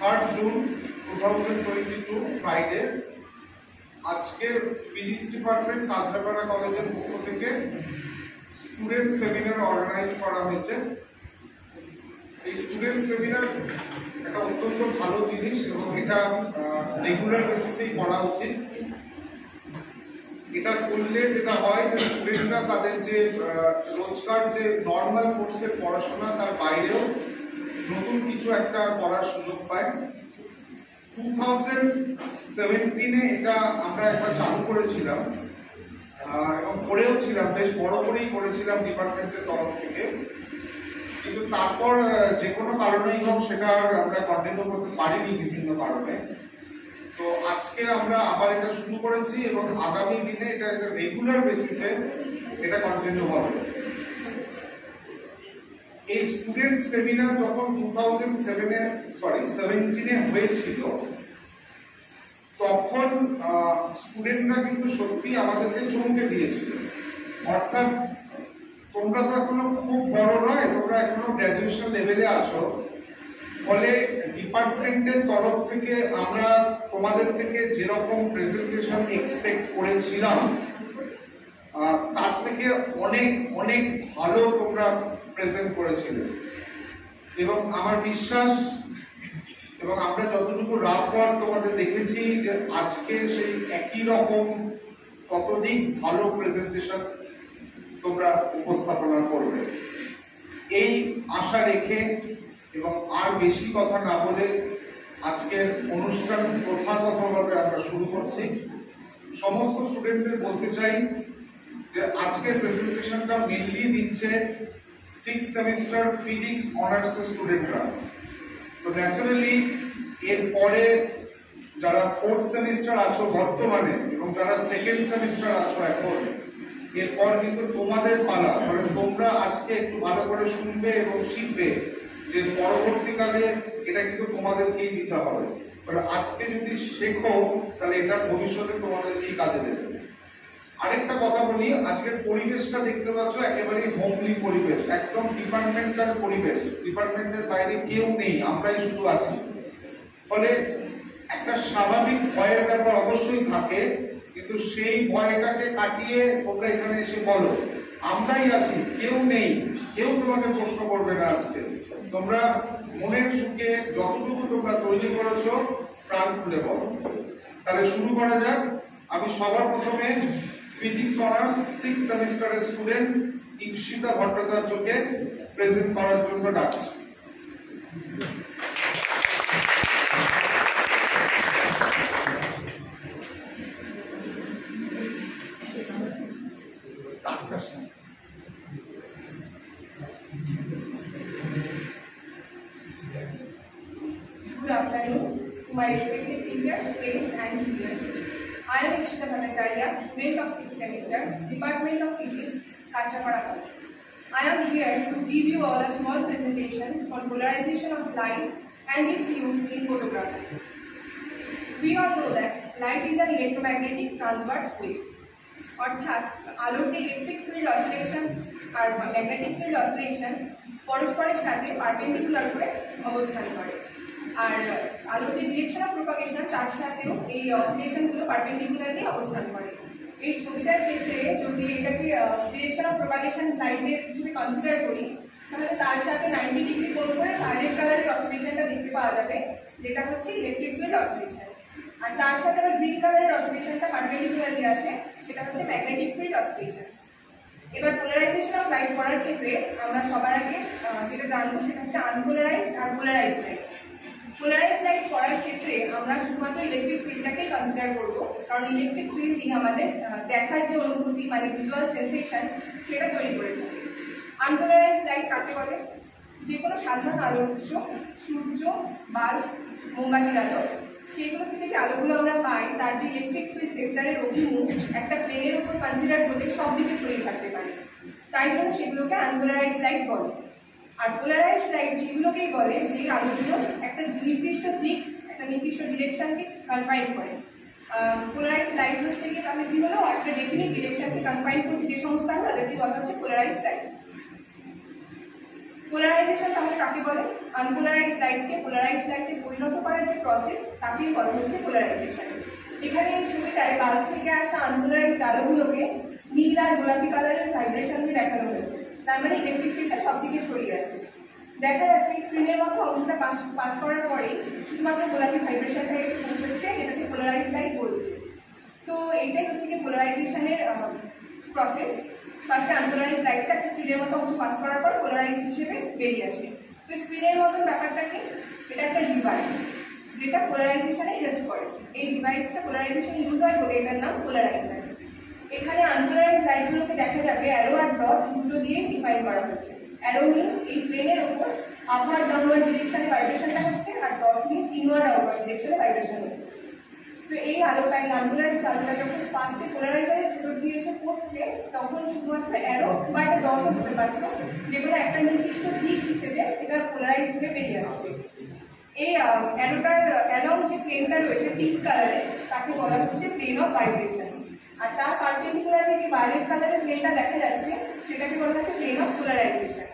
Third June two thousand twenty two Friday আজকে physics department Kanchrapara কলেজের পক্ষ থেকে স্টুডেন্ট সেমিনার অর্গানাইজ করা হয়েছে। এই স্টুডেন্ট সেমিনার একটা অত্যন্ত ভালো জিনিস এবং এটা রেগুলার বেসিসেই করা উচিত। এটা করলে যেটা হয় যে স্টুডেন্টরা তাদের যে রোজকার যে নর্মাল কোর্সের পড়াশোনা তার বাইরেও নতুন কিছু একটা করার সুযোগ পায় টু থাউজেন্ড এটা আমরা একবার চালু করেছিলাম। এবং করেও ছিলাম, বেশ বড় করেই করেছিলাম ডিপার্টমেন্টের তরফ থেকে। কিন্তু তারপর যে কোনো কারণেই হোক সেটা আমরা কন্টিনিউ করতে পারিনি বিভিন্ন কারণে। তো আজকে আমরা আবার এটা শুরু করেছি এবং আগামী দিনে এটা একটা রেগুলার বেসিসে এটা কন্টিনিউ হবে। এই স্টুডেন্ট সেমিনার যখন টু থাউজেন্ড সেভেনে সরি সেভেন্টিনে হয়েছিল, তখন স্টুডেন্টরা কিন্তু সত্যি আমাদেরকে চমকে দিয়েছিল। অর্থাৎ তোমরা তো এখনও খুব বড় নয়, তোমরা এখনও গ্র্যাজুয়েশন লেভেলে আছো। ফলে ডিপার্টমেন্টের তরফ থেকে আমরা তোমাদের থেকে যেরকম প্রেজেন্টেশন এক্সপেক্ট করেছিলাম তার থেকে অনেক অনেক ভালো তোমরা প্রেজেন্ট করেছিলে। এবং আমার বিশ্বাস, এবং আমরা যতটুকু রাফ ওয়ার্ক তোমাদের দেখেছি যে আজকে সেই একই রকম ততোধিক ভালো প্রেজেন্টেশন তোমরা উপস্থাপনা করবে। এই আশা রেখে এবং আর বেশি কথা না বলে আজকের অনুষ্ঠান প্রথাগতভাবে আমরা শুরু করছি। সমস্ত স্টুডেন্টদের বলতে চাই যে আজকের প্রেজেন্টেশনটা মেনলি দিচ্ছে সিক্স সেমিস্টার ফিজিক্স অনার্স স্টুডেন্টরা তো ন্যাচারালি এরপরে যারা ফোর্থ সেমিস্টার আছো বর্তমানে এবং যারা সেকেন্ড সেমিস্টার আছো এখন, এরপর কিন্তু তোমাদের পালা মানে তোমরা আজকে একটু ভালো করে শুনবে এবং শিখবে যে পরবর্তীকালে এটা কিন্তু তোমাদেরকেই দিতে হবে। মানে আজকে যদি শেখো, তাহলে এটা ভবিষ্যতে তোমাদেরকেই কাজে দেবে? আরেকটা কথা বলি, আজকের পরিবেশটা দেখতে পাচ্ছ একেবারে হোমলি পরিবেশ, একদম ডিপার্টমেন্টাল পরিবেশ ডিপার্টমেন্টের বাইরে কেউ নেই, আমরাই শুধু আছি। ফলে একটা স্বাভাবিক ভয়ের ব্যাপার অবশ্যই থাকে, কিন্তু সেই ভয়টাকে কাটিয়ে তোমরা এখানে এসে বলো, আমরাই আছি, কেউ নেই, কেউ তোমাকে প্রশ্ন করবে না আজকে। তোমরা মনের সুখে যতটুকু তোমরা তৈরি করেছ, প্রাণ খুলে বলো। তাহলে শুরু করা যাক। আমি সবার প্রথমে ফিজিক্স অনার্স সিক্স সেমিস্টারের স্টুডেন্ট ঈপ্সিতা ভট্টাচার্যকে প্রেজেন্ট করার জন্য ডাকছি। Kachapara College. I am here to give you all a small presentation on polarization of light and its use in photography. We all know that light is an electromagnetic transverse wave. অর্থাৎ আলোর যে electric field oscillation আর magnetic field oscillation পরস্পরের সাথে perpendicular করে অবস্থান করে আর আলোর যে ডিরেকশন অফ প্রোপাগেশন তার সাথেও এই অসিলেশনগুলো পারপেন্ডিকুলারলি অবস্থান করে এই ছবিটার ক্ষেত্রে যদি এটাকে ডিরেকশন অফ প্রোপাগেশন লাইনের হিসেবে কনসিডার করি, তাহলে তার সাথে নাইনটি ডিগ্রি কোণ করে ভায়োলেট কালারের অসিলেশনটা দেখতে পাওয়া যাবে, যেটা হচ্ছে ইলেকট্রিক ফিল্ড অসিলেশন আর তার সাথে আবার গ্রিন কালারের অসিলেশনটা পারপেন্ডিকুলারলি আছে, সেটা হচ্ছে ম্যাগনেটিক ফিল্ড অসিলেশন এবার পোলারাইজেশন অফ লাইট করার ক্ষেত্রে আমরা সবার আগে যেটা জানব সেটা হচ্ছে আনপোলারাইজড আর পোলারাইজড লাইট পোলারাইজ লাইট করার ক্ষেত্রে আমরা শুধুমাত্র ইলেকট্রিক ফিল্ডটাকেই কনসিডার করব। কারণ ইলেকট্রিক ফিল্ডই আমাদের দেখার যে অনুভূতি মানে ভিজুয়াল সেন্সেশন সেটা তৈরি করে থাকে। আনপোলারাইজ লাইট কাকে বলে? যে কোনো সাধারণ আলোর উৎস, সূর্য, বাল্ব মোমবাতির আলো সেগুলো থেকে আলোগুলো আমরা পাই, তার যে ইলেকট্রিক ফিল্ড ভেক্টরের অভিমুখ, একটা প্লেনের উপর কনসিডার করলে সব দিকে ছড়িয়ে থাকতে পারে। তাই জন্য সেগুলোকে আনপোলারাইজ লাইট বলে। আর পোলারাইজ লাইট যেগুলোকেই বলে যে আলোগুলো একটা নির্দিষ্ট দিক, একটা নির্দিষ্ট ডিরেকশনকে কনফাইন করে। পোলারাইজ লাইট হচ্ছে কি তাহলে কি হলো? একটা ডেফিনিট ডিরেকশনকে কনফাইন করছে যে সমস্ত আলো, তাদেরকে বলা হচ্ছে পোলারাইজ লাইট পোলারাইজেশন তাহলে কাকে বলে? আনপোলারাইজ লাইটকে পোলারাইজ লাইটে পরিণত করার যে প্রসেস তাকেই বলা হচ্ছে পোলারাইজেশন এখানে এই ছবিটায় বাল্ব থেকে আসা আনপোলারাইজ আলোগুলোকে নীল আর গোলাপি কালারের ভাইব্রেশন দিয়ে দেখানো হয়েছে। তার মানে ইলেকট্রিক ফিল্ডটা সব দিকে ছড়িয়ে আছে দেখা যাচ্ছে স্ক্রিনের মতো অংশটা পাস পাস করার পরেই শুধুমাত্র গোলাপি ভাইব্রেশনটা এসে পৌঁছচ্ছে, এটাকে পোলারাইজ লাইট বলছে। তো এইটাই হচ্ছে কি পোলারাইজেশনের প্রসেস ফার্স্টে আনপোলারাইজ লাইটটা স্ক্রিনের মতো অংশ পাস করার পর পোলারাইজড হিসেবে বেরিয়ে আসে। তো স্ক্রিনের মতন ব্যাপারটা কি এটা একটা ডিভাইস যেটা পোলারাইজেশনে হেল্প করে। এই ডিভাইসটা পোলারাইজেশন ইউজ হয় বলে এটার নাম পোলারাইজার এখানে আনপোলারাইজ লাইটগুলোকে দেখা যাবে অ্যারো আর ডট দুটো দিয়ে ডিফাইন করা হয়েছে। অ্যারো মিনস এই প্লেনের ওপর আপার ডাউনওয়ার্ড ডিরেকশনে ভাইব্রেশনটা হচ্ছে, আর ডট মিনস ইনওয়ার্ড আউটওয়ার্ড ডিরেকশনে ভাইব্রেশন হচ্ছে। তো এই আলোটা এই আলোটা যখন ফার্স্টে পোলারাইজারের ভিতর দিয়ে এসে পড়ছে, তখন শুধুমাত্র অ্যারো বা একটা ডট হতে পারতো, যেগুলো একটা নির্দিষ্ট দিক হিসেবে এটা পোলারাইজ হয়ে বেরিয়ে আসছে এই অ্যারোটার অ্যালং যে প্লেনটা রয়েছে পিঙ্ক কালারে তাকে বলা হচ্ছে প্লেন অফ ভাইব্রেশন আর তার পার্টিকুলারলি যে ভায়োলেট কালারের প্লেনটা দেখা যাচ্ছে, সেটাকে বলা হচ্ছে প্লেন অফ পোলারাইজেশন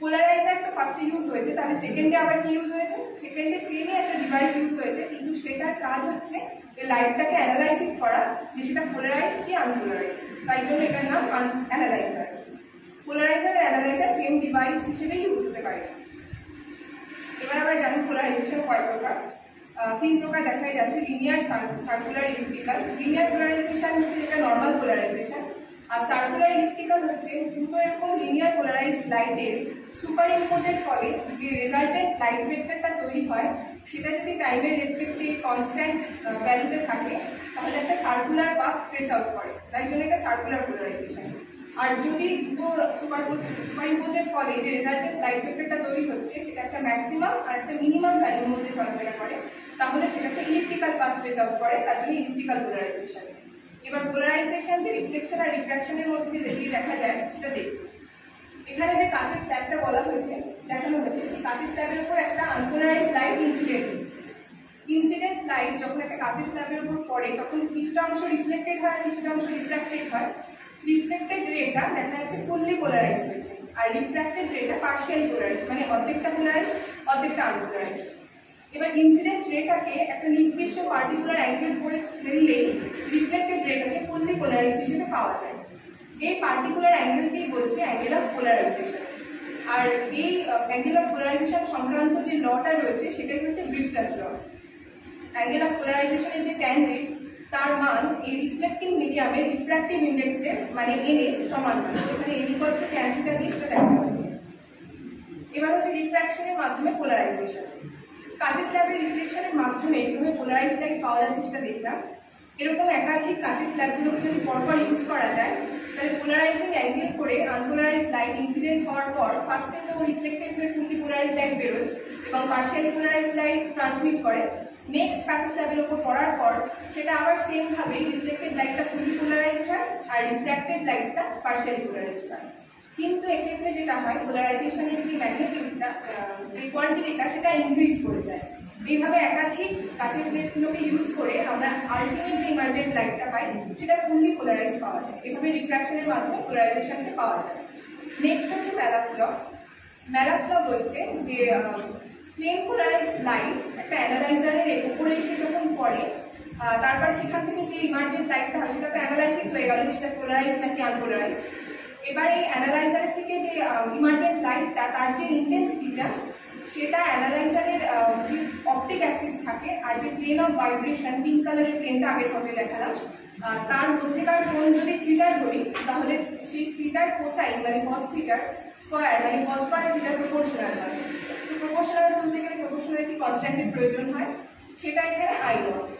পোলারাইজার তো ফার্স্টে ইউজ হয়েছে, তাহলে সেকেন্ডে আবার কি ইউজ হয়েছে? সেকেন্ডে সেমই একটা ডিভাইস ইউজ হয়েছে, কিন্তু সেটার কাজ হচ্ছে এই লাইটটাকে অ্যানালাইসিস করা, যে সেটা পোলারাইজ কি আনপোলারাইজ তাই জন্য এটার নাম analyser polariser analyser same device হিসেবে ইউজ হতে পারে। এবার আমরা জানি পোলারাইজেশন কয় প্রকার? তিন প্রকার দেখাই যাচ্ছে linear circular electrical linear polarisation হচ্ছে যেটা নর্মাল পোলারাইজেশন আর সার্কুলার ইলেকট্রিক্যাল হচ্ছে দুটো এরকম লিনিয়ার পোলারাইজড লাইটের সুপার ইম্পোজের ফলে যে রেজাল্টেন্ট লাইট ভেক্টরটা তৈরি হয়, সেটা যদি টাইমের রেসপেক্টে কনস্ট্যান্ট ভ্যালুতে থাকে, তাহলে একটা সার্কুলার পাথ ট্রেস আউট করে। তাই জন্য এটা সার্কুলার পোলারাইজেশন আর যদি দুটো সুপার সুপার ইম্পোজের ফলে যে রেজাল্টেন্ট লাইট ভেক্টরটা তৈরি হচ্ছে, সেটা একটা ম্যাক্সিমাম আর একটা মিনিমাম ভ্যালুর মধ্যে চলাফেরা করে তাহলে সেটাকে ইলেকট্রিক্যাল পাথ আউট করে, তার জন্য ইলেকট্রিক্যাল পোলারাইজেশন এবার পোলারাইজেশন যে রিফ্লেকশন আর রিফ্র্যাকশনের মধ্যে দিয়ে দেখা যায়, সেটা দেখব এখানে যে কাঁচের স্ল্যাবটা বলা হয়েছে, দেখানো হয়েছে, সেই কাঁচের স্ল্যাবের উপর একটা আনপোলারাইজ লাইট ইনসিডেন্ট হচ্ছে। ইনসিডেন্ট লাইট যখন একটা কাঁচের স্ল্যাবের উপর পড়ে, তখন কিছুটা অংশ রিফ্লেক্টেড হয় কিছুটা অংশ রিফ্র্যাক্টেড হয়। রিফ্লেক্টেড রেটা দেখা যাচ্ছে ফুললি পোলারাইজ হয়েছে। আর রিফ্র্যাক্টেড রেটা পার্শিয়ালি পোলারাইজ মানে অর্ধেকটা পোলারাইজ অর্ধেকটা আনপোলারাইজ এবার ইনসিডেন্ট রেটাকে একটা নির্দিষ্ট পার্টিকুলার অ্যাঙ্গেল করে ফেললেই রিফ্লেক্টেড রেটাকে ফুললি পোলারাইজড হিসেবে পাওয়া যায়। এই পার্টিকুলার অ্যাঙ্গেলকেই বলছে? অ্যাঙ্গেল অফ পোলারাইজেশন আর এই অ্যাঙ্গেল অফ পোলারাইজেশন সংক্রান্ত যে লটা রয়েছে, সেটাই হচ্ছে ব্রিস্টাস ল অ্যাঙ্গেল অফ পোলারাইজেশনের যে ট্যানজেন্ট তার মান এই রিফ্লেক্টিং মিডিয়ামের রিফ্র্যাক্টিভ ইন্ডেক্সের মানে এনে সমান এখানে এন ইকুয়ালস টু দেখা হয়েছে। এবার হচ্ছে রিফ্র্যাকশনের মাধ্যমে পোলারাইজেশন কাঁচের স্ল্যাবের রিফ্লেকশনের মাধ্যমে কীভাবে পোলারাইজ লাইট পাওয়া যাচ্ছে সেটা দেখলাম। এরকম একাধিক কাঁচের স্ল্যাবগুলোকে যদি পরপর ইউজ করা যায়, তাহলে পোলারাইজিং অ্যাঙ্গেল করে আনপোলারাইজ লাইট ইনসিডেন্ট হওয়ার পর ফার্স্টে তো রিফ্লেক্টেড হয়ে ফুললি পোলারাইজ লাইট বেরোয় এবং পার্শিয়ালি পোলারাইজ লাইট ট্রান্সমিট করে। নেক্সট কাঁচের স্ল্যাবের ওপর পড়ার পর সেটা আবার সেম ভাবে রিফ্লেক্টেড লাইটটা ফুললি পোলারাইজড হয় আর রিফ্র্যাক্টেড লাইটটা পার্শিয়ালি পোলারাইজড হয়। কিন্তু এক্ষেত্রে যেটা হয় পোলারাইজেশনের যে ম্যাগনেটিউডটা যে কোয়ান্টিটিটা সেটা ইনক্রিজ করে যায়। এইভাবে একাধিক কাঁচের প্লেটগুলোকে ইউজ করে আমরা আলটিমেট যে ইমার্জেন্ট লাইটটা পাই, সেটা ফুললি পোলারাইজ পাওয়া যায়। এভাবে রিফ্র্যাকশনের মাধ্যমে পোলারাইজেশনকে পাওয়া যায়। নেক্সট হচ্ছে ম্যালাস ল ম্যালাস ল বলছে যে প্লেন পোলারাইজ লাইট একটা অ্যানালাইজারের উপরে এসে যখন পড়ে তারপর সেখান থেকে যে ইমার্জেন্ট লাইটটা হয় সেটা তো অ্যানালাইসিস হয়ে গেল যে সেটা পোলারাইজ নাকি আনপোলারাইজ এবার এই অ্যানালাইজারের থেকে যে ইমার্জেন্ট লাইটটা তার যে ইন্টেন্সিটিটা সেটা অ্যানালাইজারের যে অপটিক অ্যাক্সিস থাকে, আর যে প্লেন অফ ভাইব্রেশন পিঙ্ক কালারের প্লেনটা আগের ফটোয় দেখালাম তার মধ্যেকার কোণ যদি থিটার ধরি, তাহলে সেই থিটার কোসাইন মানে কস থিটার স্কোয়ার মানে কস স্কোয়ার থিটার প্রপোর্শনাল হয়। তো প্রপোর্শনাল বলতে গেলে প্রপোর্শনালিটি কনস্ট্যান্টের প্রয়োজন হয়? সেটা এখানে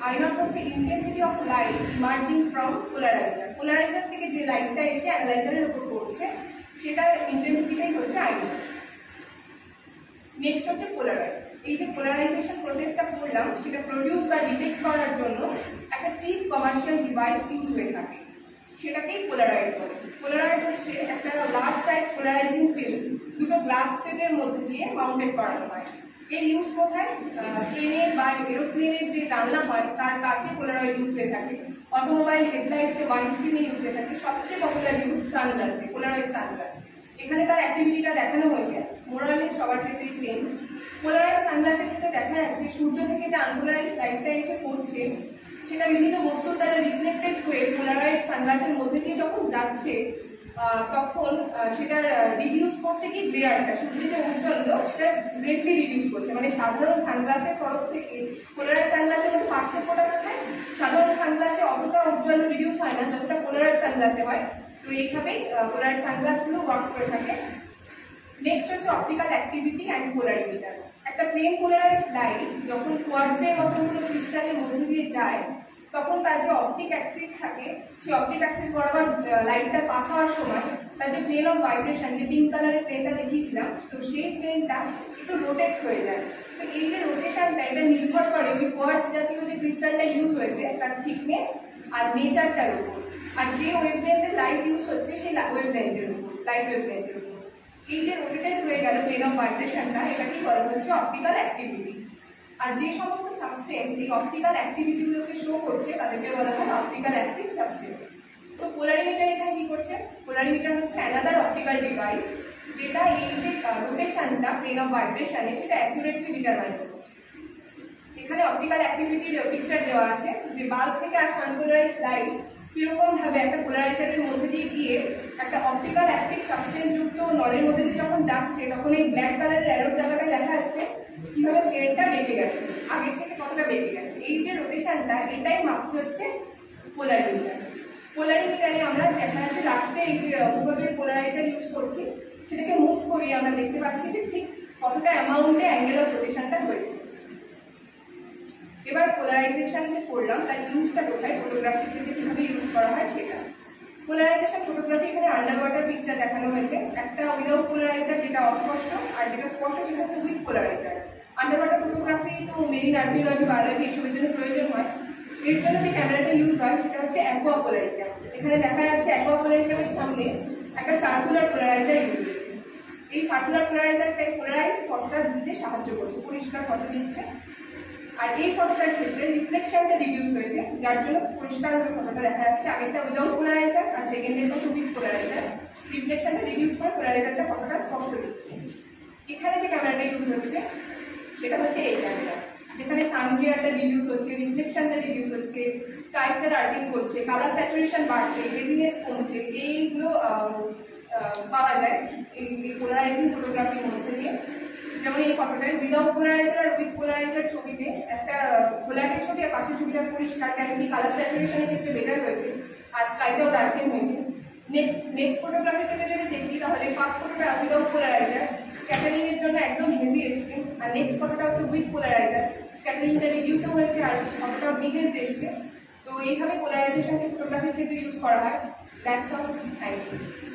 আই নট হচ্ছে intensity of light emerging from polariser polariser থেকে যে লাইটটা এসে অ্যানালাইজারের উপর পড়ছে, সেটার ইন্টেন্সিটিটাই হচ্ছে আই নেক্সট হচ্ছে পোলারাইজ এই যে পোলারাইজেশন প্রসেসটা করলাম, সেটা প্রডিউস বা ডিটেক্ট করার জন্য একটা চিপ কমার্শিয়াল ডিভাইস ইউজ হয়ে থাকে। সেটাকেই পোলারাইড বলে। পোলারাইড হচ্ছে একটা লার্জ সাইজ পোলারাইজিং ফিল্ম দুটো গ্লাস প্লেটের মধ্যে দিয়ে মাউন্টেড করানো হয়। এর ইউজ কোথায়? ট্রেনের বা এরোপ্লেনের যে জানলা হয়, তার কাছে পোলারয়েড ইউজ হয়ে থাকে। অটোমোবাইল হেডলাইটসে ওয়াইন স্ক্রিনে ইউজ হয়ে থাকে। সবচেয়ে পপুলার ইউজ সানগ্লাসে পোলারয়েড সানগ্লাস এখানে তার অ্যাক্টিভিটিটা দেখানো হয়েছে। মোরালিস সবার ক্ষেত্রেই সেম পোলারাইজ সানগ্লাসের ক্ষেত্রে দেখা যাচ্ছে, সূর্য থেকে যে আনপোলারাইজ লাইটটা এসে পড়ছে, সেটা বিভিন্ন বস্তুর দ্বারা রিফ্লেক্টেড হয়ে পোলারাইজ সানগ্লাসের মধ্যে দিয়ে যখন যাচ্ছে তখন সেটার রিডিউস করছে কি গ্লেয়ারটা সূর্যের যে উজ্জ্বল্য সেটা গ্রেটলি রিডিউস করছে। মানে সাধারণ সানগ্লাসের তরফ থেকে পোলারাইজ সানগ্লাসের মধ্যে পার্থক্যটা কোথায়? সাধারণ সানগ্লাসে অতটা উজ্জ্বল রিডিউস হয় না, যতটা পোলারাইজ সানগ্লাসে হয়। তো এইভাবেই পোলারাইজ সানগ্লাসগুলো ওয়ার্ক করে থাকে। নেক্সট হচ্ছে অপটিক্যাল অ্যাক্টিভিটি অ্যান্ড পোলারিমিটার একটা প্লেন পোলারাইজ লাইট যখন কোয়ার্টজের মতন কোনো ক্রিস্টালের মধ্যে দিয়ে যায় তখন তার যে অপটিক অ্যাক্সিস থাকে, সেই অপটিক অ্যাক্সিস বরাবর লাইটটা পাস হওয়ার সময় তার যে প্লেন অফ ভাইব্রেশন যে পিঙ্ক কালারের প্লেনটা দেখিয়েছিলাম, তো সেই প্লেনটা একটু রোটেট হয়ে যায়। তো এই যে রোটেশনটা এটা নির্ভর করে ওই কোয়ার্টস জাতীয় যে ক্রিস্টালটা ইউজ হয়েছে, তার থিকনেস আর নেচারটার উপর। আর যে ওয়েভলেন্থের লাইট ইউজ হচ্ছে, সেই ওয়েভলেন্থের উপর লাইট ওয়েভলেন্থের উপর। এই যে রোটেটেড হয়ে গেল প্লেন অফ ভাইব্রেশনটা এটাকেই বলা হচ্ছে অপটিক্যাল অ্যাক্টিভিটি আর যে সমস্ত সাবস্টেন্স এই অপটিক্যাল অ্যাক্টিভিটিগুলোকে শো করছে, তাদেরকে বলা হয় অপটিক্যাল অ্যাক্টিভ সাবস্টেন্স তো পোলারিমিটার এখানে কী করছে? পোলারিমিটার হচ্ছে অ্যানাদার অপটিক্যাল ডিভাইস যেটা এই যে রোটেশনটা প্লেন অফ ভাইব্রেশনে সেটা অ্যাকুরেটলি ডিটারমাইন করছে। এখানে অপটিক্যাল অ্যাক্টিভিটির পিকচার দেওয়া আছে, যে বাল্ব থেকে আসা আনপোলারাইজ লাইট কীরকম ভাবে একটা পোলারাইজারের মধ্যে দিয়ে গিয়ে একটা অপটিক্যাল অ্যাক্টিভ সাবস্টেন্স যুক্ত নলের মধ্যে দিয়ে যখন যাচ্ছে, তখন এই ব্ল্যাক কালারের অ্যারোর জায়গাটা দেখা যাচ্ছে কীভাবে প্লেনটা বেঁকে গেছে, আগের থেকে কতটা বেঁকে গেছে। এই যে রোটেশনটা এটাই মাপছে হচ্ছে পোলারিমিটার পোলারিমিটারে আমরা দেখা যাচ্ছে লাস্টে এই যে উপরের পোলারাইজার ইউজ করছি, সেটাকে মুভ করিয়ে আমরা দেখতে পাচ্ছি যে ঠিক কতটা অ্যামাউন্টে অ্যাঙ্গেল অফ রোটেশনটা হয়েছে। এবার পোলারাইজেশন যে করলাম, তার ইউজটা কোথায়? ফটোগ্রাফি থেকে কীভাবে ইউজ করা হয় সেটা। পোলারাইজেশন ফটোগ্রাফি এখানে আন্ডার ওয়াটার পিকচার দেখানো হয়েছে। একটা উইদাউট পোলারাইজার যেটা অস্পষ্ট, আর যেটা স্পষ্ট সেটা হচ্ছে with polariser under water photography তো মেরিন আর্কিওলজি বায়োলজি এইসবের জন্য প্রয়োজন হয়। এর জন্য যে ক্যামেরাটা ইউজ হয় সেটা হচ্ছে অ্যাকোয়া পোলারিক্যাম এখানে দেখা যাচ্ছে অ্যাকোয়া পোলারিক্যামের সামনে একটা সার্কুলার পোলারাইজার ইউজ হয়েছে। এই সার্কুলার পোলারাইজারটাই পোলারাইজ ফটোটা দিতে সাহায্য করছে, পরিষ্কার ফটো দিচ্ছে। আর এই ফটোটার ক্ষেত্রে রিফ্লেকশনটা রিডিউস হয়েছে। যার জন্য পরিষ্কারভাবে ফটোটা দেখা যাচ্ছে। আগেরটা উইদাউট পোলারাইজার আর সেকেন্ডের হচ্ছে উইথ পোলারাইজার রিফ্লেকশনটা রিডিউস করে পোলারাইজারটা ফটোটা স্পষ্ট দিচ্ছে এখানে যে ক্যামেরাটা ইউজ হচ্ছে, সেটা হচ্ছে এই ক্যামেরা যেখানে সানগ্লিয়ারটা রিডিউস হচ্ছে রিফ্লেকশনটা রিডিউস হচ্ছে স্কাইটা ডার্কিং করছে কালার স্যাচুরেশন বাড়ছে হেভিনেস কমছে, এইগুলো পাওয়া যায় এই পোলারাইজিং ফটোগ্রাফির মধ্যে দিয়ে। যেমন এই ফটোটায় উইদাউট পোলারাইজার আর উইথ পোলারাইজার ছবিতে একটা ঘোলাটে ছবি আর পাশের ছবিটা পরিষ্কার কেন কি কালার স্যাচুরেশনের ক্ষেত্রে বেটার হয়েছে আর স্কাইটাও ডার্কেন হয়েছে। নেক্সট নেক্সট ফটোগ্রাফির ক্ষেত্রে যদি দেখি, তাহলে ফার্স্ট ফটোটা উইদাউট পোলারাইজার স্ক্যাটারিং এর জন্য একদম হেভি এসছে। আর নেক্সট ফটোটা হচ্ছে উইথ পোলারাইজার স্ক্যাটারিংটা রিডিউসও হয়েছে আর ফটোটা বিগেস্ট এসছে। তো এইভাবে পোলারাইজেশনকে ফটোগ্রাফির ক্ষেত্রে ইউজ করা হয়। That's all thank you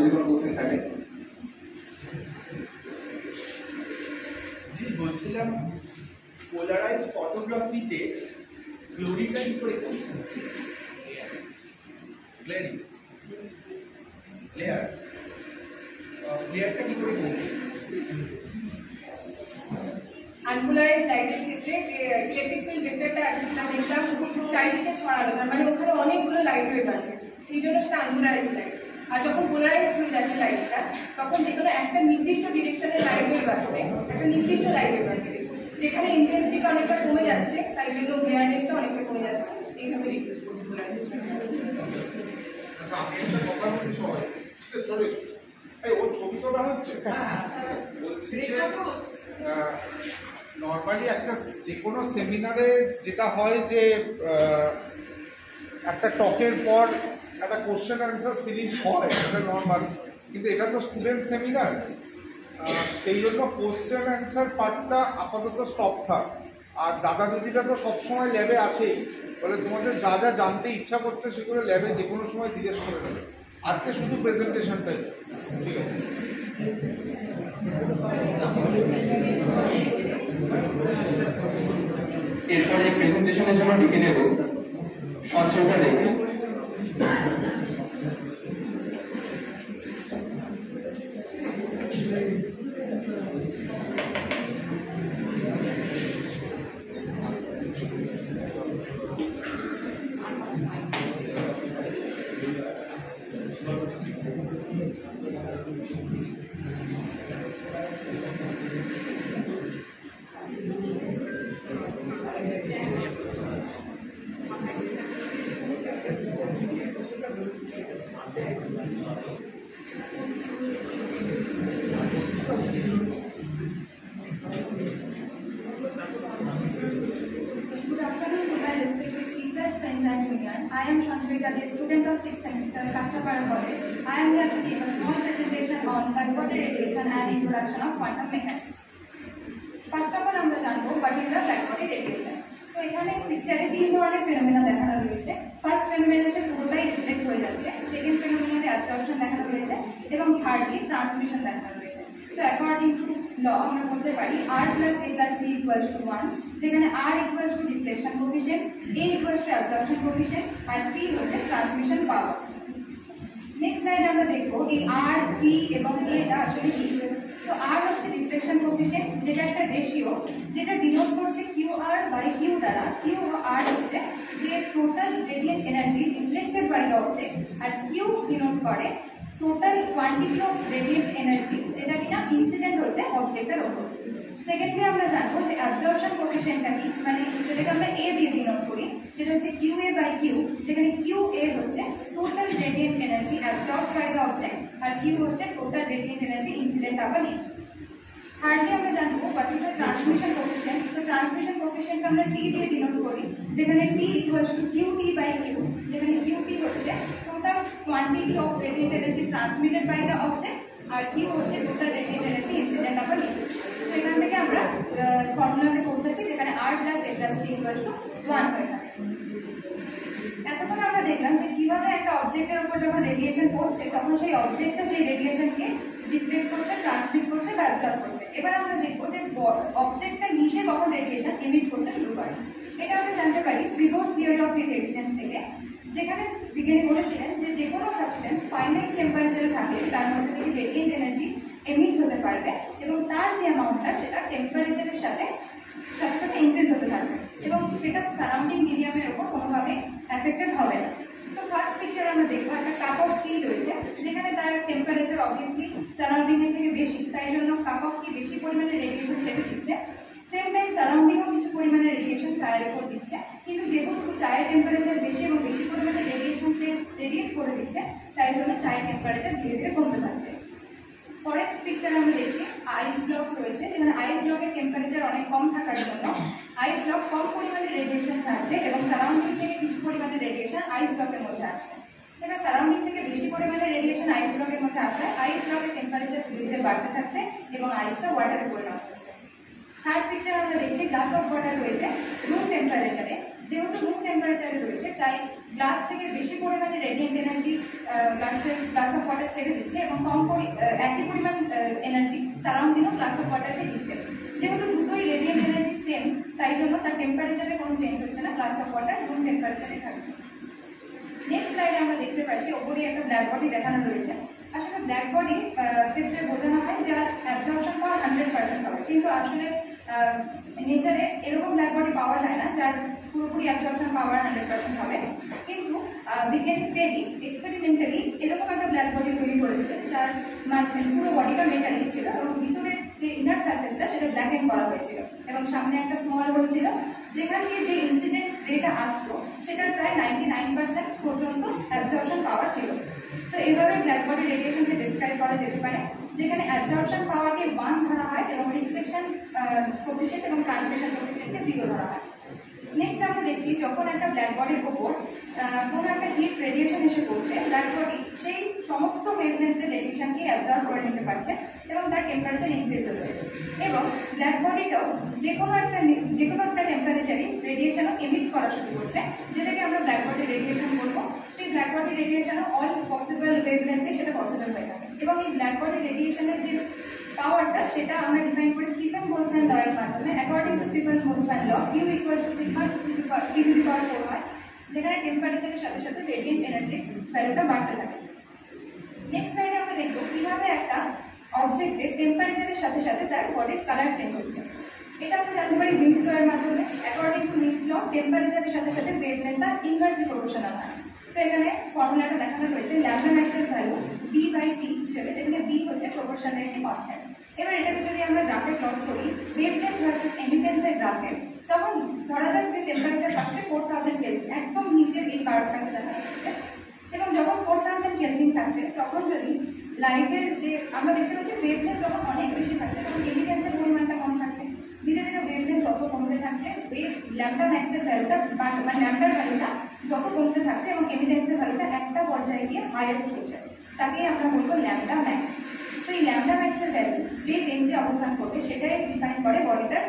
question কারও যদি কোনো কোশ্চেন থাকে জি বলছিলাম পোলারাইজ ফটোগ্রাফিতে গ্লোরিটা কি করে করছে ক্লিয়ারিং ক্লিয়ার ক্লিয়ারটা কি করে করছে আনপোলারাইজ লাইটের ক্ষেত্রে যে ইলেকট্রিক ফিল্ড ভেক্টরটা যেটা দেখলাম চারিদিকে ছড়ানো তার মানে ওখানে অনেকগুলো লাইট ওয়েভ আছে সেই জন্য সেটা আনপোলারাইজ লাইট আর যখন পোলারাইজ হয়ে যাচ্ছে লাইটটা তখন যে কোনো একটা নির্দিষ্ট ডিরেকশনের লাইট ওয়েভ আসছে একটা নির্দিষ্ট লাইট ওয়েভ আসছে যেখানে ইন্টেন্সিটিটা অনেকটা কমে যাচ্ছে তাই জন্য গ্লেয়ারনেসটা অনেকটা কমে যাচ্ছে এইভাবে রিডিউস করছে পোলারাইজেশন আচ্ছা আমি একটা কথা বলি সবাই ঠিক আছে চলে এসো এই ওর ছবি তোলা হচ্ছে বলছি যে রেকর্ডও হচ্ছে নর্মালি একটা যে কোনো সেমিনারে যেটা হয় যে আহ, একটা টকের পর একটা কোশ্চেন সিরিজ হয় এটা নর্মাল কিন্তু এটা তো স্টুডেন্ট সেমিনার সেই জন্য কোশ্চেন অ্যান্সার পার্টটা আপাতত স্টপ থাক। আর দাদা দিদিরা তো সবসময় ল্যাবে আছেই। ফলে তোমাদের যা যা জানতে ইচ্ছা করছে সেগুলো ল্যাবে যে কোনো সময় জিজ্ঞেস করে নেবে। আজকে শুধু প্রেজেন্টেশনটাই ঠিক আছে। এরপরে প্রেজেন্টেশনের জন্য ডেকে নেব। সঞ্চয়টা দেখে। অবজেক্টটা নিচে কখন রেডিয়েশন এমিট করতে শুরু করে। এটা আমরা জানতে পারি ত্রিভোজ থিওরি অফ হিট এক্সচেঞ্জ থেকে, যেখানে বিজ্ঞানী বলেছিলেন যে যে কোনো সাবস্টেন্স ফাইনাইট টেম্পারেচারে থাকলে তার মধ্যে থেকে রেডিয়েন্ট এনার্জি এমিট হতে পারবে এবং তার যে অ্যামাউন্টটা সেটা টেম্পারেচারের সাথে সাথে সাথে ইনক্রিজ হতে থাকবে এবং সেটা সারাউন্ডিং মিডিয়ামের উপর কোনোভাবে অ্যাফেক্টেড হবে না তো ফার্স্ট পিকচার আমরা দেখব একটা কাপ অফ টি রয়েছে যেখানে তার টেম্পারেচার অবভিয়াসলি সারাউন্ডিং এর থেকে বেশি তাই জন্য কাপ অফ টি বেশি পরিমাণে রেডিয়েশন ছেড়ে দিচ্ছে সেম টাইম সারাউন্ডিংও কিছু পরিমাণে রেডিয়েশন চায়ের উপর দিচ্ছে কিন্তু যেহেতু চায়ের টেম্পারেচার বেশি এবং বেশি পরিমাণে রেডিয়েশন সে রেডিয়েট করে দিচ্ছে তাই জন্য চায়ের টেম্পারেচার ধীরে ধীরে কমতে থাকছে পরের পিকচার আমরা দেখছি আইস ব্লক রয়েছে যেখানে আইস ব্লকের টেম্পারেচার অনেক কম থাকার জন্য আইস ব্লক কম পরিমাণে রেডিয়েশন ছাড়ছে এবং সারাউন্ডিং থেকে কিছু পরিমাণে রেডিয়েশন আইস ব্লকের মধ্যে আসছে এবার সারাউন্ডিং থেকে বেশি পরিমাণে রেডিয়েশন আইস ব্লকের মধ্যে আসায় আইস ব্লকের টেম্পারেচার ধীরে ধীরে বাড়তে থাকছে এবং আইসটা ওয়াটারে পরিণত হচ্ছে। থার্ড পিকচার আমরা দেখছি গ্লাস অফ ওয়াটার রয়েছে রুম টেম্পারেচারে যেহেতু রুম টেম্পারেচারে রয়েছে, তাই গ্লাস থেকে বেশি পরিমাণে রেডিয়েন্ট এনার্জি গ্লাসের গ্লাস অফ ওয়াটার ছেড়ে দিচ্ছে এবং কম একই পরিমাণ এনার্জি সারাউন্ডিংও গ্লাস অফ ওয়াটারকে দিচ্ছে। যেহেতু দুটোই রেডিয়েন্ট এনার্জি সেম তাই জন্য তার টেম্পারেচারে কোনো চেঞ্জ হচ্ছে না গ্লাস অফ ওয়াটার রুম টেম্পারেচারে থাকছে নেক্সট স্লাইডে আমরা দেখতে পাচ্ছি, ওপরে একটা ব্ল্যাক বডি দেখানো রয়েছে। আসলে ব্ল্যাক বডি ক্ষেত্রে বোঝানো হয় যার অ্যাবজর্পশন পাওয়ার হান্ড্রেড পার্সেন্ট হবে। কিন্তু আসলে নেচারে এরকম ব্ল্যাক বডি পাওয়া যায় না, যার পুরোপুরি অ্যাবজর্পশন পাওয়ার হান্ড্রেড পার্সেন্ট হবে। কিন্তু বিজ্ঞানী ফেরি এক্সপেরিমেন্টালি এরকম একটা ব্ল্যাক বডি তৈরি করেছিলেন যার মাঝে পুরো বডিটা মেটালিক ছিল এবং ভিতরের যে ইনার সার্ফেসটা সেটা ব্ল্যাক এন্ড করা হয়েছিল। এবং সামনে একটা স্মল হোল ছিল, যেখান দিয়ে যে ইনসিডেন্ট রেটা আসতো, সেটার প্রায় নাইনটি নাইন পার্সেন্ট পর্যন্ত অ্যাবজর্পশন পাওয়ার ছিল। তো এইভাবে ব্ল্যাক বডি রেডিয়েশনকে ডিসক্রাইব করা যেতে পারে, যেখানে অ্যাবজর্পশন পাওয়ারকে ওয়ান ধরা হয় এবং রিফ্লেকশন কোফিশিয়েন্ট এবং ট্রান্সমিশন কোফিশিয়েন্টকে জিরো ধরা হয়। নেক্সট আমরা দেখছি যখন একটা ব্ল্যাক বডির ওপর কোনো একটা হিট রেডিয়েশন এসে পড়ছে। ব্ল্যাক বডি সেই সমস্ত ওয়েভ ওয়েভলেন্থের রেডিয়েশনকে অ্যাবজর্ব করে নিতে পারছে এবং তার টেম্পারেচার ইনক্রিজ হচ্ছে। এবং ব্ল্যাক বডিটাও যে কোনো একটা যে কোনো একটা টেম্পারেচারে রেডিয়েশনও এমিট করা শুরু করছে। যেটাকে আমরা ব্ল্যাক বডি রেডিয়েশন বলব। সেই ব্ল্যাক বডি রেডিয়েশনও অল পসিবল ওয়েভলেন্থে সেটা পসিবল হয়ে থাকে। এবং এই ব্ল্যাক বডি রেডিয়েশনের যে পাওয়ারটা সেটা আমরা ডিফাইন করি স্টিফেন বোলসম্যান ল এর মাধ্যমে according to Stefan Boltzmann law Q equal to sigma T to the power four হয় যেখানে টেম্পারেচারের সাথে সাথে রেডিয়েন্ট এনার্জি ভ্যালুটা বাড়তে থাকে। নেক্সট স্লাইডে আমরা দেখব কীভাবে একটা অবজেক্টের টেম্পারেচারের সাথে সাথে তার বডির কালার চেঞ্জ হচ্ছে। এটা আমরা জানতে পারি উইন্স ল মাধ্যমে। অ্যাকর্ডিং টু উইন্স ল টেম্পারেচারের সাথে সাথে ওয়েভলেন্থটা ইনভার্সলি প্রপোর্শনাল হয়। তো এখানে ফর্মুলাটা দেখানো হয়েছে ল্যামডা ম্যাক্সের ভ্যালু বি বাই টি হিসেবে যেখানে বি হচ্ছে প্রপোর্শনালিটি কনস্ট্যান্ট এবার এটাকে যদি আমরা গ্রাফে প্লট করি ওয়েভলেন্থ ভার্সেস এমিটেন্সের গ্রাফে তখন ধরা যাক যে টেম্পারেচার ফার্স্টে ফোর থাউজেন্ড কেলভিন একদম নিচের এই কার্ভটাকে দেখানো হচ্ছে এবং যখন ফোর থাউজেন্ড কেলভিন থাকছে, তখন যদি লাইটের যে, আমরা দেখতে পাচ্ছি ওয়েভলেন্থ যখন অনেক বেশি থাকছে, তখন এমিটেন্সের পরিমাণটা কম থাকছে। ধীরে ধীরে ওয়েভলেন্থ যত কমতে থাকছে ওয়েভ ল্যাম্ডা ম্যাক্সের ভ্যালুটা মানে ল্যাম্ডার ভ্যালুটা যত কমতে থাকছে এবং এভিডেন্সের ভ্যালুটা একটা পর্যায়ে গিয়ে হাইয়েস্ট হচ্ছে। তাকেই আমরা বলব ল্যাম্ডা ম্যাক্স তো এই ল্যাম্ডা ম্যাক্সের ভ্যালু যে রেঞ্জে অবস্থান করবে, সেটাই ডিফাইন করে বডিটার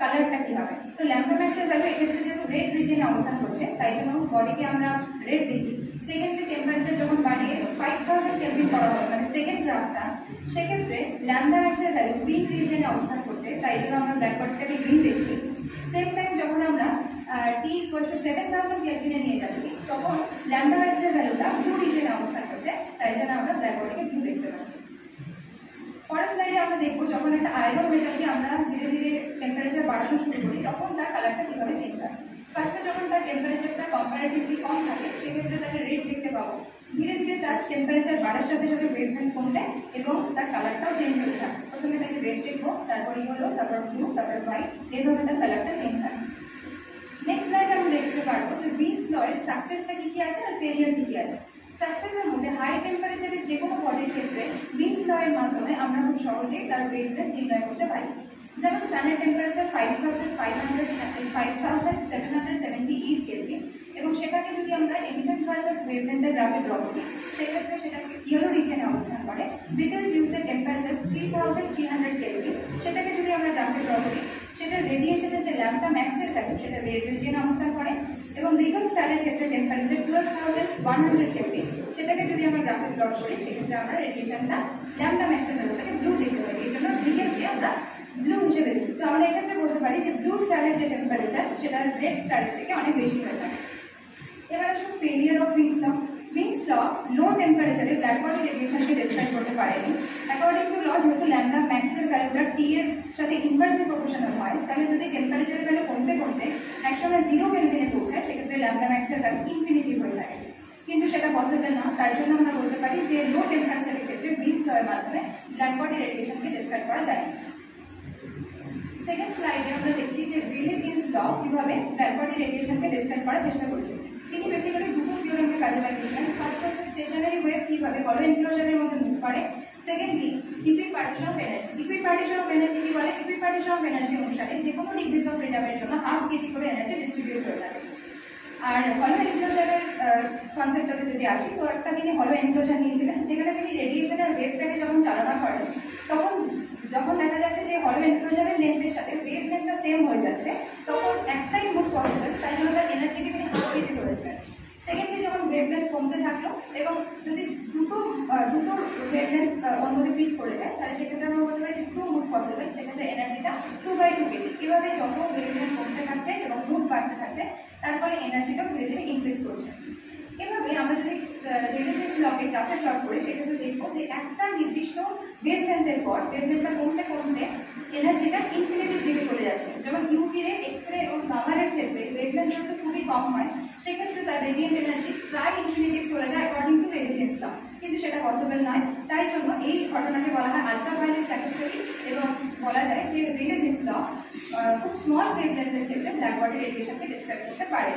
কালারটা কি হবে তো ল্যাম্ডা ম্যাক্সের ভ্যালু এক্ষেত্রে যেহেতু রেড রিজনে অবস্থান করছে, তাই জন্য বডিকে আমরা রেড দেখি। সেকেন্ডে টেম্পারেচার যখন বাড়িয়ে ফাইভ থাউজেন্ড কেলভিন করা হয় মানে সেকেন্ড গ্রাফটা সেক্ষেত্রে ল্যাম্ডা ম্যাক্সের ভ্যালু গ্রিন রিজনে অবস্থান করছে, তাই জন্য আমরা ব্ল্যাক বডিটাকে গ্রিন দেখছি। সেম টাইম যখন আমরা টি করছে সেভেন থাউজেন্ড কেলভিনে নিয়ে যাচ্ছি, তখন ল্যাম্ডা ম্যাক্সের ভ্যালুটা ব্লু রিজনে অবস্থান করছে, তাই জন্য আমরা ব্ল্যাক বডিকে ব্লু দেখতে পাচ্ছি। পরের স্লাইডে আমরা দেখব যখন একটা আয়রন মেটালকে আমরা ধীরে ধীরে টেম্পারেচার বাড়ানো শুরু করি, তখন তার কালারটা কীভাবে চেঞ্জ হয়? ফার্স্টে যখন তার টেম্পারেচারটা কম্পারেটিভলি কম থাকে, সেক্ষেত্রে তাকে রেড দেখতে পাবো। ধীরে ধীরে তার টেম্পারেচার বাড়ার সাথে সাথে ওয়েভলেন্থ কমবে এবং তার কালারটাও চেঞ্জ হতে থাকে। প্রথমে তাকে রেড দেখব, তারপর ইয়েলো তারপর ব্লু তারপর হোয়াইট এইভাবে তার কালারটা চেঞ্জ হয়। নেক্সট স্লাইডে আমরা দেখতে পারব যে উইন্স লয়ের সাকসেসটা কি কি আছে আর ফেলিয়ার কি কি আছে। হাই টেম্পারেচারে যে কোনো বডির ক্ষেত্রে বিন্স লয়ের মাধ্যমে আমরা খুব সহজেই তার ওয়েভলেন্থ নির্ণয় করতে পারি। যেমন সানের temperature five thousand five hundred five thousand seven hundred seventy eight kelvin এবং সেটাকে যদি আমরা এমিটেন্স ভার্সেস ওয়েভলেন্থের গ্রাফে ড্র করি, সেক্ষেত্রে সেটাকে ইয়েলো রিজনে অবস্থান করে। ব্রিটেল জিউসের temperature three thousand three hundred kelvin সেটাকে যদি আমরা গ্রাফে ড্র করি সেটা রেডিয়েশনের যে ল্যাম্পটা ম্যাক্সের ভ্যালু সেটা রেড রিজিয়নে অবস্থান করে এবং রিগল স্টারের ক্ষেত্রে temperature twelve thousand one hundred kelvin সেটাকে যদি আমরা গ্রাফে প্লট করি, সেক্ষেত্রে আমরা রেডিয়েশনটা ল্যাম্পটা ম্যাক্সের ভ্যালুটাকে ব্লু দেখতে পারি। এই জন্য রিগেলকে আমরা ব্লু হিসেবে তো আমরা এক্ষেত্রে বলতে পারি যে ব্লু স্টারের যে টেম্পারেচার সেটা রেড স্টারের থেকে অনেক বেশি হয়ে থাকে। এবার আসুন failure of Wien's law Wien's law low টেম্পারেচারে ব্ল্যাক বডি রেডিয়েশনকে ডিসক্রাইব করতে পারেনি। অ্যাকর্ডিং টু ল যেহেতু ল্যাম্ডা ম্যাক্সের ভ্যালুটা টি এর সাথে ইনভার্সলি প্রপোর্শনাল হয়, তাহলে যদি টেম্পারেচারের ভ্যালু কমতে কমতে একসময় জিরো কেলভিনে পৌঁছায়, সেক্ষেত্রে ল্যাম্ডা ম্যাক্সের ভ্যালু ইনফিনিটি হয়ে থাকে। কিন্তু সেটা পসিবল না। তার জন্য আমরা বলতে পারি যে লো টেম্পারেচারের ক্ষেত্রে ল এর মাধ্যমে ব্ল্যাক বডি রেডিয়েশনকে ডিসক্রাইব করা যায় সেকেন্ড স্লাইডে আমরা দেখছি যে রিলে জিন্স ল কীভাবে ব্ল্যাক বডি রেডিয়েশনকে ডিসক্রাইব করার চেষ্টা করেছে। তিনি বেসিক্যালি দুটো থিওরেমকে কাজে লাগিয়েছেন ফার্স্ট হচ্ছে স্টেশনারি ওয়েভ কীভাবে হলো এনক্লোজারের মধ্যে মুভ করে। Secondly equipartition of energy equipartition of energy কি বলে? ইকুই পার্টিশন অফ এনার্জি অনুসারে যে কোনো ডিগ্রিজ অফ ফ্রিডমের জন্য হাফ কেজি করে এনার্জি ডিস্ট্রিবিউট করে থাকে। আর হলো এনক্লোজারের কনসেপ্টটাতে যদি আসি, তো একটা তিনি হলো এনক্লোজার নিয়েছিলেন, যেখানে তিনি রেডিয়েশনের ওয়েভটাকে যখন চালনা করেন, তখন যখন দেখা যাচ্ছে যে হলো এনক্লোজারের লেন্থের সাথে ওয়েভ লেন্থটা সেম হয়ে যাচ্ছে, তখন একটাই মুড পসিবল তাই জন্য তার এনার্জিকে তিনি হাফ পেতে করেছিলেন সেকেন্ডলি যখন ওয়েভলেন্থ কমতে থাকল এবং যদি দুটো দুটো ওয়েভলেন্থ মধ্যে ফিট করে যায়, তাহলে সেক্ষেত্রে আমরা বলতে পারি টু মুড পসিবল সেক্ষেত্রে এনার্জিটা টু বাই টু কেজি এভাবে যত ওয়েভলেন্থ কমতে থাকছে এবং মুড বাড়তে থাকছে, তার ফলে এনার্জিটা ধীরে ধীরে ইনক্রিজ করছে। এভাবে আমরা যদি রিলেটিভ লকে গ্রাফে প্লট করি, সেক্ষেত্রে দেখব যে একটা নির্দিষ্ট ওয়েভলেন্থের পর ওয়েভলেন্থটা কমতে কমতে এনার্জিটা ইনফিনিটিভ দিকে চলে যাচ্ছে। যেমন ইউভি রে এক্স রে এবং গামারের ক্ষেত্রে ওয়েভলেন্থ যত খুবই কম হয়। সেক্ষেত্রে তার রেডিয়েন্ট এনার্জি প্রায় ইনফিনিটিভ চলে যায় অ্যাকর্ডিং টু রেডিয়েন্স ল কিন্তু সেটা পসিবল নয়। তাই জন্য এই ঘটনাকে বলা হয় আলট্রাভায়োলেট ক্যাটাস্ট্রফি এবং বলা যায় যে রিলেজেন্স ল খুব স্মল ওয়েভলেন্থের ক্ষেত্রে ব্ল্যাক বডি রেডিয়েশনকে ডিসক্রাইব করতে পারে।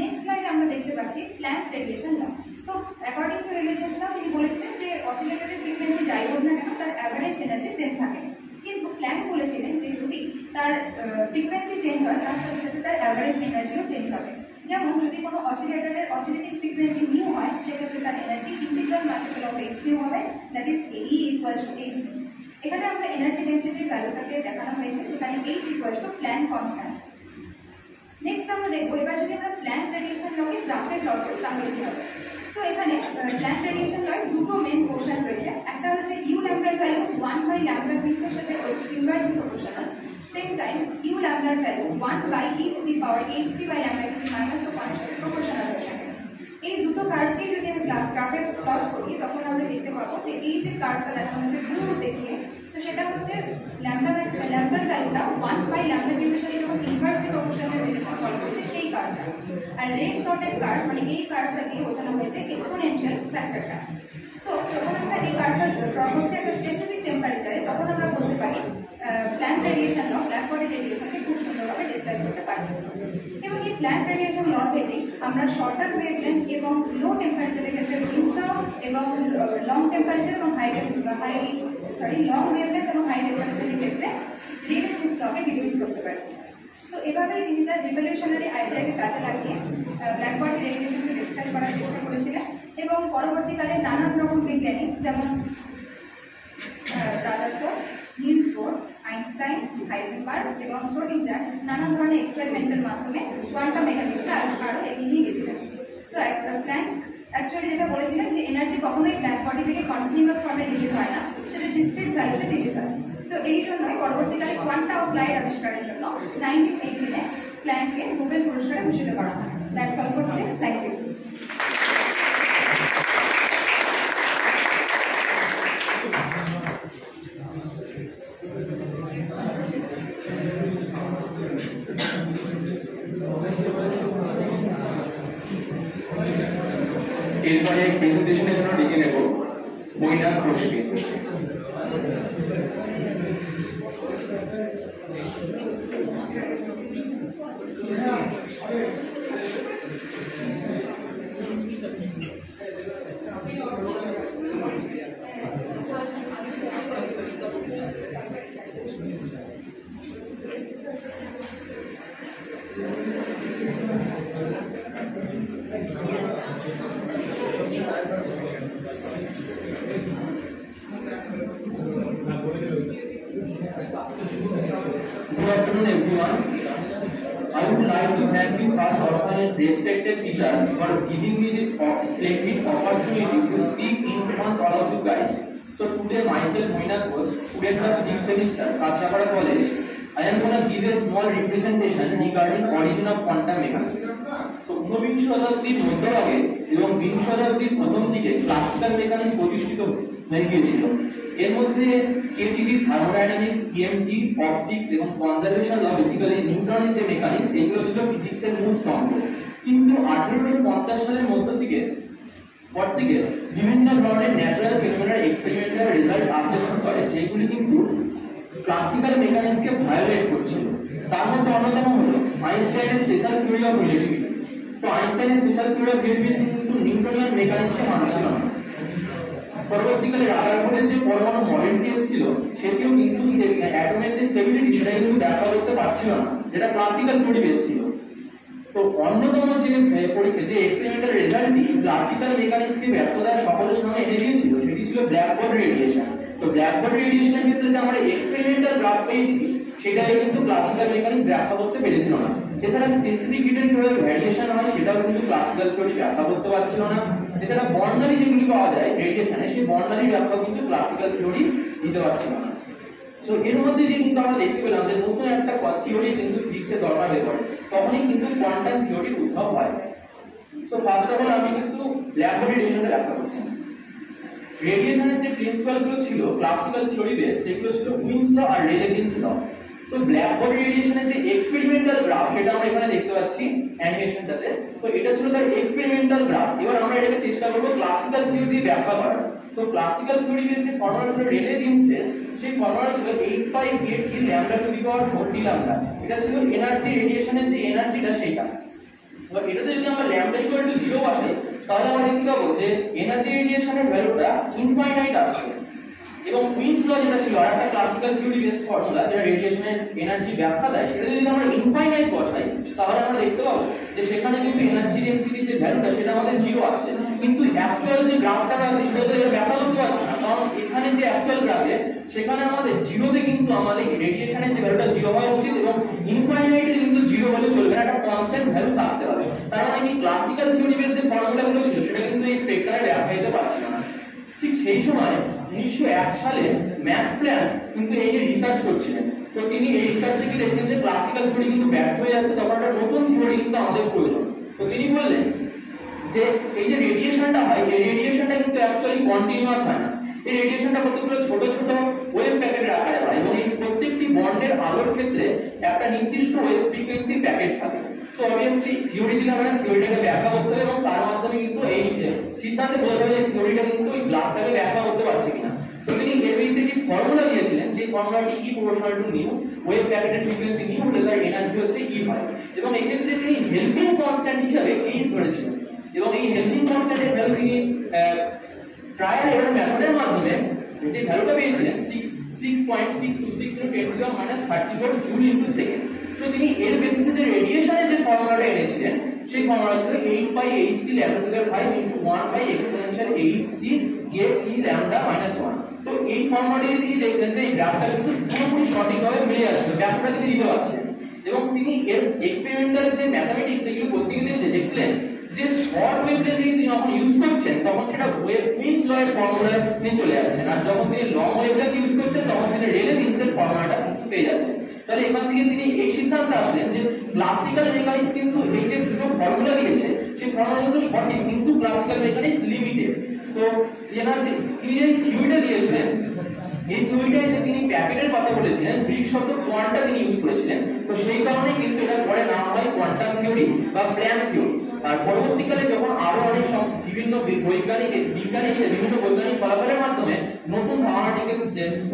নেক্সট স্লাইড আমরা দেখতে পাচ্ছি প্ল্যান্ট রেডিয়েশন ল তো অ্যাকর্ডিং টু রিলিজিয়াস ল তিনি বলেছিলেন যে অসিলেটরের ফ্রিকোয়েন্সি যাই হোক না কেন, তার অ্যাভারেজ এনার্জি সেম থাকে। কিন্তু প্ল্যান্ট বলেছিলেন, যে যদি তার ফ্রিকোয়েন্সি চেঞ্জ হয়, তার সাথে সাথে তার অ্যাভারেজ এনার্জিও চেঞ্জ হবে। যেমন, যদি কোনো অসিলেটরের অসিলেটিভ ফ্রিকোয়েন্সি নিউ হয়, সেক্ষেত্রে তার energy integral multiple of H nu হবে দ্যাট ইজ এই ইকুয়াল টু এইচ নিউ এখানে আমরা এনার্জি ডেন্সিটির ভ্যালুটাকে দেখানো হয়েছে যেখানে H equal to Planck constant next আমরা দেখব, এবার যদি আমরা প্ল্যান রেডিয়েশন লকে গ্রাফে প্লট করি, তাহলে কি হবে? তো এখানে প্ল্যান রেডিয়েশন লয়ের দুটো মেন পোর্শন রয়েছে। একটা হচ্ছে ইউ ল্যাম্বডার ভ্যালু ওয়ান বাই ল্যাম্বডার ভিত্তির সাথে inversely proportional same time U ল্যাম্বডার value one by E to the power eight C by lambda to minus ওয়ানের সাথে প্রপোর্শনাল হয়ে থাকে। এই দুটো কার্ডকেই যদি আমি গ্রাফে প্লট করি, তখন আমরা দেখতে পাবো যে এই যে কার্ডটা দেখানো হচ্ছে ব্লু দেখিয়ে তো সেটা হচ্ছে ল্যাম্বডা ম্যাক্স ল্যাম্বডার ভ্যালুটা ওয়ান বাই কিউবের সাথে যখন ইনভার্সলি প্রপোর্শনাল রিলেশন ফলো করছে সেই কার্ভটা আর রেড ডটের কার্ভ মানে এই কার্ভটা দিয়ে বোঝানো হয়েছে এক্সপোনেনশিয়াল ফ্যাক্টরটা তো যখন আমরা এই কার্ভটা ড্র করছি একটা স্পেসিফিক টেম্পারেচারে তখন আমরা বলতে পারি Planck radiation law black body রেডিয়েশনকে খুব সুন্দরভাবে ডিসক্রাইব করতে পারছি। এবং এই প্ল্যান রেডিয়েশন ল থেকেই আমরা শর্টার ওয়েভলেন্থ এবং লো টেম্পারেচারের ক্ষেত্রে ল এবং লং টেম্পারেচার এবং high high sorry long wavelength এবং হাই টেম্পারেচারের ক্ষেত্রে রিলেটিভ লকে রিডিউস করতে পারি। তো এভাবেই তিনি তার রিভলিউশনারি আইডিয়াকে কাজে লাগিয়ে ব্ল্যাক বডি রেডিয়েশনকে ডিসক্রাইব করার চেষ্টা করেছিলেন এবং পরবর্তীকালে নানান রকম বিজ্ঞানী, যেমন Rutherford Niels Bohr Einstein, Heisenberg এবং শ্রোডিঞ্জার নানা ধরনের এক্সপেরিমেন্টের মাধ্যমে কোয়ান্টাম মেকানিক্সটা আরও এগিয়ে নিয়ে গেছিলেন। তো প্ল্যান অ্যাকচুয়ালি যেটা বলেছিলেন যে এনার্জি কখনোই ব্ল্যাক বডি থেকে কন্টিনিউয়াস ফর্মে রিলিজ হয় না। সেটা ডিসক্রিট ভ্যালুতে রিলিজ হয় তো এই জন্যই পরবর্তীকালে কোয়ান্টা অফ লাইট আবিষ্কারের জন্য নাইনটিন এইটিনে প্ল্যানকে নোবেল পুরস্কারে ভূষিত করা হয়। That's all for today thank you মধ্যে কেটিভি থার্মোডাইনামিক্স ইএমটি অপটিক্স এবং কনজারভেশন ল বেসিক্যালি নিউটনের যে মেকানিক্স এগুলো ছিল ফিজিক্সের মূল স্তম্ভ। কিন্তু আঠেরোশো পঞ্চাশ সালের মধ্য থেকে, পর থেকে বিভিন্ন ধরনের ন্যাচারাল ফিনোমেনার এক্সপেরিমেন্টাল রেজাল্ট শুরু করে, যেগুলি কিন্তু ক্লাসিক্যাল মেকানিক্সকে ভায়োলেট করছিল। তার মধ্যে অন্যতম হলো আইনস্টাইনের স্পেশাল থিওরি অফ রিলেটিভিটি তো আইনস্টাইনের স্পেশাল থিওরি অফ রিলেটিভিটি কিন্তু নিউটনিয়ান মেকানিক্সকে মানছিল না। পরবর্তীকালে রাদারফোর্ডের যে পরমাণু মডেলটি এসেছিল, সেটিও কিন্তু অ্যাটমের যে স্টেবিলিটি সেটা কিন্তু ব্যাখ্যা করতে পারছিল না, যেটা ক্লাসিক্যাল থিওরি বেস ছিল। তো অন্যতম যে পরীক্ষা, যে এক্সপেরিমেন্টাল রেজাল্টটি ক্লাসিক্যাল মেকানিক্সকে ব্যর্থতার সকলের সামনে এনে দিয়েছিল, সেটি ছিল ব্ল্যাক বোর্ড রেডিয়েশন তো ব্ল্যাক বোর্ড রেডিয়েশনের ক্ষেত্রে যে আমরা এক্সপেরিমেন্টাল গ্রাফ পেয়েছি, সেটাই কিন্তু ক্লাসিক্যাল মেকানিক্স ব্যাখ্যা করতে পেরেছিল না। এছাড়া স্পেসিফিক হিটের ভ্যারিয়েশন হয় সেটাও কিন্তু ক্লাসিক্যাল থিওরি ব্যাখ্যা করতে পারছিল না। এছাড়া বর্ণালী যেগুলি পাওয়া যায় রেডিয়েশনে সেই বর্ণালী ব্যাখ্যা কিন্তু ক্লাসিক্যাল থিওরি দিতে পারছিল না। সো এর মধ্যে দিয়ে কিন্তু আমরা দেখতে পেলাম যে নতুন একটা থিওরি কিন্তু ফিজিক্সের দরকার হয়ে পড়ে। তখনই কিন্তু কোয়ান্টাম থিওরির উদ্ভব হয়। সো ফার্স্ট অফ অল আমি কিন্তু ব্ল্যাক বডি ব্যাখ্যা করছি। রেডিয়েশনের যে প্রিন্সিপালগুলো ছিল ক্লাসিক্যাল থিওরি বেস সেগুলো ছিল উইন্স ল আর রেলে ল তো ব্ল্যাক বডি রেডিয়েশনের যে এক্সপেরিমেন্টাল গ্রাফ সেটা আমরা এখানে দেখতে পাচ্ছি অ্যানিমেশনটাতে তো এটা ছিল তার এক্সপেরিমেন্টাল গ্রাফ এবার আমরা এটাকে চেষ্টা করব ক্লাসিক্যাল থিওরি দিয়ে ব্যাখ্যা করার। তো ক্লাসিক্যাল থিওরি বেস ফর্মুলা ছিল রেলে জিন্সের সেই ফর্মুলা ছিল 8 by 8 E lambda to the power 4 D lambda এটা ছিল এনার্জি রেডিয়েশনের যে এনার্জিটা সেইটা। এবার এটাতে যদি আমরা ল্যামডা ইকুয়াল টু 0 বসাই তাহলে আমরা দেখতে পাবো যে এনার্জি রেডিয়েশনের ভ্যালুটা ইনফাইনাইট আসছে। এবং উইন্স ল যেটা ছিল, আর একটা ক্লাসিক্যাল থিওরি বেস ফর্মুলা যেটা রেডিয়েশনের এনার্জি ব্যাখ্যা দেয়, সেটা যদি আমরা ইনফাইনাইট বসাই, তাহলে আমরা দেখতে পাবো যে সেখানে কিন্তু এনার্জি ডেনসিটির যে ভ্যালুটা সেটা আমাদের জিরো আসছে কিন্তু অ্যাকচুয়াল যে গ্রাফটা আছে সেটা তো ব্যাখ্যা থাকে সেখানে আমাদের জিরোতে কিন্তু আমাদের রেডিয়েশনের যে ভ্যালুটা জিরো হওয়া উচিত এবং ইনফাইনাইটে কিন্তু জিরো হলে চলবে না, একটা কনস্ট্যান্ট ভ্যালু থাকতে হবে। তার মানে কি ক্লাসিক্যাল থিওরি বেস যে ফর্মুলাগুলো ছিল, সেটা কিন্তু এই স্পেকট্রামে দেখাইতে পারছিল না। ঠিক সেই সময় উনিশশো এক সালে এই যে ক্লাসিক্যাল থিওরি হয় এই রেডিয়েশনটা কিন্তু অ্যাকচুয়ালি কন্টিনিউয়াস হয় না। এই রেডিয়েশনটা কতগুলো ছোট ছোট ওয়েভ প্যাকেটের আকারে হয় এবং এই প্রত্যেকটি বন্ডের আলোর ক্ষেত্রে একটা নির্দিষ্ট ওয়েভ ফ্রিকোয়েন্সি প্যাকেট থাকে। তো অবভিয়াসলি থিওরি দিলে আমরা থিওরিটাকে ব্যাখ্যা করতে হবে এবং তার মাধ্যমে কিন্তু এই সিদ্ধান্তে বোঝা যাবে যে থিওরিটা কিন্তু ওই গ্লাভটাকে ব্যাখ্যা করতে পারছে কিনা। তো তিনি এবিসি যে ফর্মুলা দিয়েছিলেন যে ফর্মুলাটি E proportional to nu wave প্যাকেটের ফ্রিকোয়েন্সি নিউ তার এনার্জি হচ্ছে ই হয় এবং এক্ষেত্রে তিনি হেল্পিং কনস্ট্যান্ট হিসাবে এইচ ধরেছিলেন। এবং এই হেল্পিং কনস্ট্যান্টের ভ্যালু তিনি ট্রায়াল এরর মেথডের মাধ্যমে যে ভ্যালুটা পেয়েছিলেন 6.626 into 10 to the minus 34 joule into second তো তিনি এর বেসিসে যে রেডিয়েশনের যে ফর্মুলাটা এনেছিলেন, সেই ফর্মুলা ছিল 8 by 8 c lambda to the 5 into 1 by exponential 8 c get e lambda minus 1 তো এই তিনি দেখলেন যে এই গ্রাফটা কিন্তু পুরোপুরি সঠিকভাবে মিলে গ্রাফটা তিনি দিতে পারছেন। এবং তিনি এর এক্সপেরিমেন্টাল যে ম্যাথমেটিক্স এগুলো করতে যে দেখলেন, যে শর্ট ওয়েভটা তিনি যখন ইউজ করছেন, তখন সেটা ওয়েভ কুইন্স ল এর ফর্মুলা নিয়ে চলে যাচ্ছেন আর যখন তিনি লং ওয়েভটা ইউজ করছেন, তখন তিনি রেলে জিন্সের ফর্মুলাটা পেয়ে যাচ্ছেন তাহলে এখান থেকে তিনি এই সিদ্ধান্তে আসলেন যে ক্লাসিক্যাল মেকানিক্স কিন্তু এই যে দুটো ফর্মুলা দিয়েছে, সেই ফর্মুলাগুলো সঠিক, কিন্তু ক্লাসিক্যাল মেকানিক্স লিমিটেড তো এনার তিনি যে থিওরিটা দিয়েছিলেন, এই থিওরিটায় যে তিনি প্যাকেটের কথা বলেছিলেন গ্রিক শব্দ কোয়ান্টা তিনি ইউজ করেছিলেন, তো সেই কারণে কিন্তু এটা পরে নাম হয় কোয়ান্টাম থিওরি বা প্ল্যান থিওরি আর পরবর্তীকালে যখন আরও অনেক বিভিন্ন বৈজ্ঞানিক বিজ্ঞানী বিভিন্ন বৈজ্ঞানিক ফলাফলের মাধ্যমে নতুন ধারণাটিকে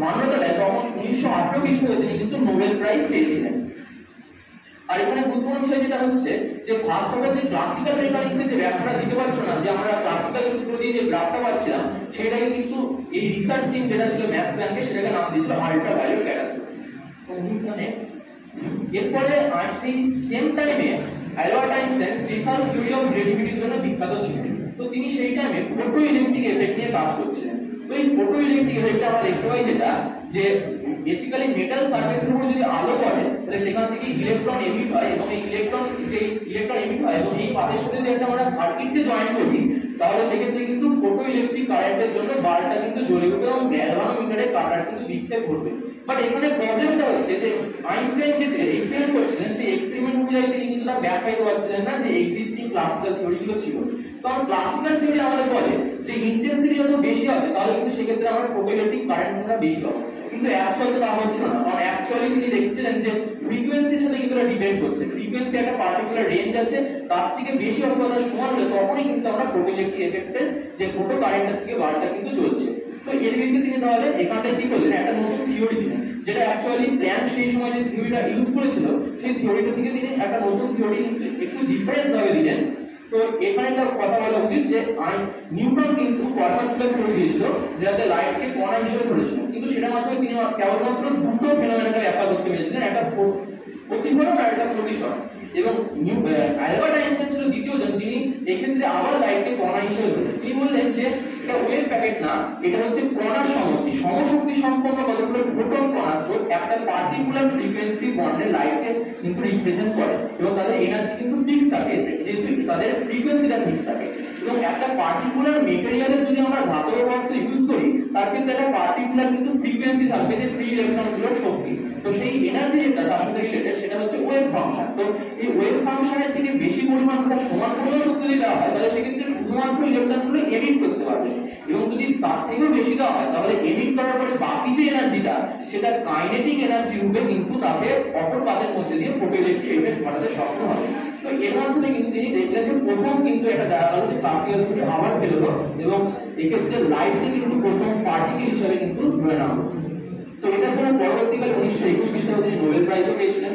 মান্যতা দেয়, তখন উনিশশো আঠারো খ্রিস্টাব্দে তিনি কিন্তু নোবেল প্রাইজ পেয়েছিলেন। আর এখানে গুরুত্বপূর্ণ বিষয় যেটা হচ্ছে যে ফার্স্ট অর্ডার যে ক্লাসিক্যাল মেকানিক্সের যে ব্যাখ্যাটা দিতে পারছ না, যে আমরা ক্লাসিক্যাল সূত্র দিয়ে যে গ্রাফটা পাচ্ছিলাম, সেটাকে কিন্তু এই রিসার্চ টিম যেটা ছিল ম্যাথস ব্যাংকে সেটাকে নাম দিয়েছিল আল্ট্রা ভায়োলেট ক্যাটাস্ট্রফি নেক্সট এরপরে সেই সেম টাইমে Albert Einstein special theory of রিলেটিভিটির জন্য বিখ্যাত ছিলেন তো তিনি সেই টাইমে ফটো ইলেকট্রিক এফেক্ট নিয়ে কাজ করছিলেন। তো এই ফটো ইলেকট্রিক এফেক্টে আমরা দেখতে পাই যেটা, যে বেসিক্যালি মেটাল সারফেসের উপর যদি আলো পড়ে, তাহলে সেখান থেকে ইলেকট্রন এমিট হয় এবং এই ইলেকট্রন যে ইলেকট্রন এমিট হয় এবং এই পাতের সাথে যদি একটা আমরা সার্কিটকে জয়েন করি, তাহলে সেক্ষেত্রে কিন্তু ফটো ইলেকট্রিক কারেন্টের জন্য বাল্বটা কিন্তু জ্বলে উঠবে এবং গ্যালভানোমিটারে কাটার কিন্তু বিক্ষেপ ঘটবে। বাট এখানে প্রবলেমটা হচ্ছে যে আইনস্টাইন যে এক্সপেরিমেন্ট করছিলেন, সেই এক্সপেরিমেন্ট অনুযায়ী তিনি কিন্তু তা ব্যাখ্যাইতে পারছিলেন না যে এক্সিস্টিং ক্লাসিক্যাল থিওরিগুলো ছিল। কারণ ক্লাসিক্যাল থিওরি আমাদের বলে যে ইন্টেন্সিটি যত বেশি হবে, তাহলে কিন্তু সেক্ষেত্রে আমরা ফটো ইলেকট্রিক কারেন্ট আমরা বেশি পাবো। কিন্তু অ্যাকচুয়ালি তা হচ্ছিল না। কারণ অ্যাকচুয়ালি তিনি দেখছিলেন যে ফ্রিকোয়েন্সির সাথে কিন্তু ডিপেন্ড করছে। ফ্রিকোয়েন্সি একটা পার্টিকুলার রেঞ্জ আছে, তার থেকে বেশি অথবা তার সমান হলে তখনই কিন্তু আমরা ইলেকট্রিক এফেক্টের যে ফটো কারেন্টের থেকে বারটা কিন্তু চলছে তো এর বেশি তিনি তাহলে এখানটায় কি করলেন? একটা নতুন থিওরি দিলেন, যেটা অ্যাকচুয়ালি প্ল্যান সেই সময় যে থিওরিটা ইউজ করেছিল, সেই থিওরিটা থেকে তিনি একটা নতুন থিওরি একটু ডিফারেন্স ভাবে দিলেন। তো এখানে একটা কথা বলা উচিত যে নিউটন কিন্তু কর্পাসকুলার থিওরি দিয়েছিল যেটাতে লাইটকে কণা হিসেবে ধরেছিল। কিন্তু সেটার মাধ্যমে তিনি কেবলমাত্র দুটো ফেনোমেনাকে ব্যাখ্যা করতে পেরেছিলেন, একটা প্র- প্রতিফলন আর একটা প্রতিসরণ এবং অ্যালবার্ট আইনস্টাইন ছিল দ্বিতীয় জন যিনি এক্ষেত্রে আবার লাইটকে কণা হিসেবে তিনি বললেন যে এটা ওয়েভ প্যাকেট না, এটা হচ্ছে কণার সমষ্টি। সমশক্তি সম্পন্ন কতগুলো প্রোটন কণা স্রোত একটা পার্টিকুলার ফ্রিকোয়েন্সি বন্ডের লাইটকে কিন্তু রিপ্রেজেন্ট করে এবং তাদের এনার্জি কিন্তু ফিক্স থাকে, যেহেতু তাদের ফ্রিকোয়েন্সিটা ফিক্স থাকে। এবং একটা পার্টিকুলার মেটেরিয়ালের যদি আমরা ধাতব পদার্থ ইউজ করি, তার কিন্তু একটা পার্টিকুলার কিন্তু ফ্রিকোয়েন্সি থাকবে যে ফ্রি ইলেকট্রনগুলোর শক্তি। তো সেই এনার্জি যেটা তার সাথে রিলেটেড সেটা হচ্ছে ওয়েভ ফাংশন তো এই ওয়েভ ফাংশনের থেকে বেশি পরিমাণ যদি সমান পরিমাণ শক্তি দেওয়া হয়, তাহলে সেক্ষেত্রে শুধুমাত্র ইলেকট্রনগুলো এমিট করতে পারবে। এবং যদি তার থেকেও বেশি দেওয়া হয়, তাহলে এমিট করার পরে বাকি যে এনার্জিটা সেটা কাইনেটিক এনার্জি রূপে কিন্তু তাকে অপর কাজের মধ্যে দিয়ে ইলেকট্রিক এফেক্ট ঘটাতে সক্ষম হবে। তো এর মাধ্যমে কিন্তু তিনি দেখলেন যে প্রথম কিন্তু এটা দেখা গেল যে ক্লাসিক্যাল থেকে আবার এবং এক্ষেত্রে লাইটকে কিন্তু প্রথম পার্টিকেল হিসাবে কিন্তু ধরে নেওয়া। তো এটার জন্য পরবর্তীকালে উনিশশো একুশ খ্রিস্টাব্দে নোবেল প্রাইজও পেয়েছিলেন।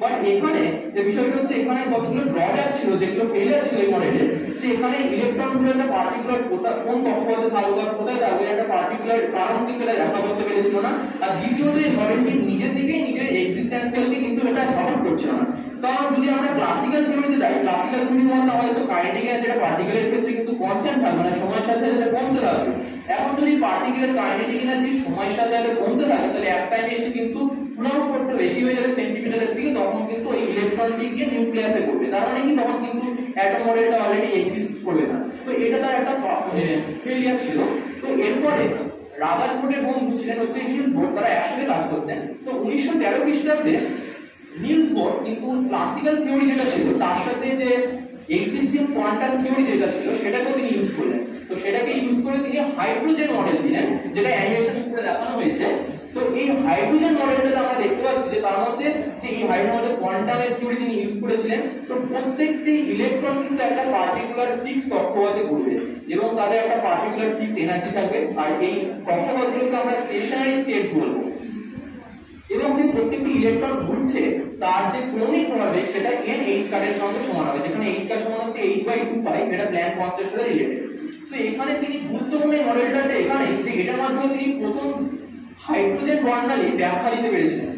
বাট এখানে যে বিষয়টা হচ্ছে, এখানে কতগুলো ড্রব্যাক ছিল, যেগুলো ফেলিয়ার ছিল এই মডেলের যে এখানে ইলেকট্রনগুলো একটা পার্টিকুলার কোন কক্ষপথে থাকবে বা কোথায় থাকবে একটা পার্টিকুলার কারণ কিন্তু এটা দেখা করতে পেরেছিল না। আর দ্বিতীয়ত, এই মডেলটি নিজের দিকেই নিজের এক্সিস্টেন্সিয়ালকে কিন্তু এটা সাপোর্ট করছিল না। কারণ যদি আমরা ক্লাসিক্যাল থিওরিতে যাই ক্লাসিক্যাল থিওরির মধ্যে আমাদের তো কাইনেটিক এনার্জি যেটা পার্টিকেলের ক্ষেত্রে কিন্তু কনস্ট্যান্ট থাকবে মানে সময়ের সাথে এটা কমতে থাকবে। এখন যদি পার্টিকেলের কাইনেটিক এনার্জি সময়ের সাথে সাথে কমতে থাকে, তাহলে এক টাইমে এসে কিন্তু প্রোনাউন্স করতে বেশি হয়ে যাবে সেন্টিমিটারের দিকে, তখন কিন্তু ওই ইলেকট্রনটি গিয়ে নিউক্লিয়াসে পড়বে। তার মানে কি? তখন কিন্তু অ্যাটম মডেলটা অলরেডি এক্সিস্ট করবে না। তো এটা তার একটা ফেলিয়ার ছিল। তো এরপরে রাদারফোর্ডের বন্ধু ছিলেন হচ্ছে নিলস বোর তারা একসাথে কাজ করতেন। তো উনিশশো তেরো খ্রিস্টাব্দে নিলস বোর কিন্তু ক্লাসিক্যাল থিওরি যেটা ছিল, তার সাথে যে এক্সিস্টিং কোয়ান্টাম থিওরি যেটা ছিল, সেটাকেও তিনি ইউজ করলেন। তো সেটাকে ইউজ করে তিনি হাইড্রোজেন মডেল দিলেন, যেটা অ্যানিমেশন করে দেখানো হয়েছে। তো এই হাইড্রোজেন মডেলটাতে আমরা দেখতে পাচ্ছি যে তার মধ্যে যে এই হাইড্রোজেন কোয়ান্টামের থিওরি তিনি ইউজ করেছিলেন, তো প্রত্যেকটি ইলেকট্রন কিন্তু একটা পার্টিকুলার ফিক্স কক্ষপথে ঘুরবে এবং তাদের একটা পার্টিকুলার ফিক্স এনার্জি থাকবে। আর এই কক্ষপথগুলোকে আমরা স্টেশনারি স্টেটস বলব। এবং যে প্রত্যেকটি ইলেকট্রন ঘুরছে, তার যে ক্রমিক হবে সেটা এন এইচ কার্ডের সঙ্গে সমান হবে। যেখানে এইচ কার্ড সমান হচ্ছে এইচ বাই টু পাই এটা প্ল্যান সাথে রিলেটেড তো এখানে তিনি গুরুত্বপূর্ণ মডেলটাতে এখানে যে এটার মাধ্যমে তিনি প্রথম হাইড্রোজেন বর্ণালী ব্যাখ্যা দিতে পেরেছিলেন।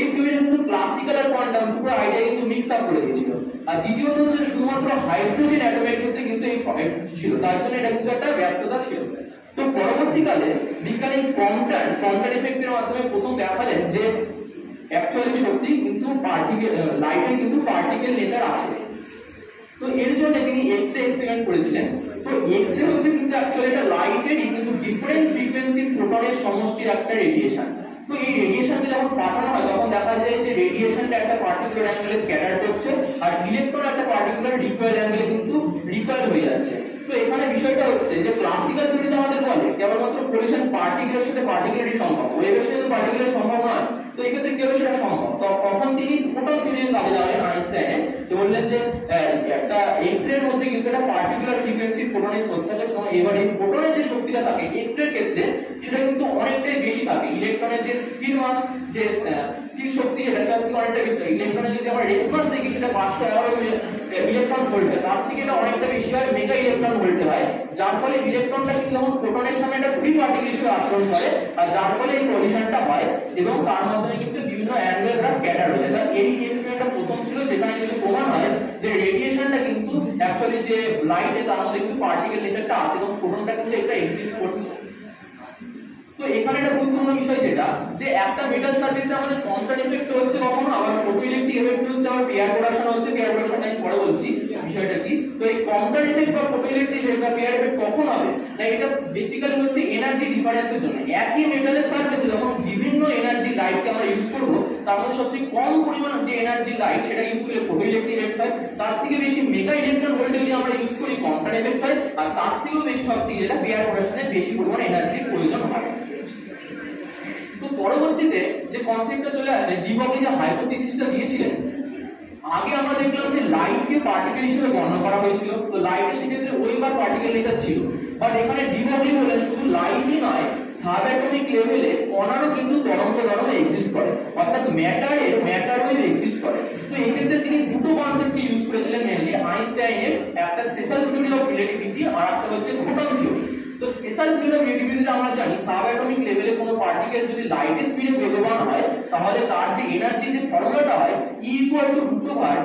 এই থিওরি কিন্তু ক্লাসিক্যাল আর কোয়ান্টাম আইডিয়া কিন্তু মিক্স আপ করে দিয়েছিল। আর দ্বিতীয়ত হচ্ছে শুধুমাত্র হাইড্রোজেন অ্যাটমের ক্ষেত্রে কিন্তু এই ছিল, তার জন্য এটা কিন্তু একটা ব্যর্থতা ছিল। তো পরবর্তীকালে বিজ্ঞানী কমটার এফেক্টের মাধ্যমে প্রথম দেখালেন যে অ্যাকচুয়ালি সত্যি কিন্তু পার্টিকেল লাইটের কিন্তু পার্টিকেল নেচার আছে। তো এর জন্য তিনি এক্স রে এক্সপেরিমেন্ট করেছিলেন। তো এক্স রে হচ্ছে কিন্তু অ্যাকচুয়ালি এটা লাইটেরই কিন্তু ডিফারেন্ট ফ্রিকোয়েন্সি প্রোটনের সমষ্টির একটা রেডিয়েশন তো এই রেডিয়েশনকে যখন পাঠানো হয়, তখন দেখা যায় যে রেডিয়েশনটা একটা পার্টিকুলার অ্যাঙ্গেলে স্ক্যাটার করছে আর ইলেকট্রন একটা পার্টিকুলার রিকয়েল অ্যাঙ্গেলে কিন্তু রিকয়েল হয়ে যাচ্ছে। তো এখানে বিষয়টা হচ্ছে যে ক্লাসিক্যাল থিওরিতে আমাদের বলে, কেবলমাত্র কোলিশন পার্টিকুলার সাথে পার্টিকুলারই সম্ভব ওয়েভের সাথে পার্টিকুলার সম্ভব নয়। তো এই ক্ষেত্রে হবে? সেটা সম্ভব। তো তখন তিনি ফোটন থিওরি কাজে লাগালেন আইনস্টাইনে তো বললেন যে একটা এক্স রে এর মধ্যে কিন্তু একটা পার্টিকুলার ফ্রিকোয়েন্সি ফোটনের শক্তি থাকে। সময় এবার এই ফোটনের যে শক্তিটা থাকে এক্স রে ক্ষেত্রে, সেটা কিন্তু অনেকটাই বেশি থাকে। ইলেকট্রনের যে স্পিন মাস যে স্থির শক্তি এটা থেকে অনেকটা থাকে যদি আমরা রেসপন্স দেখি, সেটা পাঁচশো এগারো ইলেকট্রন ভোল্টে তার থেকে এটা অনেকটা বেশি হয় মেগা ইলেকট্রন ভোল্টে হয়। যার ফলে ইলেকট্রনটা কিন্তু যেমন প্রোটনের সামনে একটা ফ্রি পার্টিকেল হিসেবে আচরণ করে, আর যার ফলে এই কলিশনটা হয়, এবং তার মাধ্যমে কিন্তু বিভিন্ন অ্যাঙ্গেলরা স্ক্যাটার হয়ে যায়। এই এক্সপেরিমেন্টটা প্রথম ছিল, যেখানে কিন্তু প্রমাণ হয় যে রেডিয়েশনটা কিন্তু অ্যাকচুয়ালি যে লাইটে তার মধ্যে কিন্তু পার্টিকেল নেচারটা আছে, এবং প্রোটনটা কিন্তু এটা এক্সিস্ট করছে। তো এখানে একটা গুরুত্বপূর্ণ বিষয় যেটা, যে একটা মেটাল সার্ফেসে আমাদের কনস্ট্যান্ট এফেক্ট হচ্ছে কখনো, আবার ফটোইলেকট্রিক এফেক্ট হচ্ছে, আবার পেয়ার প্রোডাকশন হচ্ছে পেয়ার প্রোডাকশন আমি পরে বলছি বিষয়টা কি? তো এই কনস্ট্যান্ট এফেক্ট বা ফটোইলেকট্রিক এফেক্ট বা পেয়ার এফেক্ট কখন হবে? না, এটা বেসিক্যালি হচ্ছে এনার্জি ডিফারেন্সের জন্য। একই মেটালের সার্ফেসে যখন বিভিন্ন এনার্জি লাইটকে আমরা ইউজ করব, তার মধ্যে সবচেয়ে কম পরিমাণ যে এনার্জি লাইট সেটা ইউজ করলে ফটোইলেকট্রিক ইফেক্ট হয়। তার থেকে বেশি মেগা ইলেকট্রন ভোল্টেজ আমরা ইউজ করি কনস্ট্যান্ট এফেক্ট হয়। আর তার থেকেও বেশি শক্তি যেটা পেয়ার প্রোডাকশনে বেশি পরিমাণ এনার্জির প্রয়োজন হয়। পরবর্তীতে যে কনসেপ্টটা চলে আসে ডিবগলি যে হাইপোথিসিসটা দিয়েছিলেন, আগে আমরা দেখলাম যে লাইটকে পার্টিকেল হিসেবে গণনা করা হয়েছিল। তো লাইটের সেক্ষেত্রে ওয়েবার পার্টিকেল নেচার ছিল। বাট এখানে ডিবগলি বলেন, শুধু লাইটই নয় সাব অ্যাটমিক লেভেলে কণারও কিন্তু তরঙ্গ ধরনে এক্সিস্ট করে। অর্থাৎ ম্যাটারে ম্যাটার ওয়েভ এক্সিস্ট করে। তো এই ক্ষেত্রে তিনি দুটো কনসেপ্টকে ইউজ করেছিলেন মেনলি আইনস্টাইনের একটা স্পেশাল থিওরি অফ রিলেটিভিটি আর একটা হচ্ছে ফোটন থিওরি তো স্পেশাল থিওরি অফ আমরা জানি সাব অ্যাটমিক লেভেলে কোনো পার্টিকেল যদি লাইটের স্পিডে বেগবান হয়, তাহলে তার যে এনার্জি যে ফর্মুলাটা হয় E equal to root over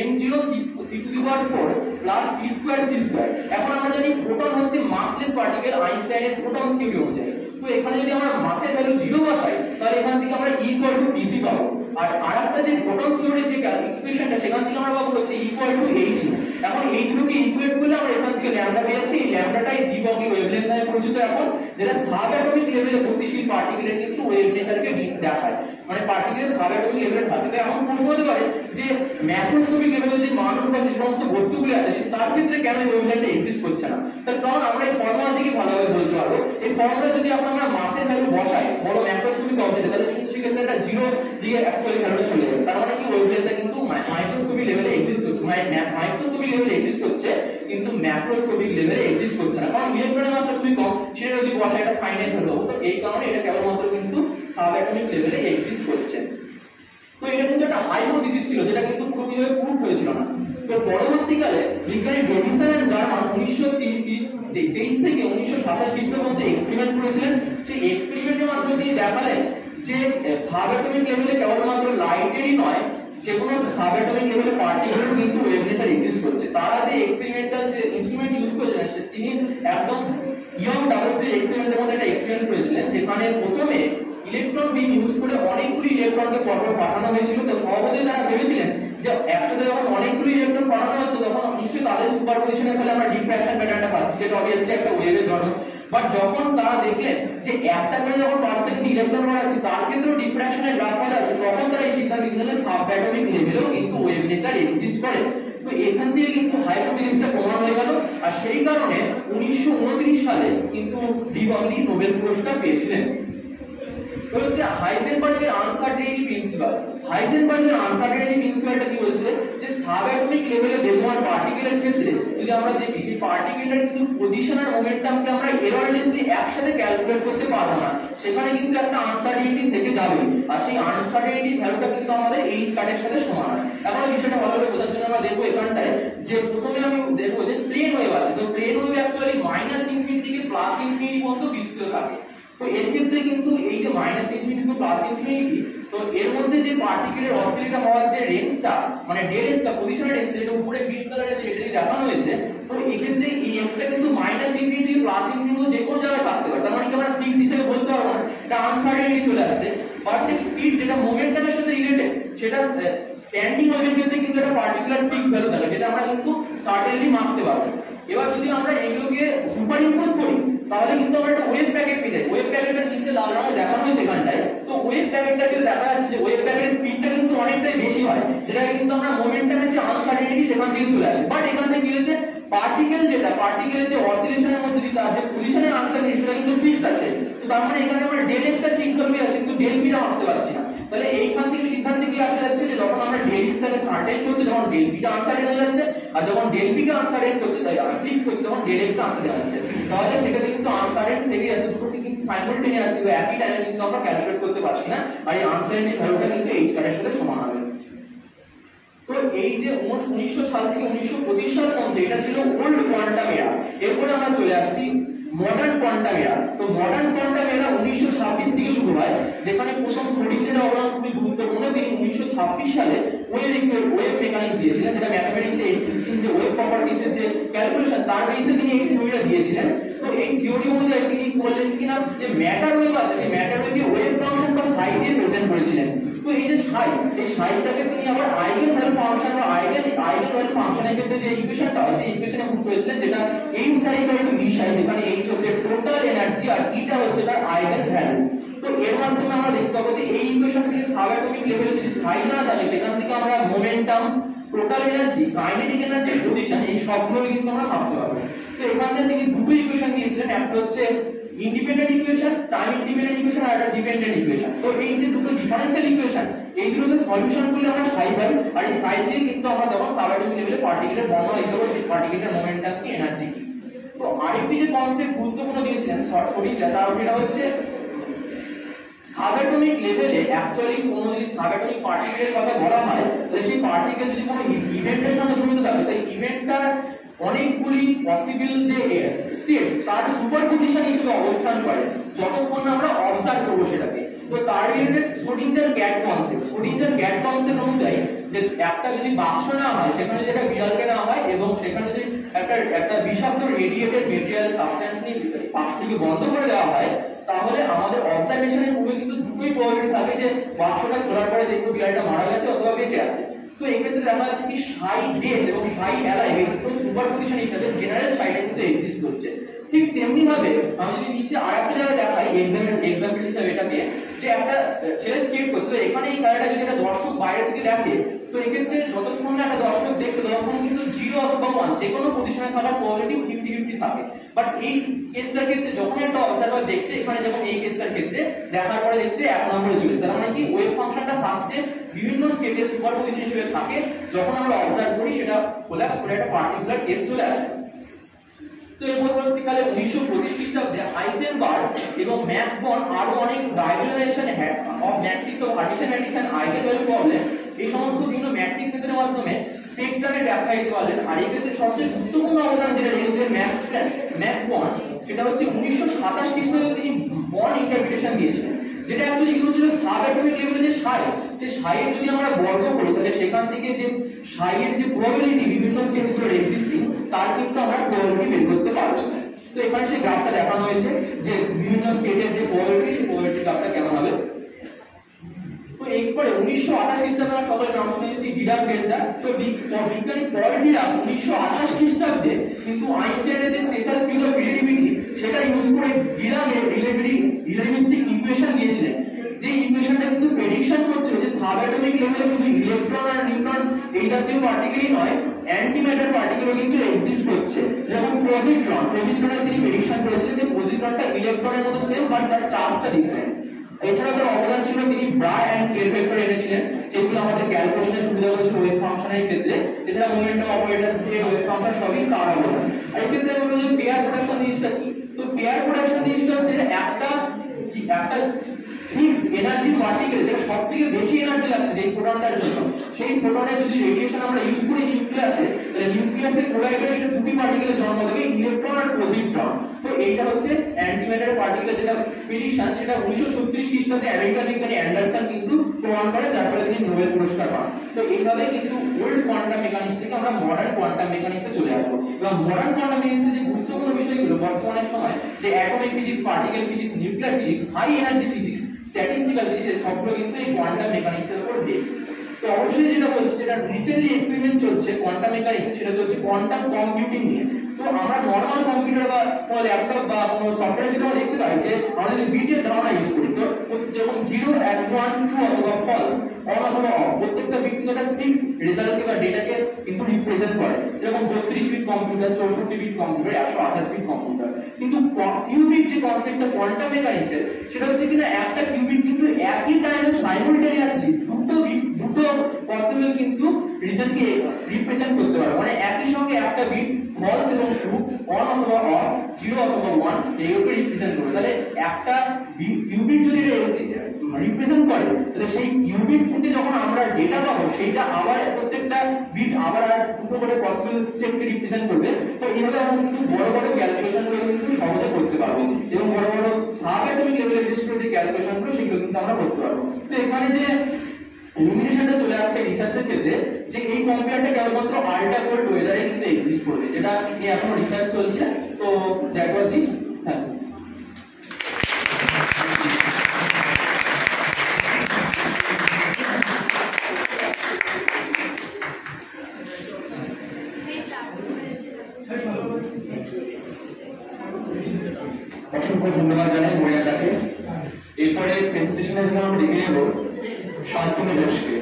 M zero C to the power four plus B square C square এখন আমরা জানি ফোটন হচ্ছে মাসলেস পার্টিকেল আইনস্টাইনের ফোটন থিওরি অনুযায়ী। তো এখানে যদি আমরা মাসের ভ্যালু জিরো বসাই, তাহলে এখান থেকে আমরা ইকুয়াল টু পিসি পাবো। আর আরেকটা যে ফোটন থিওরির যে ইকুয়েশনটা সেখান থেকে আমরা পাবো হচ্ছে ইকুয়াল টু এইচ এখন এই দুটোকে ইকুয়েট করলে আমরা এখান থেকে ল্যামডা পেয়ে যাচ্ছি। এই ল্যামডাটাই দ্বিবঙ্গী ওয়েভলেন্থ নামে পরিচিত এখন, যেটা সাব অ্যাটমিক লেভেলে গতিশীল পার্টিকেলের কিন্তু ওয়েভ নেচারকে দেখায়। মানে পার্টিকেলের সাব অ্যাটমিক লেভেলে থাকে তো এমন প্রশ্ন হতে পারে যে ম্যাক্রোস্কোপিক লেভেলে যে মানুষ বা যে সমস্ত বস্তুগুলি আছে তার ক্ষেত্রে কেন এই ওয়েভলেন্থটা এক্সিস্ট করছে না? তার কারণ আমরা এই ফর্মুলা থেকে ভালোভাবে বলতে পারব। এই ফর্মুলা যদি আমরা মাসের ভ্যালু বসাই বড় ম্যাক্রোস্কোপিক অবজেক্ট তাহলে কিন্তু সেক্ষেত্রে একটা জিরো দিয়ে অ্যাকচুয়ালি ভ্যালুটা চলে যাবে। তার মানে কি ওয়েভলেন্থটা কিন্তু মাইক্রোস্কোপিক লেভেলে এক্সিস্ট মাইক্রোস্কোপিক লেভেলে এক্সিস্ট করছে, কিন্তু ম্যাক্রোস্কোপিক লেভেলে এক্সিস্ট করছে না। কারণ খুবই কম, সেটা যদি একটা ফাইনাইট হবে তো এই কারণে এটা কেবলমাত্র কিন্তু সাব লেভেলে এক্সিস্ট করছে। তো এটা কিন্তু একটা হাইপোথিসিস ছিল, যেটা কিন্তু হয়েছিল না। তো পরবর্তীকালে বিজ্ঞানী ডেভিসন এন্ড জার্মান তেইশ থেকে উনিশশো সাতাশ মধ্যে এক্সপেরিমেন্ট করেছিলেন। সেই এক্সপেরিমেন্টের মাধ্যমে দেখালেন যে সাবঅ্যাটমিক লেভেলে কেবলমাত্র লাইটেরই নয় যে কোনো লেভেলে পার্টিকেলও কিন্তু ওয়েভ এক্সিস্ট করছে। তারা যে এক্সপেরিমেন্টাল যে ইনস্ট্রুমেন্ট ইউজ করেছিলেন সে তিনি একদম ইয়ং ডাবল স্লিট এক্সপেরিমেন্টের মধ্যে একটা এক্সপেরিমেন্ট করেছিলেন, যেখানে প্রথমে ইলেকট্রন বিম ইউজ করে অনেকগুলি ইলেকট্রনকে পরপর পাঠানো হয়েছিল। তো সর্বদাই তারা ভেবেছিলেন যে একসাথে যখন অনেকগুলি ইলেকট্রন পাঠানো হচ্ছে, তখন নিশ্চয়ই তাদের সুপারপোজিশনের ফলে আমরা ডিফ্র্যাকশন প্যাটার্নটা পাচ্ছি। যেটা অবভিয়াসলি একটা ওয়েভের ধরন। বাট যখন তারা দেখলেন যে একটা করে যখন পার সেকেন্ড ইলেকট্রন পাঠাচ্ছে তার কিন্তু ডিফ্র্যাকশনের গ্রাফ পাওয়া যাচ্ছে তখন তারা এই সিদ্ধান্ত নিলেন সাবঅ্যাটমিক লেভেলেও কিন্তু ওয়েভ নেচার এক্সিস্ট করে। তো এখান থেকে কিন্তু হাইপোথিসিসটা প্রমাণ হয়ে গেল। আর সেই কারণে উনিশশো উনত্রিশ সালে কিন্তু ডিবংলি নোবেল পুরস্কার পেয়েছিলেন। হচ্ছে হাইজেনবার্গের আনসার্টেনিটি প্রিন্সিপাল হাইজেনবার্গের আনসার্টেনিটি প্রিন্সিপালটা কি বলছে? যে সাবঅ্যাটমিক লেভেলে বিদ্যমান পার্টিকেলের ক্ষেত্রে, যদি আমরা দেখি, সেই পার্টিকেলের কিন্তু পজিশন আর মোমেন্টামকে আমরা এররলেসলি একসাথে ক্যালকুলেট করতে পারব না। সেখানে কিন্তু একটা আনসার্টেনিটি থেকে যাবে। আর সেই আনসার্টেনিটি ভ্যালুটা কিন্তু আমাদের এইচ কার্ডের সাথে সমান এখন বিষয়টা ভালো করে বোঝার জন্য আমরা দেখব এখানটায় যে প্রথমে আমি দেখব যে প্লেন ওয়েভ আছে। তো plane wave actually minus infinity থেকে প্লাস ইনফিনিটি পর্যন্ত বিস্তৃত থাকে। তো এর ক্ষেত্রে কিন্তু এই যে minus infinity to plus infinity তো এর মধ্যে যে পার্টিকেলের অসিলেটর হওয়ার যে রেঞ্জটা মানে ডেল এক্সটা পজিশনের রেঞ্জ যেটা উপরে গ্রিন কালারে যে এটা দেখানো হয়েছে, তো এই ক্ষেত্রে এই এক্সটা কিন্তু মাইনাস ইনফিনিটি প্লাস ইনফিনিটি যে কোনো জায়গায় থাকতে পারে। তার মানে কি আমরা ফিক্স হিসেবে বলতে পারব না। এটা আনসার্টেনিটি চলে আসছে। বাট যে স্পিড যেটা মোমেন্টামের সাথে রিলেটেড সেটা স্ট্যান্ডিং ওয়েভের ক্ষেত্রে কিন্তু একটা পার্টিকুলার ফিক্স ভ্যালু থাকে, যেটা আমরা কিন্তু সার্টেনলি মাপতে পারব। এবার যদি আমরা এগুলোকে সুপার ইম্পোজ করি, তাহলে কিন্তু আমরা একটা ওয়েভ প্যাকেট পেয়ে যাই। ওয়েভ প্যাকেটের নিচে লাল রঙে দেখানো হয়েছে এখানটায়। তো ওয়েভ প্যাকেটটাকে দেখা যাচ্ছে যে ওয়েভ প্যাকেটের স্পিডটা কিন্তু অনেকটাই বেশি হয় যেটা কিন্তু আমরা মোমেন্টামের যে আনসার্টেনিটি সেখান থেকে চলে আসে। বাট এখান থেকে কি হয়েছে পার্টিকেল যেটা পার্টিকেলের যে অসিলেশনের মধ্যে তার যে পজিশনের আনসার্টেনিটি সেটা কিন্তু ফিক্স আছে। তো তার মানে এখানে আমরা ডেল এক্সটা ফিক্স করবে আছে কিন্তু ডেল বিটা মাপতে পারছি না। তাহলে এইখান থেকে সিদ্ধান্তে কি আসা যাচ্ছে যে যখন আমরা ডেল এক্স তাকে সার্টেন করছি তখন ডেল বিটা আনসার্টেন হয়ে যাচ্ছে, আর যখন ডেল বিটা আনসার্টেন করছে, তাই আমি ফিক্স করছি, তখন ডেল এক্স আনসার্টেন হয়ে যাচ্ছে। তাহলে সেখানে কিন্তু আনসার্টেন থেকে যাচ্ছে, দুটো কিন্তু সাইমultaneous কিন্তু একই টাইমে কিন্তু আমরা ক্যালকুলেট করতে পারছি না, আর এই আনসার আনসার্টেনিটি ভ্যালুটা কিন্তু এইচ কার্ডের সাথে সমান হবে। তো এই যে উনিশশো সাল থেকে উনিশশো সালের মধ্যে এটা ছিল ওল্ড কোয়ান্টাম এরা এরপরে আমরা চলে আসছি মডার্ন কোয়ান্টাম এরা তো মডার্ন কোয়ান্টাম এরা উনিশশো ছাব্বিশ থেকে শুরু হয়, যেখানে প্রথম সোডিকের অবদান খুবই গুরুত্বপূর্ণ। তিনি উনিশশো ছাব্বিশ সালে ওয়েভ ওয়েভ মেকানিক্স দিয়েছিলেন, যেটা ম্যাথমেটিক্সে এক্সিস্টিং যে ওয়েভ প্রপার্টিসের যে ক্যালকুলেশন তার বেসে তিনি এই থিওরিটা দিয়েছিলেন। তো এই থিওরি অনুযায়ী তিনি বললেন কিনা যে ম্যাটার ওয়েভ আছে, সেই ম্যাটার ওয়েভকে ওয়েভ ফাংশন বা সাই দিয়ে প্রেজেন্ট করেছিলেন। তো এই যে সাই, এই সাইটাকে তিনি আবার আইগেন ভ্যালু ফাংশন বা আইগেন আইগেন ভ্যালু ফাংশনের ক্ষেত্রে যে ইকুয়েশনটা হয়, সেই ইকুয়েশনে পুট করেছিলেন যেটা H Sai equal to B সাই যেখানে এইচ হচ্ছে টোটাল এনার্জি আর ইটা হচ্ছে তার আইগেন ভ্যালু তো এর মাধ্যমে আমরা দেখতে পাবো যে এই ইকুয়েশন থেকে সাবঅ্যাটমিক লেভেলে যদি সাই না থাকে, সেখান থেকে আমরা momentum total energy kinetic energy position এই সবগুলো কিন্তু আমরা মাপতে পারব। তো এখান থেকে তিনি দুটো ইকুয়েশন দিয়েছিলেন একটা হচ্ছে independent equation time independent equation আর একটা ডিপেন্ডেন্ট ইকুয়েশন তো এই যে দুটো ডিফারেন্সিয়াল ইকুয়েশন এইগুলোকে সলিউশন করলে আমরা সাই পাই, আর এই সাই দিয়ে কিন্তু আমরা যখন সাবঅ্যাটমিক লেভেলে পার্টিকেলের বর্ণনা লিখতে পারব সেই পার্টিকেলের মোমেন্টাম কি এনার্জি কি। তো আরেকটি যে কনসেপ্ট গুরুত্বপূর্ণ দিয়েছিলেন শরীরটা তার সেটা হচ্ছে সাবঅ্যাটমিক লেভেলে অ্যাকচুয়ালি কোনো যদি সাবঅ্যাটমিক পার্টিকেলের কথা বলা হয়, তাহলে সেই পার্টিকেল যদি কোনো ইভেন্টের সঙ্গে জড়িত থাকে তাই ইভেন্টটার অনেকগুলি পসিবল যে স্টেটস তার সুপারপোজিশন হিসেবে অবস্থান করে, যতক্ষণ আমরা অবজার্ভ করব সেটাকে। তো তার related Schrödinger cat concept Schrödinger cat concept অনুযায়ী যে একটা যদি বাক্স না হয়, সেখানে যেটা বিড়ালকে না হয় এবং সেখানে যদি একটা একটা বিষাক্ত রেডিয়েটেড মেটেরিয়াল সাবস্টেন্স নিয়ে বাক্সটিকে বন্ধ করে দেওয়া হয়, তাহলে আমাদের অবজারভেশনের পূর্বে কিন্তু দুটোই প্রবাবিলিটি থাকে যে বাক্সটা খোলার পরে দেখব বিড়ালটা মারা গেছে অথবা বেঁচে আছে। তো এক্ষেত্রে দেখা যাচ্ছে কি সাই ডেথ এবং সাই অ্যালাইভ এই সুপার পজিশন হিসাবে জেনারেল সাইডে কিন্তু এক্সিস্ট করছে। ঠিক তেমনি ভাবে আমি যদি নিচে আরেকটা জায়গায় দেখাই এক্সাম্পল এক্সাম্পল হিসাবে এটাকে, যে একটা ছেলে স্কেট করছে। তো এখানে এই খেলাটা যদি একটা দর্শক বাইরে থেকে দেখে, তো এক্ষেত্রে যতক্ষণ না একটা দর্শক দেখছে, ততক্ষণ কিন্তু জিরো অথবা ওয়ান যে কোনো পজিশনে থাকার প্রবাবিলিটি ফিফটি ফিফটি থাকে। বাট এই কেসটার ক্ষেত্রে যখন একটা অবজারভার দেখছে, এখানে যেমন এই কেসটার ক্ষেত্রে দেখার পরে দেখছে এক নম্বরে চলে তার মানে কি ওয়েভ ফাংশনটা ফার্স্টে বিভিন্ন স্টেটে সুপার পজিশন হিসেবে থাকে, যখন আমরা অবজার্ভ করি সেটা কোলাপস করে একটা পার্টিকুলার কেস চলে আসে। তো এর পরবর্তীকালে উনিশশো পঁচিশ খ্রিস্টাব্দে হাইজেনবার্গ এবং ম্যাক্স বন আরও অনেক diagonalization of matrix of Hermitian matrix and eigen value problem এই সমস্ত বিভিন্ন ম্যাট্রিক্স ক্ষেত্রের মাধ্যমে স্পেকট্রামের ব্যাখ্যা দিতে পারলেন আর এই ক্ষেত্রে সবচেয়ে গুরুত্বপূর্ণ অবদান যেটা রেখেছিলেন ম্যাক্স ম্যাক্স বন সেটা হচ্ছে উনিশশো সাতাশ খ্রিস্টাব্দে তিনি বন ইন্টারপ্রিটেশন দিয়েছিলেন, যেটা অ্যাকচুয়ালি কি হচ্ছিল সাব অ্যাটমিক লেভেলে যে সাই যে সাইয়ের যদি আমরা বর্গ করি, তাহলে সেখান থেকে যে সাইয়ের যে প্রবাবিলিটি বিভিন্ন স্টেটগুলোর এক্সিস্টিং তার কিন্তু আমরা প্রবাবিলিটি বের করতে পারব। তো এখানে সেই গ্রাফটা দেখানো হয়েছে যে বিভিন্ন স্টেটের যে প্রবাবিলিটি সেই প্রবাবিলিটি গ্রাফটা কেমন হবে? তো এরপরে উনিশশো আঠাশ খ্রিস্টাব্দে আমরা সকলে নাম শুনেছি ডিডাক ডেল্টা। তো বিজ্ঞানী পল ডিরাক উনিশশো আঠাশ খ্রিস্টাব্দে কিন্তু আইনস্টাইনের যে স্পেশাল ফিল্ড অফ রিলেটিভিটি সেটা ইউজ করে ডিরাক রিলেটিভিস্টিক ইকুয়েশন দিয়েছিলেন যে ইকুয়েশনটা কিন্তু প্রেডিকশন করছিল যে সাবঅ্যাটমিক লেভেলে শুধু ইলেকট্রন আর নিউট্রন এই জাতীয় পার্টিকেলই নয় অ্যান্টি ম্যাটার পার্টিকেলও কিন্তু এক্সিস্ট করছে। যেমন পজিট্রন পজিট্রনের তিনি প্রেডিকশন করেছিলেন যে পজিট্রনটা ইলেকট্রনের মতো সেম বাট তার চার্জটা ডিফারেন্ট এছাড়া তার অবদান ছিল তিনি ব্রা অ্যান্ড কেল ভেক্টর এনেছিলেন, যেগুলো আমাদের ক্যালকুলেশনের সুবিধা করেছিল ওয়েভ ফাংশনের ক্ষেত্রে। এছাড়া মোমেন্টাম অপারেটরস এর ওয়েভ ফাংশন সবই তার অবদান। আর এই ক্ষেত্রে বলব যে পেয়ার প্রোডাকশন জিনিসটা কি? তো পেয়ার প্রোডাকশন জিনিসটা হচ্ছে একটা একটা ফিক্স এনার্জি পার্টিকেল সব থেকে বেশি এনার্জি লাগছে যেই ফোটনটার জন্য, সেই ফোটনের যদি রেডিয়েশন আমরা ইউজ করি নিউক্লিয়াসে তাহলে নিউক্লিয়াসের কোলাইডেশন দুটি পার্টিকেলের জন্ম দেবে ইলেকট্রন আর পজিট্রন তো এইটা হচ্ছে অ্যান্টিম্যাটার পার্টিকেলের যেটা প্রেডিকশন সেটা উনিশশো ছত্রিশ খ্রিস্টাব্দে আমেরিকান বিজ্ঞানী অ্যান্ডারসন কিন্তু প্রমাণ করে, যার ফলে তিনি নোবেল পুরস্কার পান। তো এইভাবে কিন্তু ওল্ড কোয়ান্টাম মেকানিক্স থেকে আমরা মডার্ন কোয়ান্টাম মেকানিক্সে চলে আসব। এবং মডার্ন কোয়ান্টাম মেকানিক্সের যে গুরুত্বপূর্ণ বিষয়গুলো বর্তমানের সময় যে atomic physics particle physics nuclear physics high energy physics statistical যে সবগুলো কিন্তু এই কোয়ান্টাম মেকানিক্সের উপর বেস তো অবশ্যই যেটা বলছি, যেটা রিসেন্টলি এক্সপেরিমেন্ট চলছে কোয়ান্টাম মেকানিক্স সেটা হচ্ছে কোয়ান্টাম কম্পিউটিং নিয়ে। তো আমরা নর্মাল কম্পিউটার বা সফটওয়্যার দেখতে পাই যে যদি বিটের ধারণা বা ডেটাকে কিন্তু রিপ্রেজেন্ট করে। যেরকম বত্রিশ বিট কম্পিউটার চৌষট্টি বিট কম্পিউটার একশো আঠাশ বিট কম্পিউটার কিন্তু কিউবিট যে কনসেপ্টটা কোয়ান্টাম মেকানিক্সের সেটা হচ্ছে কিনা একটা কিউবিট কিন্তু একই টাইমে সাইমultaneously দুটো বিট দুটো পসিবল কিন্তু রিজনকে রিপ্রেজেন্ট করতে পারে। মানে একই সঙ্গে একটা বিট ফলস এবং ট্রু অন অথবা অফ জিরো অথবা ওয়ান এইগুলোকে রিপ্রেজেন্ট করবে। তাহলে একটা কিউবিট যদি রিপ্রেজেন্ট করে, তাহলে সেই কিউবিট থেকে যখন আমরা ডেটা পাবো, সেইটা আবার প্রত্যেকটা বিট আবার আর দুটো করে পসিবল সেটকে রিপ্রেজেন্ট করবে। তো এইভাবে আমরা কিন্তু বড় বড় ক্যালকুলেশনগুলো কিন্তু সহজে করতে পারব। এবং বড় বড় সাব অ্যাটমিক লেভেলের করে যে ক্যালকুলেশনগুলো, সেগুলো কিন্তু আমরা করতে পারব। তো এখানে যে চলে আসছে রিসার্চের ক্ষেত্রে, যে এই কম্পিউটারটা কেবলমাত্র আল্ট্রা কোল্ড ওয়েদারে কিন্তু এক্সিস্ট করবে, যেটা নিয়ে এখনও রিসার্চ চলছে। তো দ্যাট ওয়াজ হ্যাঁ অসংখ্য ধন্যবাদ জানাই মরিয়াদাকে এরপরে প্রেজেন্টেশনের জন্য আমরা ডেকে নেব। Farkına varışıyor.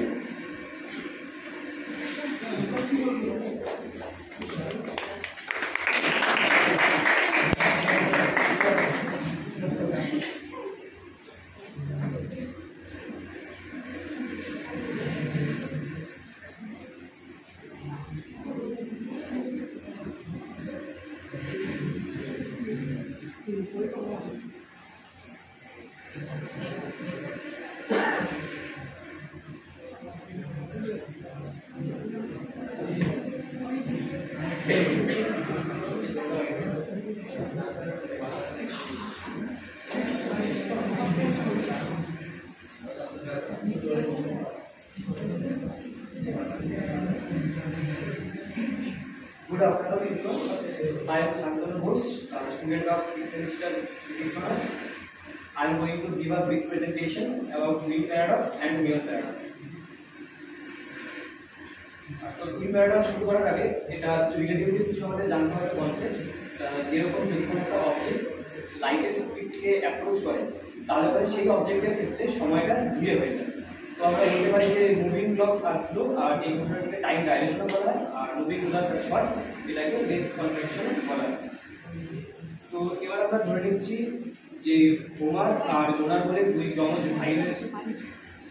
আর লোনার বলে দুই যমজ ভাই রয়েছে।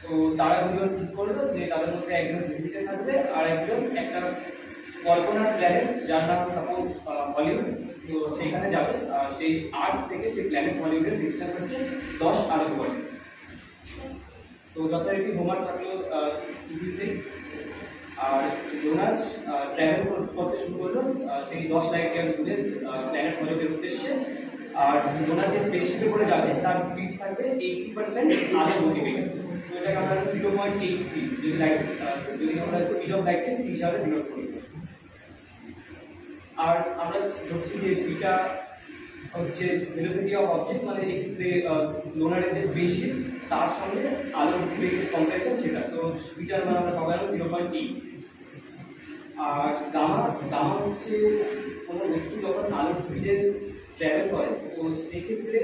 তো তারা দুজন ঠিক করল যে তাদের মধ্যে একজন পৃথিবীতে থাকবে আর একজন একটা কল্পনার প্ল্যানেট যার নাম সাপোজ হলিউড তো সেইখানে যাবে। সেই আর্ট থেকে সেই প্ল্যানেট হলিউডের ডিস্টেন্স হচ্ছে দশ আলোক বছর। তো যথারীতি হোমার থাকল পৃথিবীতে আর জোনাস ট্র্যাভেল করতে শুরু করল। সেই দশ লাইট দূরে প্ল্যানেট হলিউডের উদ্দেশ্যে। আর জোনাস যে স্পেসশিপে করে যাবে, তার স্পিড থাকবে এইটি পার্সেন্ট আলোর গতিবেগে তো এটাকে আমরা জিরো পয়েন্ট এইট সি যদি লাইট যদি আমরা স্পিড অফ লাইটকে সি হিসাবে ডিনোট করি। আর আমরা ধরছি যে বিটা হচ্ছে ভেলোসিটি অফ অবজেক্ট মানে এক্ষেত্রে লোনারের যে বেশি তার সঙ্গে আলোর গতিবেগের কম্পারিজন সেটা। তো বিটার মান আমরা পাবো জিরো পয়েন্ট এইট আর গামা গামা হচ্ছে কোনো বস্তু যখন আলোর স্পিডে ট্রাভেল করে তো সেক্ষেত্রে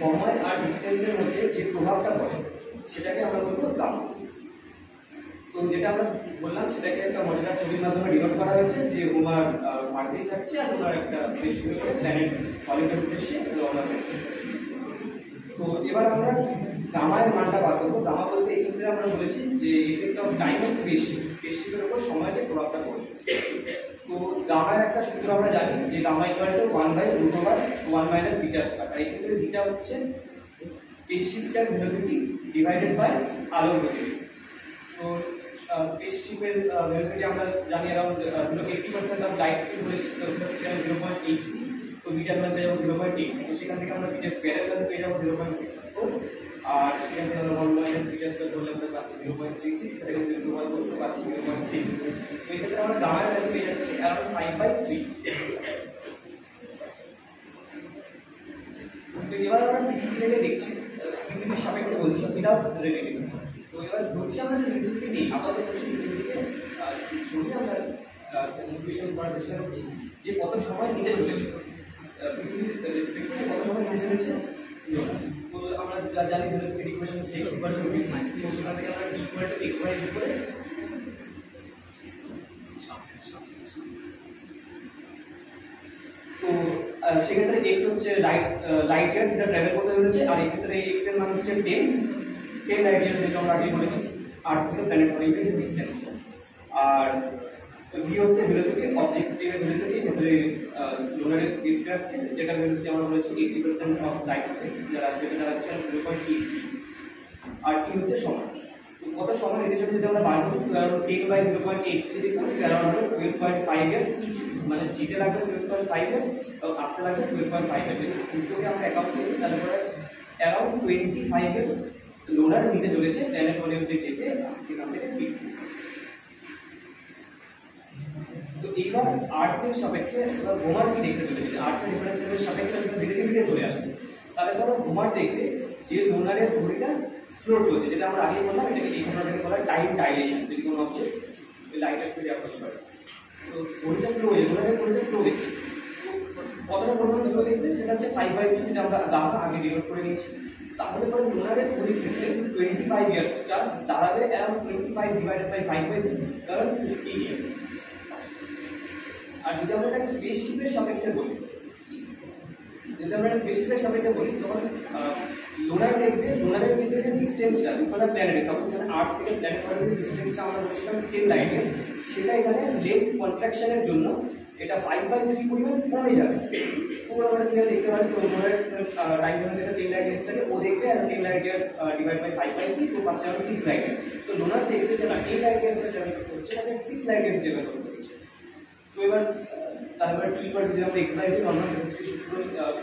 সময় আর ডিস্টেন্সের মধ্যে যে প্রভাবটা পড়ে, সেটাকে আমরা বলব দাম তো যেটা আমরা বললাম, সেটাকে একটা মজাদার ছবির মাধ্যমে ডিনোট করা হয়েছে যে ওনার মার্কেট থাকছে আর ওনার একটা প্ল্যানেট হলিউডের উদ্দেশ্যে তো এবার আমরা গামায়ের মানটা বার করব। গামা বলতে এই ক্ষেত্রে আমরা বলেছি যে effect of time of space স্পেসশিপের উপর সময় যে প্রভাবটা পড়ে। তো গামার একটা সূত্র আমরা জানি যে gamma equal to one by root over one minus beta square আর এই ক্ষেত্রে বিটা হচ্ছে স্পেসশিপটার ভেলোসিটি ডিভাইডেড বাই আলোর গতিবেগ তো স্পেসশিপের ভেলোসিটি আমরা জানি around zero eighty percent of light speed বলেছি, তো জিরো পয়েন্ট এইট সি তো বিটার মান পেয়ে যাব জিরো পয়েন্ট এইট তো সেখান থেকে আমরা বিটার স্কোয়ারের মান পেয়ে যাব জিরো পয়েন্ট সিক্স ফোর আর থেকে আমরা ওয়ান পাচ্ছি জিরো পয়েন্ট থেকে জিরো পয়েন্ট ফোর পাচ্ছি জিরো পয়েন্ট তো এই ক্ষেত্রে আমরা গামার ভ্যালু যাচ্ছি অ্যারাউন্ড ফাইভ বাই থ্রি এবার আমরা পৃথিবী থেকে দেখছি, পৃথিবীর সাপেক্ষে বলছি উইদাউট রিলেটিভ তো এবার ধরছি আমরা যে পৃথিবীকে নেই, আপাতত হচ্ছে পৃথিবীকে ছবি আমরা ইনফরমেশন করার চেষ্টা করছি, যে কত সময় নিতে চলেছে। পৃথিবীর কত সময় নিতে চলেছে? আমরা জানি ভেলোসিটি ইকুয়েশন হচ্ছে x ইকুয়াল টু v তো সেখান থেকে আমরা ইকুয়াল টু x বাই করে তো সেক্ষেত্রে এক্স হচ্ছে লাইট লাইট ইয়ার যেটা ট্রাভেল করতে চলেছে আর এক্ষেত্রে এক্সের মান হচ্ছে টেন টেন লাইট ইয়ার যেটা আমরা আগে বলেছি, আর থেকে প্ল্যানেট যে ডিস্টেন্স আর ভি হচ্ছে ভেলোসিটি অবজেক্টিভের ভেলোসিটি ক্ষেত্রে লোনারের স্পেসক্রাফট যেটা ভেলোসিটি আমরা বলেছি এইটি পার্সেন্ট অফ লাইট যারা যেটা পয়েন্ট এইট আর টি হচ্ছে সময়? তো কত সময় চলেছে যদি আমরা বার করি, কারণ ten by zero point eight যদি করি কারণ আমরা টুয়েলভ পয়েন্ট ফাইভ ইয়ার্স মানে জিতে লাগবে টুয়েলভ পয়েন্ট ফাইভ ইয়ার্স এবং আসতে লাগবে টুয়েলভ পয়েন্ট ফাইভ ইয়ার্স দুটোকে আমরা অ্যাকাউন্ট করি, তারপরে অ্যারাউন্ড টোয়েন্টি ফাইভ ইয়ার্স লোনার নিতে চলেছে প্ল্যানেট হলিউডে যেতে সেখান থেকে ফিরতে তো এইবার আর্থের সাপেক্ষে, এবার বোমার কি দেখতে চলেছে? আর্থের ডিফারেন্সের সাপেক্ষে যদি রিলেটিভিটি চলে আসে, তাহলে ধরো বোমার দেখবে যে লোনারের ঘড়িটা স্লো চলছে যেটা আমরা আগেই বললাম, এটাকে এই ঘটনাটাকে বলা হয় টাইম ডাইলেশন যদি কোনো অবজেক্ট লাইটের স্পিডে অ্যাপ্রোচ করে। তো ঘড়িটা ফ্লো হয়ে লোনারের ঘড়িটা ফ্লো দেখছে কতটা পরিমাণ স্লো দেখছে সেটা হচ্ছে ফাইভ বাই টু যেটা আমরা গামা আগে ডিনোট করে নিয়েছি। তাহলে পরে লোনারের ঘড়ির ক্ষেত্রে টোয়েন্টি ফাইভ ইয়ার্সটা দাঁড়াবে around twenty five divided by five by কারণ ফিফটি ইয়ার্স আর যদি আমরা একটা স্পেসশিপের সাপেক্ষে বলি, যদি আমরা স্পেসশিপের সাপেক্ষে বলি, তখন লোনার দেখবে লোনারের ক্ষেত্রে যে ডিস্টেন্সটা দুখানা প্ল্যানেটে তখন এখানে আর্ট থেকে প্ল্যানেট পরে যে ডিস্টেন্সটা আমরা বলছিলাম টেন লাইটের সেটা এখানে লেট কন্ট্রাকশনের জন্য এটা ফাইভ বাই থ্রি পরিমাণ কমে যাবে তো আমরা কি দেখতে পারি তো লোনারের টাইম জন্য যেটা টেন লাইট ইয়ার্সটাকে ও দেখবে আর ten light years divide by five by three তো পাচ্ছে আমরা সিক্স লাইট ইয়ার্স তো লোনার দেখবে যে না টেন লাইট ইয়ার্সটা জেনারেট করছে এটা সিক্স লাইট ইয়ার্স জেনারেট করছে তো এবার তারপরে টি পার যদি আমরা এক্সাইজ নর্মাল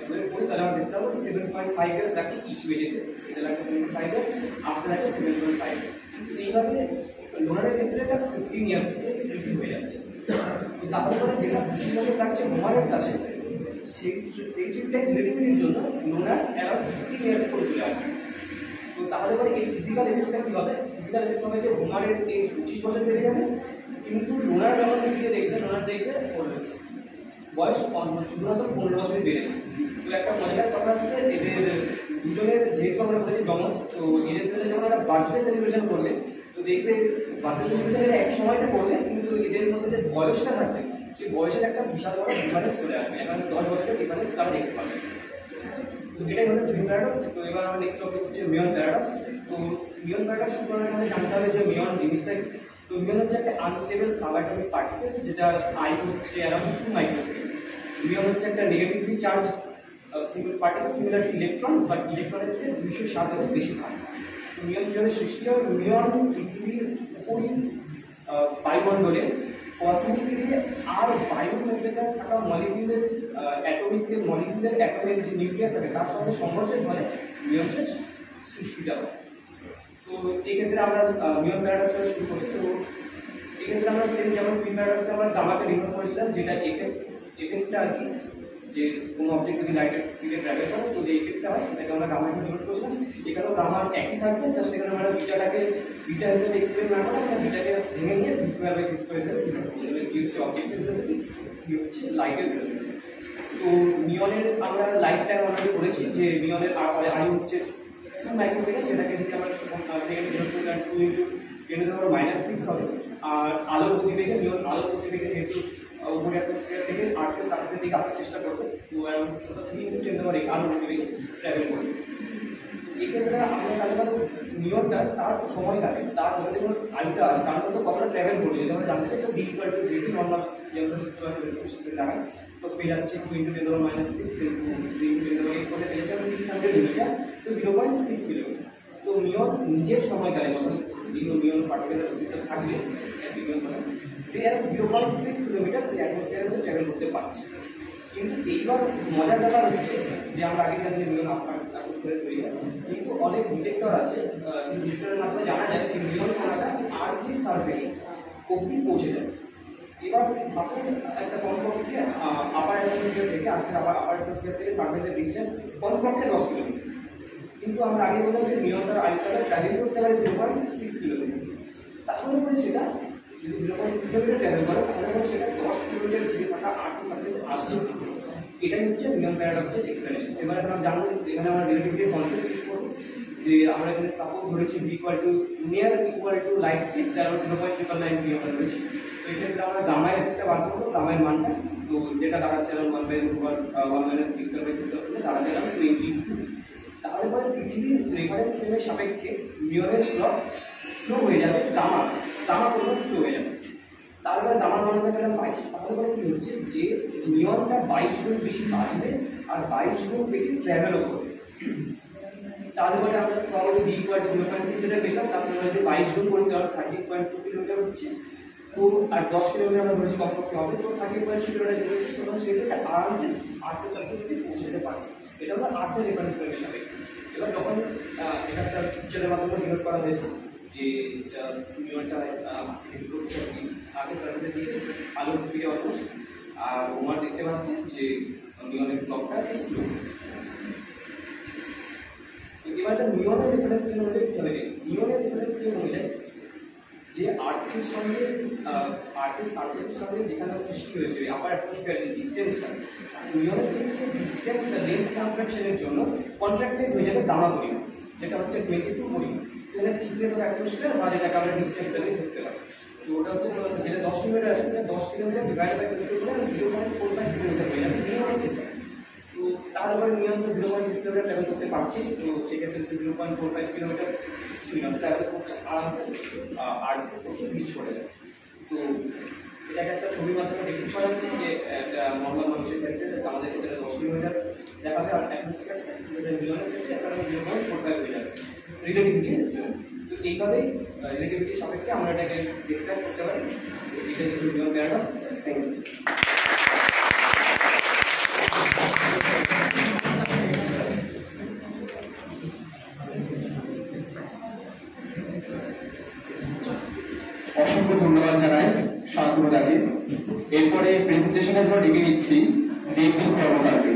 বের করি তাহলে আমরা দেখতে পাবো সেভেন পয়েন্ট ফাইভ ইয়ার্স লাগছে ইচ ওয়েজেতে এটা লাগছে সেভেন ফাইভ ইয়ার্স আসতে লাগছে সেভেন পয়েন্ট ফাইভ কিন্তু এইভাবে লোনারের ক্ষেত্রে এটা ফিফটিন ইয়ার্স থেকে হয়ে যাচ্ছে। তাহলে পরে যেটা ফিফটিন বছর লাগছে মোবাইলের কাছে, সেই সেই ট্রিপটা রিলেটিভিটির জন্য লোনার অ্যারাউন্ড ফিফটিন ইয়ার্স করে চলে আসবে। তো তাহলে পরে এই ফিজিক্যাল এফেক্টটা কী হবে ফিজিক্যাল এফেক্ট হবে যে হোমারের এই পঁচিশ বছর বেড়ে যাবে, কিন্তু লোনার যখন ফিরে দেখবে লোনার দেখবে বয়স শুধুমাত্র পনেরো বছরই বেড়েছে। তো একটা মজার কথা হচ্ছে, এদের দুজনের যেহেতু আমরা বলেছি জমজ তো এদের ভিতরে যখন একটা বার্থডে সেলিব্রেশন করলে, তো দেখবে বার্থডে সেলিব্রেশনের এক সময়তে করলে কিন্তু এদের মধ্যে যে বয়সটা থাকবে, সেই বয়সের একটা বিশাল বড় ডিফারেন্স চলে আসবে। এখানে দশ বছরের ডিফারেন্স তারা দেখতে পাবে। তো এটাই হলো ড্রিম প্যারাডক্স তো এবার আমার নেক্সট টপিক হচ্ছে মিয়ন প্যারাডক্স তো মিয়ন প্যারাডক্স সম্পর্কে আমাদের জানতে হবে যে মিয়ন জিনিসটা তো মিয়ন হচ্ছে একটা আনস্টেবল সাবঅ্যাটমিক পার্টিকেল যেটা আই হচ্ছে অ্যারাউন্ড টু মাইক্রোসেকেন্ড মিয়ন হচ্ছে একটা negatively charge particle similar electron but ইলেকট্রনের থেকে দুইশো হাজার বেশি তো মিয়ন মিয়নের সৃষ্টি হয় মিয়ন পৃথিবীর উপরই বায়ুমণ্ডলে। কসমোলজিতে আর বায়ুর মধ্যে থাকা মলিকিউলের অ্যাটমিক মলিকিউলের অ্যাটমের যে নিউক্লিয়াস থাকে, তার সঙ্গে সংঘর্ষের ফলে মিয়নের সৃষ্টিটা হয় তো এই ক্ষেত্রে আমরা মিয়ন প্যারাডক্স শুরু করছি। তো এই ক্ষেত্রে আমরা সেম যেমন প্রি প্যারাডক্সে আমরা গামাকে রিমুভ করেছিলাম, যেটা এফেক্ট এফেক্টটা আর কি, যে কোনো অবজেক্ট যদি লাইটের স্পিডে ট্রাভেল করে তো যে এফেক্টটা হয়, সেটাকে আমরা গামার সাথে রিমুভ করেছিলাম এখানেও গামার একই থাকবে জাস্ট এখানে আমরা বিটাটাকে বিটা হিসেবে এক্সপ্লেন না করে আমরা বিটাকে ভেঙে নিয়ে সিক্স স্কোয়ার বাই স্কোয়ার হিসেবে কি হচ্ছে অবজেক্টের কি হচ্ছে লাইটের তো নিয়নের আমরা লাইফ টাইম অলরেডি করেছি, যে নিয়নের আয়ু হচ্ছে টু মাইক্রোসেকেন্ড যেটাকে যদি আমরা সেকেন্ড টু ইন্টু টেন ধরো মাইনাস সিক্স হবে। আর আলোর গতিবেগে নিয়ন আলোর গতিবেগে যেহেতু থেকে আর্থের সার্ফেসের দিকে আসার চেষ্টা করবে থ্রি ইন্টু টেন আলোর গতিবেগে ট্রাভেল করবে এক্ষেত্রে কাজে নিয়মটা তার সময় কাটে তার মধ্যে কোনো আইটা ট্রাভেল করবে যদি আমরা জানতে চাই তো ডি ইকুয়াল টু নর্মাল যে লাগাই তো পেয়ে যাচ্ছে টু ইন্টু টেন করে পেয়ে যাচ্ছে সিক্স হান্ড্রেড মিটার তো জিরো পয়েন্ট সিক্স কিলোমিটার তো নিয়ম নিজের সময়কালে যখন নিয়ম নিয়ম পার্টিকুলার নিয়ম আর জিরো পয়েন্ট সিক্স কিলোমিটার অ্যাটমসফিয়ারের মধ্যে করতে পারছে। কিন্তু এইবার মজার ব্যাপার যে আমরা আগে জানি নিয়ম আপনার করে তৈরি কিন্তু অনেক ডিটেক্টর আছে ডিটেক্টরের মাধ্যমে জানা যায় যে নিয়ম কণাটা আর্থিক সার্ফেস অব্দি পৌঁছে যায় এবার সাপোজ একটা কমপক্ষে আপার অ্যাটমসফিয়ার থেকে আর্থিক আবার আপার অ্যাটমসফিয়ার থেকে সার্ফেসের ডিস্টেন্স কমপক্ষে দশ কিলোমিটার কিন্তু আমরা আগে বললাম যে নিয়ন্ত্রণ আয়ুটাকে ট্রাভেল করতে পারে জিরো পয়েন্ট সিক্স কিলোমিটার তাহলে সেটা তাহলে সেটা দশ কিলোমিটার আর্থ সার্ফেস আসছে এটাই হচ্ছে নিয়ম প্যারাডক্সের এক্সপ্লেনেশন এবার আমরা জানব এখানে আমরা রিলেটিভিটির কনসেপ্ট যে আমরা এখানে সাপোজ ধরেছি B equal to near equal to light speed যার জিরো এক্ষেত্রে আমরা গামায় একটা বার করব গামায়ের তো যেটা দাঁড়াচ্ছে ওয়ান বাই ওয়ান ওয়ান দাঁড়াচ্ছে আমরা টোয়েন্টি টু তাহলে পরে পৃথিবীর রেফারেন্স ফ্রেমের সাপেক্ষে হয়ে যাবে তামা তামা কোনো স্লো হয়ে যাবে। তারপরে দামার মানটা গেলাম বাইশ, তাহলে পরে কি হচ্ছে? যে নিয়মটা বাইশ গুণ বেশি বাঁচবে আর বাইশ গুণ বেশি ট্র্যাভেলও করবে। তাহলে পরে আমরা সবাই B point zero point six যেটা পেয়েছিলাম তার সঙ্গে যদি বাইশ গুণ করে দেওয়ার থার্টি পয়েন্ট টু কিলোমিটার হচ্ছে। তো, আর দশ কিলোমিটার আমরা ধরেছি কমপক্ষে হবে, তো থার্টি পয়েন্ট টু কিলোমিটার যেটা হচ্ছে তখন সেটা আরামসে আটটা সার্কিট পৌঁছে যেতে পারছে। এটা হলো আর্থের রেফারেন্স সাপেক্ষে এবার যখন এটা একটা পিকচারের মাধ্যমে ডিনোট করা হয়েছে যে নিয়নটা হচ্ছে আর কি আলোর স্পিডে অলমোস্ট আর ওমার দেখতে পাচ্ছে যে নিয়নের ক্লকটা স্লো এবার একটা নিয়নের রেফারেন্স ফ্রেম অনুযায়ী কী হবে? নিয়নের রেফারেন্স ফ্রেম অনুযায়ী যে আর্থের সঙ্গে আর্থের সার্ফেসের সঙ্গে যেখানে সৃষ্টি হয়েছে আপার অ্যাটমসফিয়ার যে ডিস্টেন্সটা নিয়মের ক্ষেত্রে ডিস্টেন্সটা লেন্থ কন্ট্রাকশনের জন্য কন্ট্রাক্টেড হয়ে যাবে দামা পরিমাণ যেটা হচ্ছে টোয়েন্টি টু পরিমাণ এখানে থিকনেস অফ অ্যাটমসফিয়ার বা যেটাকে আমরা ডিস্টেন্সটা নিয়ে ধরতে পারি তো ওটা হচ্ছে যেটা দশ কিলোমিটার আছে দশ কিলোমিটার ডিভাইড বাই টোয়েন্টি করে zero point four five kilometer হয়ে যাবে নিয়মের ক্ষেত্রে তো তারপরে নিয়ন্ত্রণ zero point six kilometer travel করতে পারছি, তো সেক্ষেত্রে zero point four five kilometer কিছুই না ট্রাভেল করছে আরামসে করছে রিচ করে যায়। তো এটাকে একটা ছবির মাধ্যমে দেখতে পাওয়া যাচ্ছে যে, একটা নর্মাল মানুষের ক্ষেত্রে আমাদের ক্ষেত্রে দশ কিলোমিটার দেখাবে, আর অ্যাটমসফিয়ার মিলনের ক্ষেত্রে একটা জিরো পয়েন্ট ফোর ফাইভ হয়ে যাবে। রিলেটিভিটির জন্য তো এইভাবেই রিলেটিভিটির সাপেক্ষে আমরা এটাকে ডিসক্রাইব করতে পারি। ছিল থ্যাংক ইউ অসংখ্য ধন্যবাদ জানাই দাকে এরপরে প্রেজেন্টেশনের জন্য ডেকে নিচ্ছি দেবদূত কর্মকারকে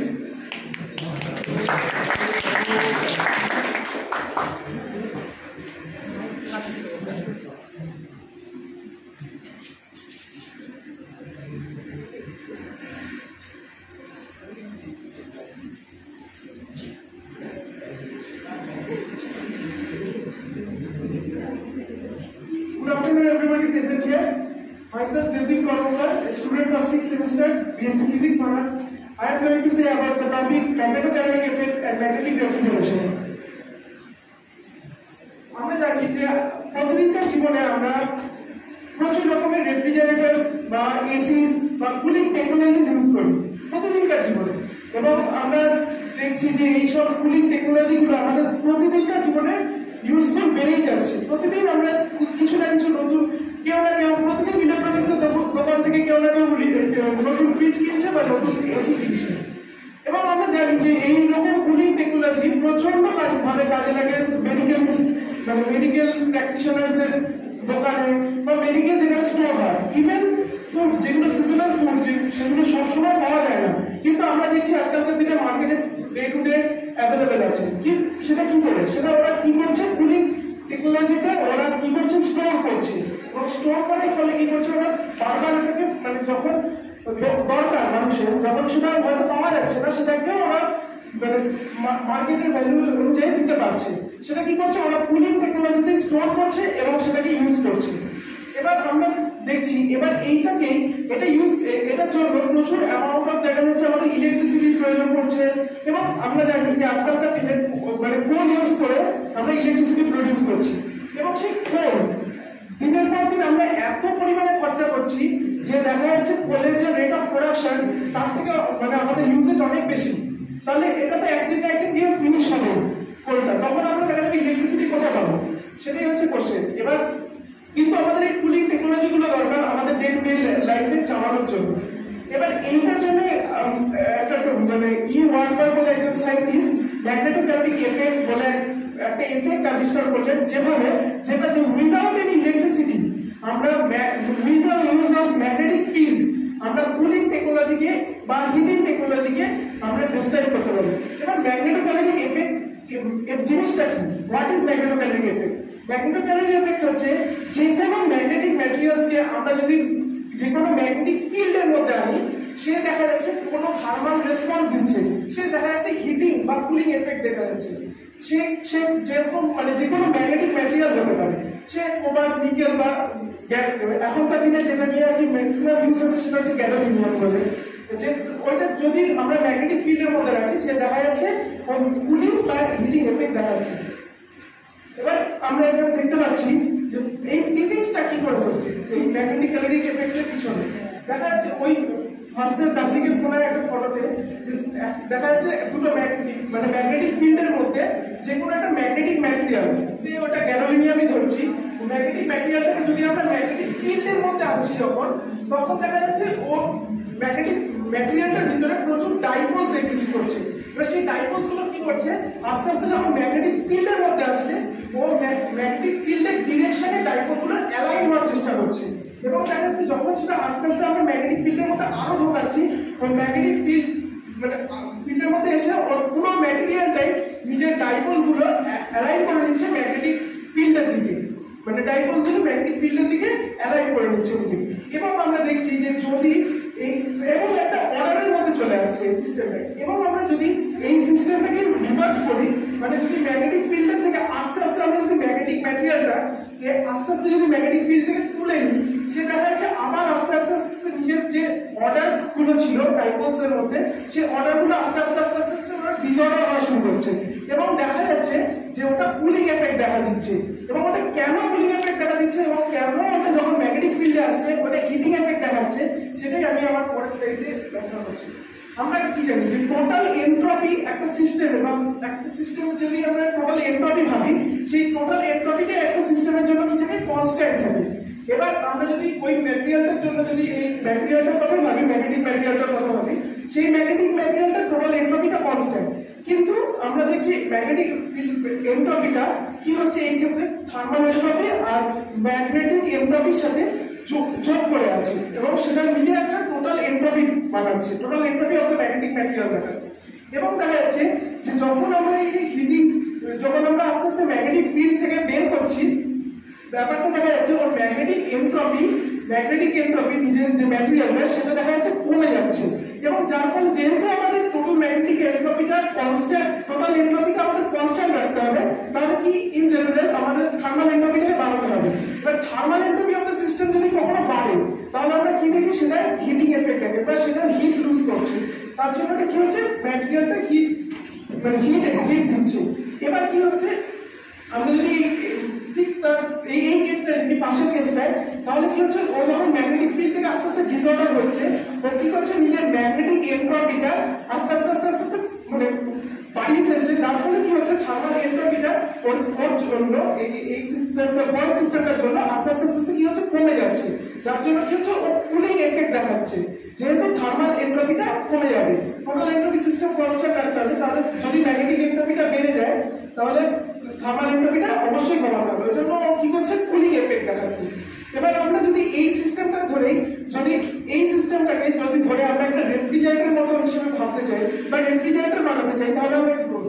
সেটাই হচ্ছে কোশ্চেন এবার কিন্তু আমাদের এই কুলিং টেকনোলজি গুলো দরকার আমাদের ডে টু ডে লাইফে চালানোর জন্য। এবার এইটার জন্য একটা মানে ই ওয়ার্কার বলে একজন সাইন্টিস্ট ম্যাগনেটোস্ট্যাটিক এফেক্ট বলে একটা এফেক্ট আবিষ্কার করলেন যেভাবে যেটা যে উইদাউট এনি ইলেকট্রিসিটি আমরা without use of magnetic field আমরা কুলিং টেকনোলজিকে বা হিটিং টেকনোলজিকে আমরা ডিসক্রাইব করতে পারি। এবার ম্যাগনেটোস্ট্যাটিক এফেক্ট জিনিসটা কি? What is magnetostatic effect magnetostatic effect হচ্ছে, যে কোনো ম্যাগনেটিক ম্যাটেরিয়ালসকে আমরা যদি যে কোনো ম্যাগনেটিক ফিল্ডের মধ্যে আনি, সে দেখা যাচ্ছে কোনো থার্মাল রেসপন্স দিচ্ছে। সে দেখা যাচ্ছে হিটিং বা কুলিং এফেক্ট দেখা যাচ্ছে। সে সে যেরকম মানে যে কোনো ম্যাগনেটিক ম্যাটেরিয়াল হতে পারে। সে কোবাল্ট নিকেল বা এখনকার দিনে যেটা নিয়ে আর কি ম্যাক্সিমাম ইউজ হচ্ছে সেটা হচ্ছে গ্যালোডিনিয়াম বলে। যে ওইটা যদি আমরা ম্যাগনেটিক ফিল্ডের মধ্যে রাখি, সে দেখা যাচ্ছে কুলিং বা হিটিং এফেক্ট দেখা যাচ্ছে। এবার আমরা এখানে দেখতে পাচ্ছি যে এই ফিজিক্সটা কি করে হচ্ছে? এই ম্যাগনেটিক ক্যালোরিক এফেক্টের পিছনে। দেখা যাচ্ছে ওই ফার্স্টের ডাব্লিকের কোনার একটা ফটোতে দেখা যাচ্ছে দুটো ম্যাগনেটিক মানে ম্যাগনেটিক ফিল্ডের মধ্যে যে কোনো একটা ম্যাগনেটিক ম্যাটেরিয়াল সে ওটা গ্যালোলিনিয়ামই ধরছি ম্যাগনেটিক ম্যাটেরিয়ালটাকে যদি আমরা ম্যাগনেটিক ফিল্ডের মধ্যে আনছি যখন, তখন দেখা যাচ্ছে ও ম্যাগনেটিক ম্যাটেরিয়ালটার ভিতরে প্রচুর ডাইপোলস এক্সিস্ট করছে। এবার সেই ডাইপোলসগুলো কি করছে, আস্তে আস্তে যখন ম্যাগনেটিক ফিল্ডের মধ্যে আসছে, ও ম্যাগনেটিক ফিল্ডের ডিরেকশনে ডাইপোলগুলো অ্যালাইন হওয়ার চেষ্টা করছে। এবং দেখা যাচ্ছে যখন সেটা আস্তে আস্তে আমরা ম্যাগনেটিক ফিল্ডের মধ্যে আরও ঢোকাচ্ছি ওই ম্যাগনেটিক ফিল্ড মানে ফিল্ডের মধ্যে এসে ওর পুরো ম্যাটেরিয়ালটাই নিজের ডাইপোলগুলো অ্যালাইন করে নিচ্ছে ম্যাগনেটিক ফিল্ডের দিকে। মানে ডাইপোলগুলো ম্যাগনেটিক ফিল্ডের দিকে অ্যালাইন করে নিচ্ছে এবং আমরা দেখছি যে যদি এবং একটা অর্ডারের মধ্যে চলে আসছে এই সিস্টেমে এবং আমরা যদি এই সিস্টেমটাকে রিভার্স করি মানে যদি ম্যাগনেটিক ফিল্ডের থেকে আস্তে আস্তে আমরা যদি ম্যাগনেটিক ম্যাটেরিয়ালটা আস্তে আস্তে যদি ম্যাগনেটিক ফিল্ড থেকে তুলে নিই, সে দেখা আবার আস্তে আস্তে আস্তে নিজের যে অর্ডারগুলো ছিল ডাইপোলস এর মধ্যে সেই অর্ডারগুলো আস্তে আস্তে আস্তে আস্তে ডিসঅর্ডার হওয়া শুরু করছে। এবং দেখা যাচ্ছে যে ওটা কুলিং এফেক্ট দেখা দিচ্ছে। এবং ওটা কেন কুলিং এফেক্ট দেখা দিচ্ছে এবং কেন ওটা যখন ম্যাগনেটিক ফিল্ডে আসছে, ওটা হিটিং এফেক্ট দেখাচ্ছে, সেটাই আমি আমার পরের স্লাইডে ব্যাখ্যা করছি। আমরা কি জানি যে টোটাল এন্ট্রপি একটা সিস্টেম এবং একটা সিস্টেম যদি আমরা টোটাল এন্ট্রপি ভাবি, সেই টোটাল এন্ট্রপিটা একটা সিস্টেমের জন্য কি থাকে? কনস্ট্যান্ট থাকে। এবার আমরা যদি ওই ম্যাটেরিয়ালটার জন্য যদি এই ম্যাটেরিয়ালটার কথা ভাবি ম্যাগনেটিক ম্যাটেরিয়ালটার কথা ভাবি, সেই ম্যাগনেটিক ম্যাটেরিয়ালটা টোটাল এন্ট্রপিটা কনস্ট্যান্ট কিন্তু আমরা দেখছি ম্যাগনেটিক ফিল্ড এন্ট্রপিটা কি হচ্ছে এই ক্ষেত্রে? থার্মাল এন্ট্রপি আর ম্যাগনেটিক এন্ট্রপির সাথে যোগ করে আছে। এবং সেটা মিলে একটা টোটাল এন্ট্রপি বানাচ্ছে। Total entropy of magnetic material দেখাচ্ছে এবং দেখা যাচ্ছে যে যখন আমরা এই হিটিং, যখন আমরা আস্তে আস্তে ম্যাগনেটিক ফিল্ড থেকে বের করছি, ব্যাপারটা দেখা যাচ্ছে ওর ম্যাগনেটিক এন্ট্রপি ম্যাগনেটিক এন্ট্রপি নিজের যে ম্যাটেরিয়ালটা সেটা দেখা যাচ্ছে কমে যাচ্ছে। এবং যার ফলে যেহেতু আমাদের ম্যাগনেটিক এন্ট্রপিটা কনস্ট্যান্ট টোটাল এন্ট্রপিটা আমাদের কনস্ট্যান্ট রাখতে হবে। তাহলে কি ইন জেনারেল আমাদের থার্মাল এন্ট্রপিটাকে বাড়াতে হবে? এবার থার্মাল এন্ট্রপি দ্য সিস্টেম যদি কখনো বাড়ে, তাহলে আমরা কি দেখি? সেটা হিটিং এফেক্ট দেখে। বা সেটা হিট লুজ করছে। তার জন্য কি হচ্ছে? ম্যাটেরিয়ালটা হিট মানে হিট হিট দিচ্ছে। এবার কি হচ্ছে? আমরা যদি ঠিক এই এই কেসটা যদি পাশের কেসটায় তাহলে কি হচ্ছে ও যখন ম্যাগনেটিক ফিল্ড থেকে আস্তে আস্তে ডিসঅর্ডার হচ্ছে ও কি করছে, নিজের ম্যাগনেটিক এন্ট্রপিটা আস্তে আস্তে আস্তে আস্তে মানে বাড়িয়ে ফেলছে। যার ফলে কি হচ্ছে থার্মাল এন্ট্রপিটা ওর ওর জন্য, এই এই সিস্টেমটা বড় সিস্টেমটার জন্য আস্তে আস্তে আস্তে কি হচ্ছে, কমে যাচ্ছে। যার জন্য কি হচ্ছে ও কুলিং এফেক্ট দেখাচ্ছে। যেহেতু থার্মাল এন্ট্রপিটা কমে যাবে। টোটাল এন্ট্রপি সিস্টেম কনস্ট্যান্ট রাখতে হবে, তাহলে যদি ম্যাগনেটিক এন্ট্রপিটা বেড়ে যায়, তাহলে থার্মাল এন্ট্রপিটা অবশ্যই কমাতে হবে। ওই জন্য কি করছে? কুলিং এফেক্ট দেখাচ্ছে। এবার আমরা যদি এই সিস্টেমটা ধরেই, যদি এই সিস্টেমটাকে যদি ধরে আমরা একটা রেফ্রিজারেটর মতো হিসেবে ভাবতে চাই বা রেফ্রিজারেটর বানাতে চাই, তাহলে আমরা কি করব?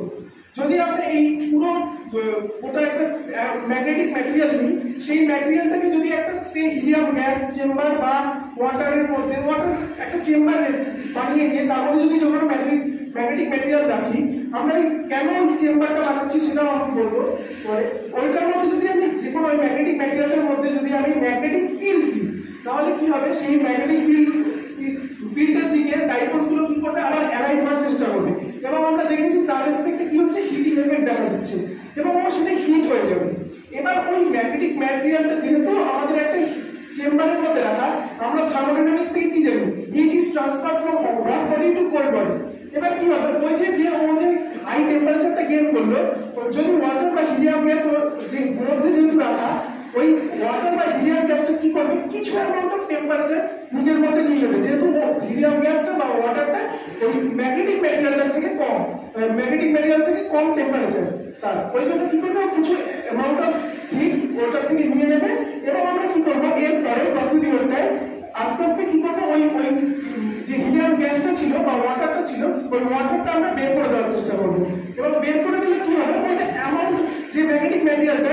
যদি আমরা এই পুরো ওটা একটা ম্যাগনেটিক ম্যাটেরিয়াল নিই, সেই ম্যাটেরিয়ালটাকে যদি একটা সে হিলিয়াম গ্যাস চেম্বার বা ওয়াটারের মধ্যে ওয়াটার একটা চেম্বারে বানিয়ে নিয়ে তারপরে যদি যখন ম্যাগনেটিক ম্যাটেরিয়াল রাখি। আমরা কেন ওই চেম্বারটা বানাচ্ছি সেটাও আমি বলব। পরে ওইটার মধ্যে যদি আমি যে কোনো ওই ম্যাগনেটিক ম্যাটেরিয়ালের মধ্যে যদি আমি ম্যাগনেটিক ফিল্ড দিই, তাহলে কি হবে? সেই ম্যাগনেটিক ফিল্ড ফিল্ডের দিকে ডাইপোলসগুলো কি করবে? আবার অ্যালাইন হওয়ার চেষ্টা করবে। এবং আমরা দেখেছি তার রেসপেক্টে কি হচ্ছে? হিটিং এফেক্ট দেখা দিচ্ছে। এবং ও সেটা হিট হয়ে যাবে। এবার ওই ম্যাগনেটিক ম্যাটেরিয়ালটা যেহেতু আমাদের একটা চেম্বারের মধ্যে রাখা। আমরা থার্মোডাইনামিক্স থেকে কি জানি heat is transfer from hot body to cold body এবার কি হবে? ওই যে যে ও যে হাই টেম্পারেচারটা গেইন করল যদি ওয়াটার বা হিলিয়াম গ্যাস যে মধ্যে যেহেতু রাখা, ওই ওয়াটার বা হিলিয়াম গ্যাসটা কি করবে? কিছু অ্যামাউন্ট অফ টেম্পারেচার নিজের মধ্যে নিয়ে নেবে। যেহেতু হিলিয়াম গ্যাসটা বা ওয়াটারটা ওই ম্যাগনেটিক ম্যাটেরিয়ালটা থেকে কম ম্যাগনেটিক ম্যাটেরিয়াল থেকে কম টেম্পারেচার তার ওই কি করবে কিছু অ্যামাউন্ট হিট ওটার থেকে নিয়ে নেবে এবং আমরা কি করব? এর পরে প্রসিডিওরটায় আস্তে আস্তে কি করব? ওই যে হিলিয়াম গ্যাসটা ছিল বা ওয়াটারটা ছিল, ওই ওয়াটারটা আমরা বের করে দেওয়ার চেষ্টা করব। এবং বের করে দিলে কি হবে? ওইটা অ্যামাউন্ট যে ম্যাগনেটিক ম্যাটেরিয়ালটা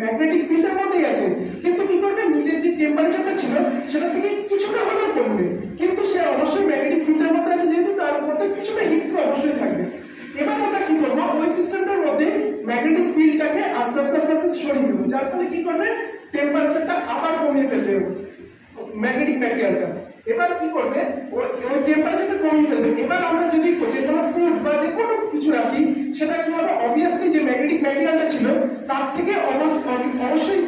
ম্যাগনেটিক ফিল্ডের মধ্যেই আছে। কিন্তু কি করবে? নিজের যে টেম্পারেচারটা ছিল, সেটা থেকে কিছুটা হলেও কমবে। কিন্তু সে অবশ্যই ম্যাগনেটিক ফিল্ডের মধ্যে আছে, যেহেতু তার মধ্যে কিছুটা হিট অবশ্যই থাকবে। এবার আমরা কি করব? ওই সিস্টেমটার মধ্যে ম্যাগনেটিক ফিল্ডটাকে আস্তে আস্তে আস্তে আস্তে সরিয়ে দেবো যার ফলে কি করবে? টেম্পারেচারটা আবার কমিয়ে ফেলবে ম্যাগনেটিক ম্যাটেরিয়ালটা এবার কি করবে? ওই টেম্পারেচারটা কমিয়ে ফেলবে। এবার আমরা যদি যে কোনো ফুড বা যে কোনো কিছু রাখি, সেটা কি হবে? অবভিয়াসলি যে ম্যাগনেটিক ম্যাটেরিয়ালটা ছিল, তার থেকে অবশ্য- অবশ্যই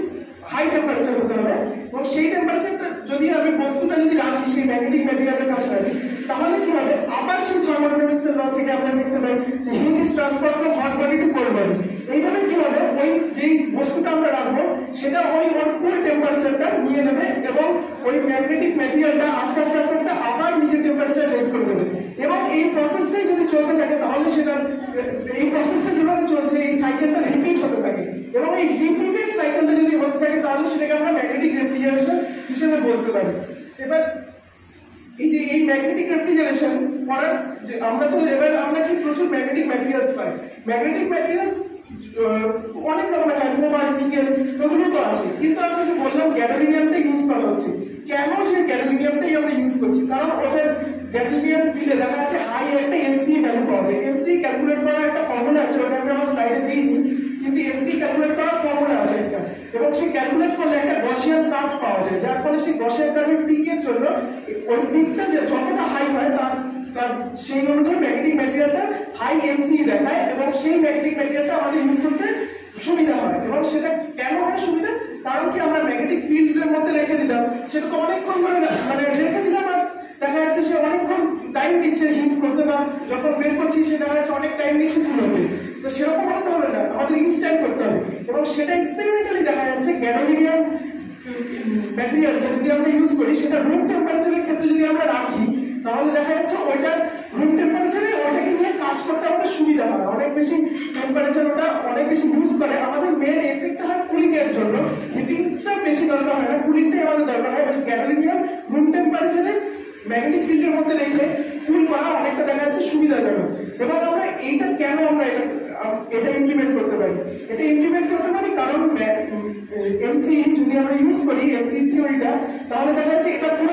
হাই টেম্পারেচার হতে হবে। এবং সেই টেম্পারেচারটা যদি আমি বস্তুটা যদি রাখি, সেই ম্যাগনেটিক ম্যাটেরিয়ালের কাছাকাছি, তাহলে কি হবে? আবার সেই থার্মোডাইনামিক্স ল থেকে আমরা দেখতে পাই যে heat is transfer from hot body to cold body এইভাবে কি হবে? ওই যেই বস্তুটা আমরা রাখব, সেটা ওই ওর ফুল টেম্পারেচারটা নিয়ে নেবে এবং ওই ম্যাগনেটিক ম্যাটেরিয়ালটা আস্তে আস্তে আস্তে আস্তে আবার নিজের টেম্পারেচার রেজ করে দেবে। এবং এই প্রসেসটাই যদি চলতে থাকে, তাহলে সেটা, এই প্রসেসটা যেভাবে চলছে, এই সাইকেলটা রিপিট হতে থাকে। এবং এই রিপিটেড সাইকেলটা যদি হতে থাকে, তাহলে সেটাকে আমরা ম্যাগনেটিক রেফ্রিজারেশন হিসেবে বলতে পারি। এবার, এই যে, এই ম্যাগনেটিক রেফ্রিজারেশন করার যে, আমরা তো এবার, আমরা কি প্রচুর ম্যাগনেটিক ম্যাটেরিয়ালস পাই। ম্যাগনেটিক ম্যাটেরিয়ালস অনেক রকমের অ্যাক্রোমার নিকেল ওগুলো তো আছে। কিন্তু আমরা যে বললাম গ্যাডোলিনিয়ামটা ইউজ করা হচ্ছে। কেন সেই গ্যাডোলিনিয়ামটাই আমরা ইউজ করছি? কারণ ওদের গ্যাডোলিনিয়াম ফিলে দেখা যাচ্ছে হাই একটা এনসি ভ্যালু পাওয়া যায়। এনসি ক্যালকুলেট করার একটা ফর্মুলা আছে, ওটা আমি আমার স্লাইডে দিইনি, কিন্তু এনসি ক্যালকুলেট করার ফর্মুলা আছে একটা। এবং সেই ক্যালকুলেট করলে একটা গসিয়ান কার্ভ পাওয়া যায়, যার ফলে সেই গসিয়ান কার্ভের পিকের জন্য ওই পিকটা যে যতটা হাই হয়, তার তার সেই অনুযায়ী ম্যাগনেটিক ম্যাটেরিয়ালটা হাই এনসি দেখায় এবং সেই ম্যাগনেটিক ম্যাটেরিয়ালটা আমাদের ইউজ করতে সুবিধা হয়। এবং সেটা কেন হয় সুবিধা? কারণ কি আমরা ম্যাগনেটিক ফিল্ডের মধ্যে রেখে দিলাম, সেটা তো অনেকক্ষণ ধরে মানে রেখে দিলাম আর দেখা যাচ্ছে সে অনেকক্ষণ টাইম দিচ্ছে হিট করতে বা যখন বের করছি, সে দেখা যাচ্ছে অনেক টাইম দিচ্ছে ফুল হতে তো সেরকম হতে হবে না, আমাদের ইনস্ট্যান্ট করতে হবে। এবং সেটা এক্সপেরিমেন্টালি দেখা যাচ্ছে গ্যাডোলিনিয়াম ম্যাটেরিয়ালটা যদি আমরা ইউজ করি, সেটা রুম টেম্পারেচারের ক্ষেত্রে যদি আমরা রাখি, তাহলে দেখা যাচ্ছে ওইটা রুম টেম্পারেচারে ওটাকে নিয়ে কাজ করতে আমাদের সুবিধা হয়। অনেক বেশি টেম্পারেচার ওটা অনেক বেশি ইউজ করে। আমাদের মেন এফেক্টটা হয় কুলিং এর জন্য। হিটিংটা বেশি দরকার হয় না কুলিংটাই আমাদের দরকার হয়। ওই গ্যাডোলিনিয়াম রুম টেম্পারেচারে ম্যাগনেটিক ফিল্ডের মধ্যে রেখে ফুল করা অনেকটা দেখা যাচ্ছে সুবিধাজনক। এবার আমরা এইটা কেন আমরা এটা ইমপ্লিমেন্ট করতে পারি? এটা ইমপ্লিমেন্ট করতে পারি কারণ এমসি যদি আমরা ইউজ করি এমসি থিওরিটা তাহলে দেখা যাচ্ছে এটা পুরো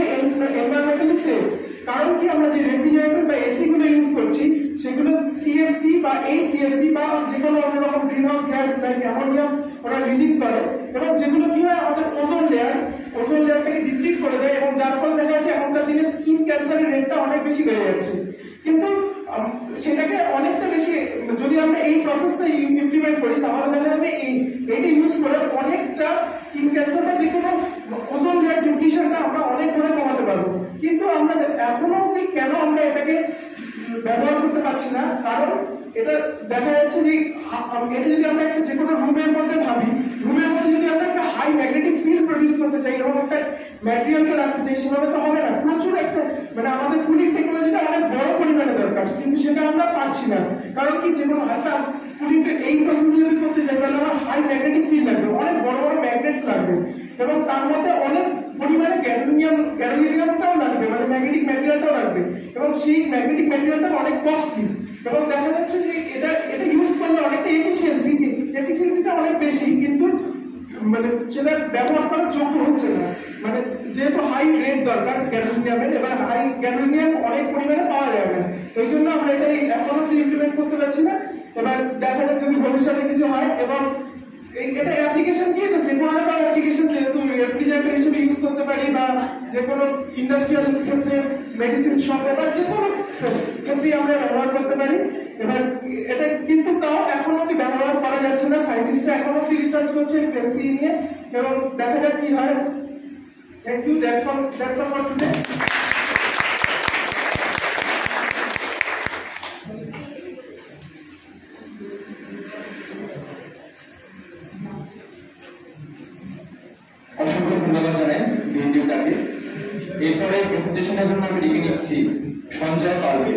এনভায়রনমেন্টালি সেফ কারণ কি, আমরা যে রেফ্রিজারেটর বা এসি গুলো ইউজ করছি, সেগুলো সিএফসি বা এই সিএফসি বা যে কোনো অন্যরকম green house gas like ammonium ওরা রিলিজ করে। এবং যেগুলো কি হয়, আমাদের ওজোন লেয়ার ওজোন লেয়ারটাকে ডিপ্লিট করে দেয় এবং যার ফলে দেখা যাচ্ছে এখনকার দিনে স্কিন ক্যান্সারের রেটটা অনেক বেশি বেড়ে যাচ্ছে। কিন্তু সেটাকে অনেকটা বেশি, যদি আমরা এই প্রসেসটা ইমপ্লিমেন্ট করি, তাহলে দেখা যাবে এই এইটা ইউজ করে অনেকটা স্কিন ক্যান্সার বা যে কোনো ওজন লেয়ার নিউট্রিশনটা আমরা অনেক করে কমাতে পারব। কিন্তু আমরা এখনও অব্দি কেন আমরা এটাকে ব্যবহার করতে পারছি না? কারণ এটা দেখা যাচ্ছে যে এটা যদি আমরা একটা যে কোনো রুমের মধ্যে ভাবি রুমের মধ্যে যদি আমরা একটা হাই ম্যাগনেটিক ফিল্ড করতে চাই এবং একটা ম্যাটেরিয়ালকে রাখতে চাই, সেভাবে তো হবে না। প্রচুর একটা মানে আমাদের কুলিং টেকনোলজিটা অনেক বড় পরিমাণে দরকার, কিন্তু সেটা আমরা পাচ্ছি না। কারণ কি, যে কোনো একটা কুলিং এই প্রসেস যদি করতে চাই, তাহলে আমার হাই ম্যাগনেটিক ফিল্ড লাগবে, অনেক বড় বড় ম্যাগনেটস লাগবে। এবং তার মধ্যে অনেক পরিমাণে গ্যাডোনিয়াম গ্যাডোনিয়ামটাও লাগবে মানে ম্যাগনেটিক ম্যাটেরিয়ালটাও লাগবে। এবং সেই ম্যাগনেটিক ম্যাটেরিয়ালটা অনেক কস্টলি এবং দেখা যাচ্ছে যে এটা এটা ইউজ করলে অনেকটা এফিসিয়েন্সি এফিসিয়েন্সিটা অনেক বেশি, কিন্তু মানে সেটা ব্যবহার করার যোগ্য হচ্ছে না। মানে যেহেতু হাই রেট দরকার গ্যাডোনিয়ামের এবার হাই গ্যাডোনিয়াম অনেক পরিমাণে পাওয়া যায় না। এই জন্য আমরা এটা এখনও ইমপ্লিমেন্ট করতে পারছি না। এবার দেখা যাক যদি ভবিষ্যতে কিছু হয় এবং এটা অ্যাপ্লিকেশন কি? যে কোনো একটা অ্যাপ্লিকেশন যেহেতু রেফ্রিজারেটর হিসেবে ইউজ করতে পারি বা যে কোনো ইন্ডাস্ট্রিয়াল ক্ষেত্রে মেডিসিন শপে বা যে কোনো ক্ষেত্রে আমরা ব্যবহার করতে পারি। এবার এটা কিন্তু তাও এখন অব্দি ব্যবহার করা যাচ্ছে না। এখন অব্দি রিসার্চ করছে নিয়ে এবং দেখা যাক কি হয়। Thank you that's that's for এরপরে প্রেজেন্টেশনের জন্য আমি ডেকে নিচ্ছি, সঞ্জয় পালকে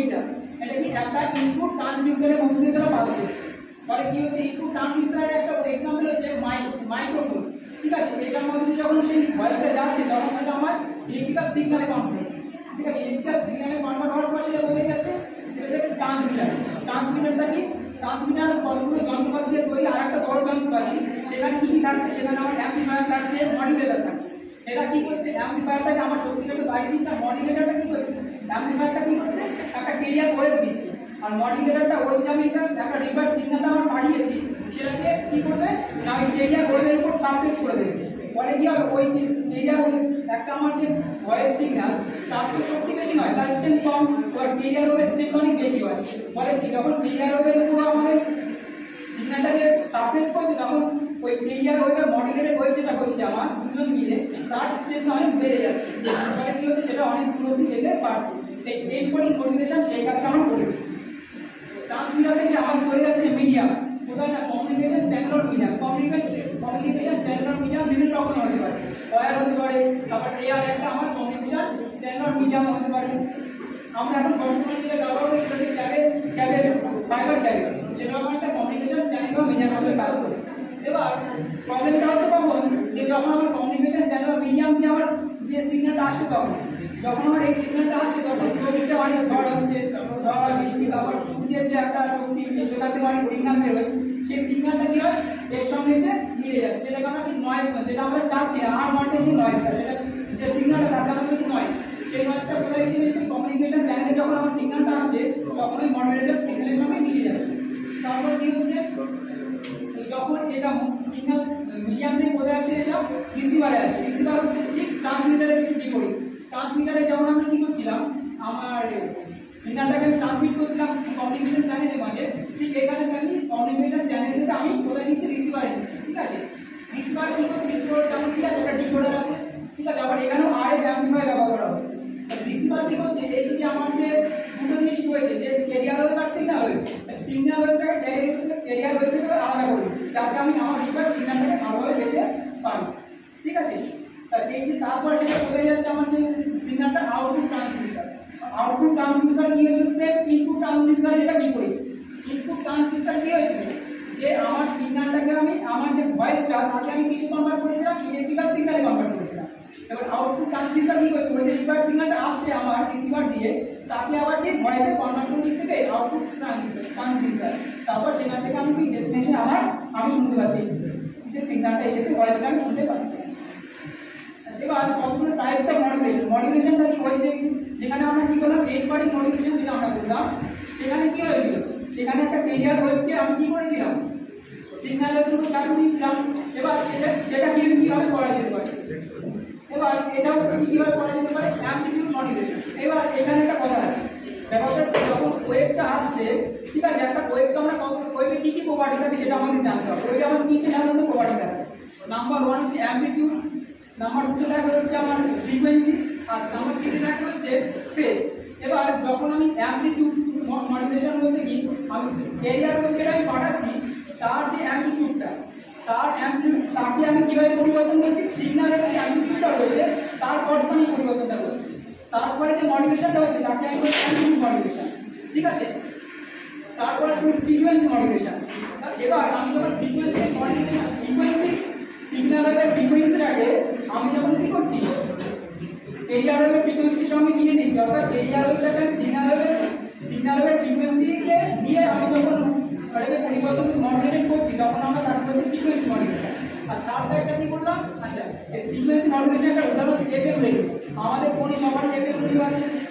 এইটা। এটা কি একটা ইনপুট ট্রান্সডিউসারের মধ্যে দিয়ে তারা পাস করছে ফলে কি হচ্ছে ইনপুট ট্রান্সডিউসারের একটা এক্সাম্পল হচ্ছে মাইক মাইক্রোফোন ঠিক আছে? এটার মধ্যে যখন সেই ভয়েসটা যাচ্ছে, তখন সেটা আমার ইলেকট্রিক্যাল সিগনালে কনভার্ট ঠিক আছে? ইলেকট্রিক্যাল সিগনালে কনভার্ট হওয়ার পর সেটা কোথায় যাচ্ছে? এটা ট্রান্সমিটার ট্রান্সমিটারটা কি? ট্রান্সমিটার কতগুলো যন্ত্রপাতি দিয়ে তৈরি? আর একটা বড় যন্ত্রপাতি। সেখানে কি কি থাকছে? সেখানে আমার অ্যাম্পলিফায়ার থাকছে মডিউলেটর থাকছে। এটা কি করছে? অ্যাম্পলিফায়ারটাকে আমার শক্তিটাকে বাইরে দিচ্ছে। আর মডিউলেটরটা কি করছে? অ্যাম্পলিফায়ারটা কি করছে একটা কেরিয়ার ওয়েভ দিচ্ছে আর মডিউলেটরটা ওই যে আমি একটা রিভার্স সিগন্যালটা আমার পাঠিয়েছি সেটাকে কি করবে না ওই কেরিয়ার ওয়েভের উপর সাবটেক্স করে দেবে ফলে কি হবে ওই কেরিয়ার ওয়েভ একটা আমার যে ভয়েস সিগন্যাল তার তো শক্তি বেশি নয় তার স্ট্রেন্থ কম এবার কেরিয়ার ওয়েভের স্ট্রেন্থ অনেক বেশি হয় ফলে কি যখন কেরিয়ার ওয়েভের উপর আমাদের সিগন্যালটাকে সাবটেক্স করছে তখন ওই কেরিয়ার ওয়েভের মডিউলেটেড ওয়েভ যেটা হচ্ছে আমার, দুজন মিলে, তার স্ট্রেন্থ অনেক বেড়ে যাচ্ছে। ফলে কি হচ্ছে সেটা অনেক দূর অব্দি যেতে পারছে। এই এনকোডিং মডিউলেশন সেই কাজটা আমরা করে দিচ্ছি। ট্রান্সমিটার থেকে আমার চলে যাচ্ছে মিডিয়াম কোথায় না communication channel medium communication communication channel medium বিভিন্ন রকম হতে পারে। ওয়্যার হতে পারে, তারপর এআর একটা আমার কমিউনিকেশন চ্যানেল মিডিয়াম হতে পারে। আমরা এখন বর্তমানে যেটা ব্যবহার করি সেটা হচ্ছে ক্যাবে ক্যাবে ফাইবার ক্যাবে সেটা আমার একটা কমিউনিকেশন চ্যানেল মিডিয়াম হিসেবে কাজ করে। এবার প্রবলেমটা হচ্ছে কখন যে যখন আমার কমিউনিকেশন চ্যানেল বা মিডিয়াম দিয়ে আমার যে সিগন্যালটা আসে তখন, যখন আমার এই সিগন্যালটা আসে তখন ছবিটা অনেক ঝড় হচ্ছে ঝড় বৃষ্টি আবার সূর্যের যে একটা শক্তি সেটা থেকে অনেক সিগন্যাল বেরোয়। সেই সিগন্যালটা কি হয়? এর সঙ্গে এসে মিলে যাচ্ছে সেটাকে আমরা কি নয়েজ যেটা আমরা চাচ্ছি আর নয়টা যে নয়েজটা সেটা যে সিগন্যালটা তাকে আমরা বলছি নয়েজ সেই নয়েজটা কোথায় এসে সেই কমিউনিকেশন চ্যানেলে যখন আমার সিগন্যালটা আসছে তখন ওই মডারেটর সিগন্যালের সঙ্গে মিশে যাচ্ছে। তারপর কি হচ্ছে? যখন এটা সিগন্যাল মিডিয়াম থেকে কোথায় আসে এটা রিসিভারে আসে। রিসিভার হচ্ছে ঠিক ট্রান্সমিটারের ঠিক বিপরীত। ট্রান্সমিটারে যেমন আমরা কী করছিলাম, আমার সিগন্যালটাকে আমি ট্রান্সমিট করছিলাম কমিউনিকেশন চ্যানেলের মাঝে, ঠিক এখানে আমি কমিউনিকেশন চ্যানেল থেকে আমি কোথায় নিচ্ছি? রিসিভারে নিচ্ছি, ঠিক আছে? রিসিভার কি করছে? রিসিভার যেমন ঠিক আছে, একটা ডিকোডার আছে, ঠিক আছে? আবার এখানেও আরএফ অ্যাম্পলিফায়ার ব্যবহার করা হচ্ছে। রিসিভার কি করছে? এই যে আমার যে দুটো জিনিস রয়েছে, যে ক্যারিয়ার ওয়েভ আর সিগন্যাল সিগন্যাল ওয়েভটাকে ক্যারিয়ার ওয়েভ থেকে আলাদা করে দিচ্ছি। যাতে আমি আমার রিভার সিগন্যালটাকে ভালোভাবে পেতে পারি। ঠিক আছে? আর এই তারপর সেটা কোথায় যাচ্ছে আমার যে সিগন্যালটা আউটপুট ট্রান্সমিটার আউটপুট ট্রান্সমিটার কি হয়েছিল? সেম ইনপুট ট্রান্সমিটার এটা বিপরীত। ইনপুট ট্রান্সমিটার কি হয়েছিল? যে আমার সিগন্যালটাকে আমি, আমার যে ভয়েসটা তাকে আমি কিছু কনভার্ট করেছিলাম ইলেকট্রিক্যাল সিগন্যালে কনভার্ট করেছিলাম। এবার আউটপুট ট্রান্সমিটার কি করছে যে রিভার সিগন্যালটা আসছে আমার রিসিভার দিয়ে তাকে আবার কি ভয়েসে কনভার্ট করে দিচ্ছে কে আউটপুট ট্রান্সমিটার তারপর সেখান থেকে আমি কি ডেস্টিনেশন আমার আমি শুনতে পাচ্ছি। যে সিগন্যালটা এসেছে ভয়েসটা আমি শুনতে পাচ্ছি। এবার কতগুলো টাইপস অফ মডুলেশন মডুলেশনটা কি যে যেখানে আমরা কি করলাম? এইট পার্টি মডুলেশন যেটা আমরা করলাম, সেখানে কি হয়েছিল? সেখানে একটা কেরিয়ার ওয়েবকে আমি কি করেছিলাম? সিগন্যালের দুটো চাটু দিয়েছিলাম। এবার সেটা সেটা কীভাবে কীভাবে করা যেতে পারে? এবার এটা হচ্ছে কীভাবে করা যেতে পারে? অ্যামপ্লিটিউড মডুলেশন এবার এখানে একটা কথা আছে। ব্যাপারটা হচ্ছে, যখন ওয়েবটা আসছে, ঠিক আছে, একটা ওয়েবটা আমরা ওয়েবে কি কি প্রপার্টি থাকে সেটা আমাদের জানতে হবে। ওয়েবে আমার তিনটে সাধারণত প্রপার্টি থাকে। নাম্বার ওয়ান হচ্ছে অ্যামপ্লিটিউড নাম্বার টু থাকে হচ্ছে আমার ফ্রিকোয়েন্সি আর নাম্বার থ্রি থাকে হচ্ছে ফেজ এবার যখন আমি অ্যামপ্লিটিউড মডুলেশন বলতে কি, আমি এরিয়ার ওয়েব আমি পাঠাচ্ছি, তার যে অ্যামপ্লিটিউডটা তার তাকে আমি কীভাবে পরিবর্তন করছি? সিগন্যালের যে অ্যামপ্লিটিউডটা রয়েছে, তার কর্সপন্ডিং পরিবর্তনটা করছি তারপরে যে মডুলেশনটা হচ্ছে, তাকে আমি বলছি মডুলেশন ঠিক আছে? তারপরে আসবে ফ্রিকোয়েন্সি মডুলেশন এবার আমি যখন ফ্রিকোয়েন্সি মডুলেশন ফ্রিকোয়েন্সি সিগন্যালের ফ্রিকোয়েন্সিটাকে আমি যখন কি করছি? এরিয়া ওয়েভের ফ্রিকোয়েন্সির সঙ্গে মিলিয়ে দিচ্ছি অর্থাৎ এরিয়া ওয়েভটাকে সিগন্যাল ওয়েভের সিগন্যাল ওয়েভের ফ্রিকোয়েন্সিকে দিয়ে আমি যখন ওটাকে পরিবর্তন মডুলেট করছি, তখন আমরা তাকে বলছি ফ্রিকোয়েন্সি মডুলেশন আর তার একটা কি করলাম? আচ্ছা এই ফ্রিকোয়েন্সি মডুলেশন হচ্ছে আমাদের ফোনে সবারই এফএম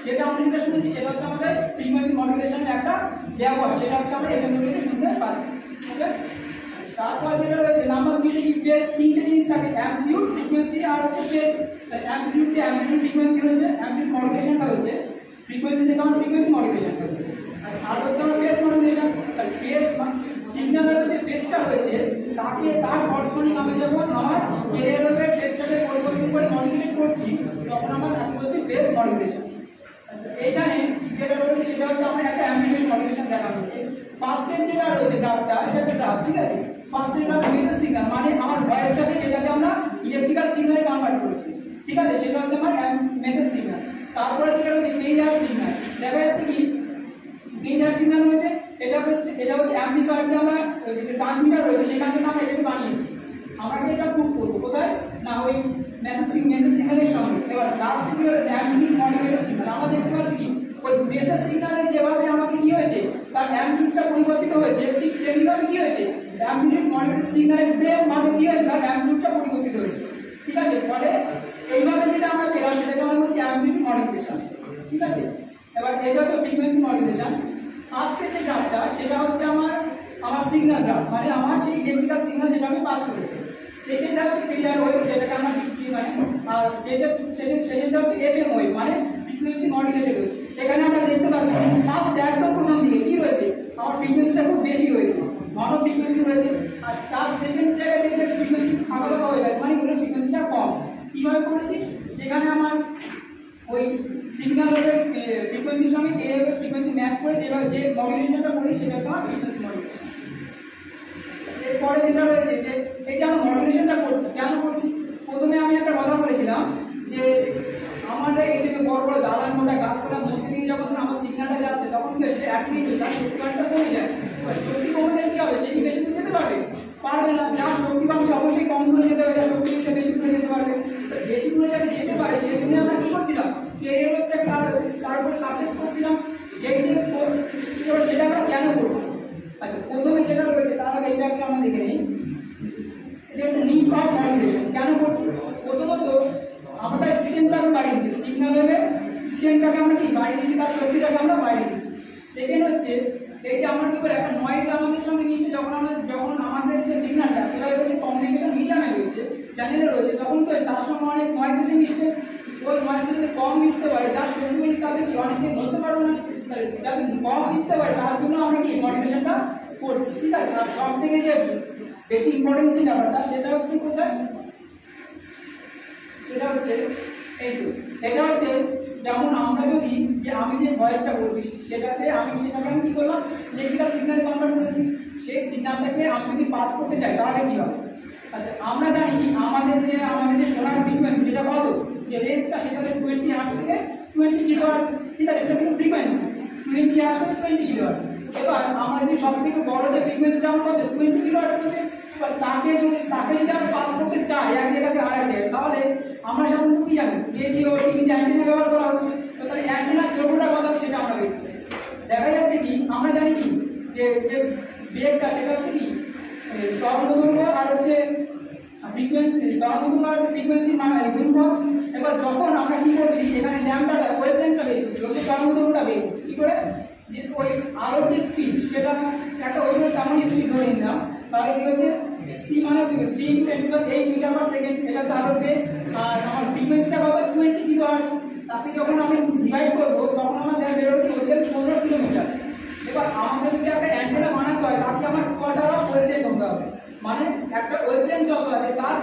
সেটা আমরা যেটা শুনছি, সেটা হচ্ছে আমাদের ফ্রিকোয়েন্সি মডুলেশনের একটা ব্যবহার, সেটা হচ্ছে আমরা এফএম রেডিও শুনতে পাচ্ছি তারপর যেটা রয়েছে নাম্বার থ্রি কি তিনটে জিনিস থাকে অ্যাম্পলিটিউড ফ্রিকোয়েন্সি আর হচ্ছে ফেজ অ্যাম্পলিটিউড যে ফ্রিকোয়েন্সি হচ্ছে অ্যাম্পলিটিউড মডুলেশনটা হচ্ছে ফ্রিকোয়েন্সি থেকে আমার ফ্রিকোয়েন্সি মডুলেশন আর আমার ফেজ মডুলেশন আর ফেজ সিগন্যালের যে ফেজটা রয়েছে তাকে তার করসপন্ডিং আমি যখন আমার কেরিয়ারের ফেজটাকে পরিবর্তন করে মডিফিকেট করছি তখন বলছি ফেজ মডুলেশন আচ্ছা এইখানে যেটা রয়েছে সেটা হচ্ছে আমরা একটা অ্যাম্পলিটিউড মডুলেশন দেখানো হচ্ছে ফার্স্টের যেটা রয়েছে গ্রাফটা সেটা গ্রাফ ঠিক আছে ফার্স্টের গ্রাফ মেসেজ সিগন্যাল মানে আমার ভয়েসটাকে যেটাকে আমরা ইলেকট্রিক্যাল সিগন্যালে কনভার্ট করেছি ঠিক আছে সেটা হচ্ছে আমার মেসেজ সিগন্যাল তারপরে যেটা রয়েছে কেরিয়ার সিগন্যাল দেখা যাচ্ছে কি এই চার্জ সিগন্যাল রয়েছে, এটা হচ্ছে এটা হচ্ছে অ্যাম্পলিফায়ার দিয়ে আমরা যে ট্রান্সমিটার রয়েছে সেখান থেকে আমরা এটাকে বানিয়েছি। আমরা এটা প্রুফ করব, কোথায়? না, ওই মেসেসিং মেসেজ সিগন্যালের সঙ্গে। এবার লাস্ট থেকে অ্যাম্পলি মডিফাইড সিগন্যাল আমরা দেখতে পাচ্ছি কি? ওই মেসেজ সিগন্যালে যেভাবে আমাকে কি হয়েছে, তার অ্যাম্পলিটিউডটা পরিবর্তিত হয়েছে। ঠিক তেমনিভাবে কি হয়েছে? অ্যাম্পলিটিউড মডিফাইড সিগন্যালের সেম মানে কি হয়েছে, তার অ্যাম্পলিটিউডটা পরিবর্তিত হয়েছে। ঠিক আছে? ফলে এইভাবে যেটা আমরা পেলাম সেটাকে আমরা বলছি অ্যাম্পলিটিউড মডিফিকেশন ঠিক আছে? এবার এটা হচ্ছে ফ্রিকোয়েন্সি মডিফিকেশন আজকে যে গ্রাফটা সেটা হচ্ছে আমার আমার সিগনাল গ্রাফ মানে আমার সেই ইলেকট্রিক্যাল সিগনাল যেটা আমি পাস করেছি। সেকেন্ডটা হচ্ছে ক্লিয়ার ওয়েভ যেটাকে আমরা দিচ্ছি মানে আর সেটা সেকেন্ডটা হচ্ছে এফএম ওয়েভ মানে ফ্রিকোয়েন্সি মডিউলেটেড ওয়েভ এখানে আমরা দেখতে পাচ্ছি ফার্স্ট একদম প্রথম দিকে কি রয়েছে? আমার ফ্রিকোয়েন্সিটা খুব বেশি রয়েছে। ঘন ফ্রিকোয়েন্সি রয়েছে। আর তার সেকেন্ড জায়গায় দেখতে ফ্রিকোয়েন্সি ফাঁকা হয়ে গেছে মানে ওগুলো ফ্রিকোয়েন্সিটা কম। কীভাবে করেছি? যেখানে আমার ওই সিগন্যাল ওয়েভের ফ্রিকোয়েন্সির সঙ্গে ফ্রিকোয়েন্সি ম্যাচ করে যেভাবে যে মডুলেশনটা করি, সেটা হচ্ছে আমার এরপরে যেটা রয়েছে যে, এই যে আমরা মডুলেশনটা করছি, কেন করছি? প্রথমে আমি একটা কথা বলেছিলাম যে, আমাদের এই যে বড় বড় দালান মোটা গাছপালার মধ্যে যখন আমার সিগন্যালটা যাচ্ছে, তখন কি হচ্ছে তার শক্তিটা কমে যায়? শক্তি কমে গেলে কি হবে? সে বেশি যেতে পারবে। পারবে না। যার শক্তি কম অবশ্যই কম দূরে যেতে হবে যার শক্তি বেশি দূরে যেতে পারবে। বেশি দূরে যাতে যেতে পারে সেই আমরা কি করছিলাম? এর মধ্যে তার উপর সাবজেক্ট করছিলাম, সেই যে সেটা আমরা কেন করছি? আচ্ছা প্রথমে যেটা রয়েছে, তার আগে এটা একটা আমরা দেখে নিই। যে হচ্ছে নিড অফ মডুলেশন কেন করছি? প্রথমত আমাদের স্ট্রেনটাকে বাড়িয়ে দিচ্ছি সিগন্যাল ওয়েভে স্ট্রেনটাকে আমরা কি, বাড়িয়ে দিচ্ছি, তার শক্তিটাকে আমরা বাড়িয়ে দিচ্ছি। সেকেন্ড হচ্ছে, এই যে আমরা কি করে একটা নয়েজ আমাদের সঙ্গে মিশে, যখন আমরা, যখন আমাদের যে সিগন্যালটা এবার হচ্ছে কমিউনিকেশন মিডিয়ামে রয়েছে চ্যানেলে রয়েছে, তখন তো তার সঙ্গে অনেক নয়েজ এসে মিশছে। নয়েজটা যাতে কম মিশতে পারে, যার শক্তির সাথে কি অনেক যে ধরতে পারব না তাহলে যাতে কম মিশতে পারে, তার জন্য আমরা কি মডিফিকেশনটা করছি, ঠিক আছে? আর সব থেকে যে বেশি ইম্পর্টেন্ট যে ব্যাপারটা, সেটা হচ্ছে কোথায়? সেটা হচ্ছে এই তো এটা হচ্ছে যেমন আমরা যদি যে আমি যে ভয়েসটা বলছি, সেটাতে আমি সেটাকে আমি কী করলাম? ইলেকট্রিক্যাল সিগন্যাল কনভার্ট করেছি। সেই সিগন্যালটাকে আমি যদি পাস করতে চাই, তাহলে কি হবে? আচ্ছা আমরা জানি আমাদের যে আমাদের যে সোনার ফ্রিকোয়েন্সি সেটা কত? যে রেঞ্জটা সেটা হচ্ছে টোয়েন্টি আর্স থেকে টোয়েন্টি কিলো আর্স ঠিক আছে, এটা কিন্তু ফ্রিকোয়েন্সি টোয়েন্টি আর্স থেকে টোয়েন্টি কিলো আর্স এবার আমরা যদি সব থেকে বড় যে ফ্রিকোয়েন্সিটা আমরা কত টোয়েন্টি কিলো আর্স হচ্ছে এবার তাকে যদি তাকে যদি আমরা পাস করতে চাই, এক জায়গা থেকে আরেক জায়গায়, তাহলে আমরা সাধারণত কি জানি? রেডিও টিভিতে অ্যান্টেনা ব্যবহার করা হচ্ছে। তো তাহলে অ্যান্টেনার কত হবে সেটা আমরা বের দেখা যাচ্ছে কি, আমরা জানি কি, যে যে বেগটা সেটা হচ্ছে কি তরঙ্গ আর হচ্ছে ফ্রিকোয়েন্সি তরঙ্গ আর ফ্রিকোয়েন্সি মানে গুণফল এবার যখন আমরা কি করছি এখানে ল্যাম্পটা ওয়েভলেন্থটা বের করছি ওই তরঙ্গটা বের করছি, কি করে? যে ওই আলোর যে স্পিড সেটা একটা ওইভাবে তেমন স্পিড ধরে নিলাম। তাহলে কি হচ্ছে? সি মানে হচ্ছে three centimetre metre per second এটা হচ্ছে আর আমার ফ্রিকোয়েন্সিটা কত? টোয়েন্টি কিলো আর্স তাতে যখন আমি ডিভাইড করব, তখন আমার দেখা বেরোবে ওইটা পনেরো কিলোমিটার এবার আমাকে যদি একটা অ্যান্টেনা বানাতে হয় তাকে আমার কটা ওয়েভলেন্থ হতে হবে? মানে একটা ওয়েভলেন্থ যত আছে, তার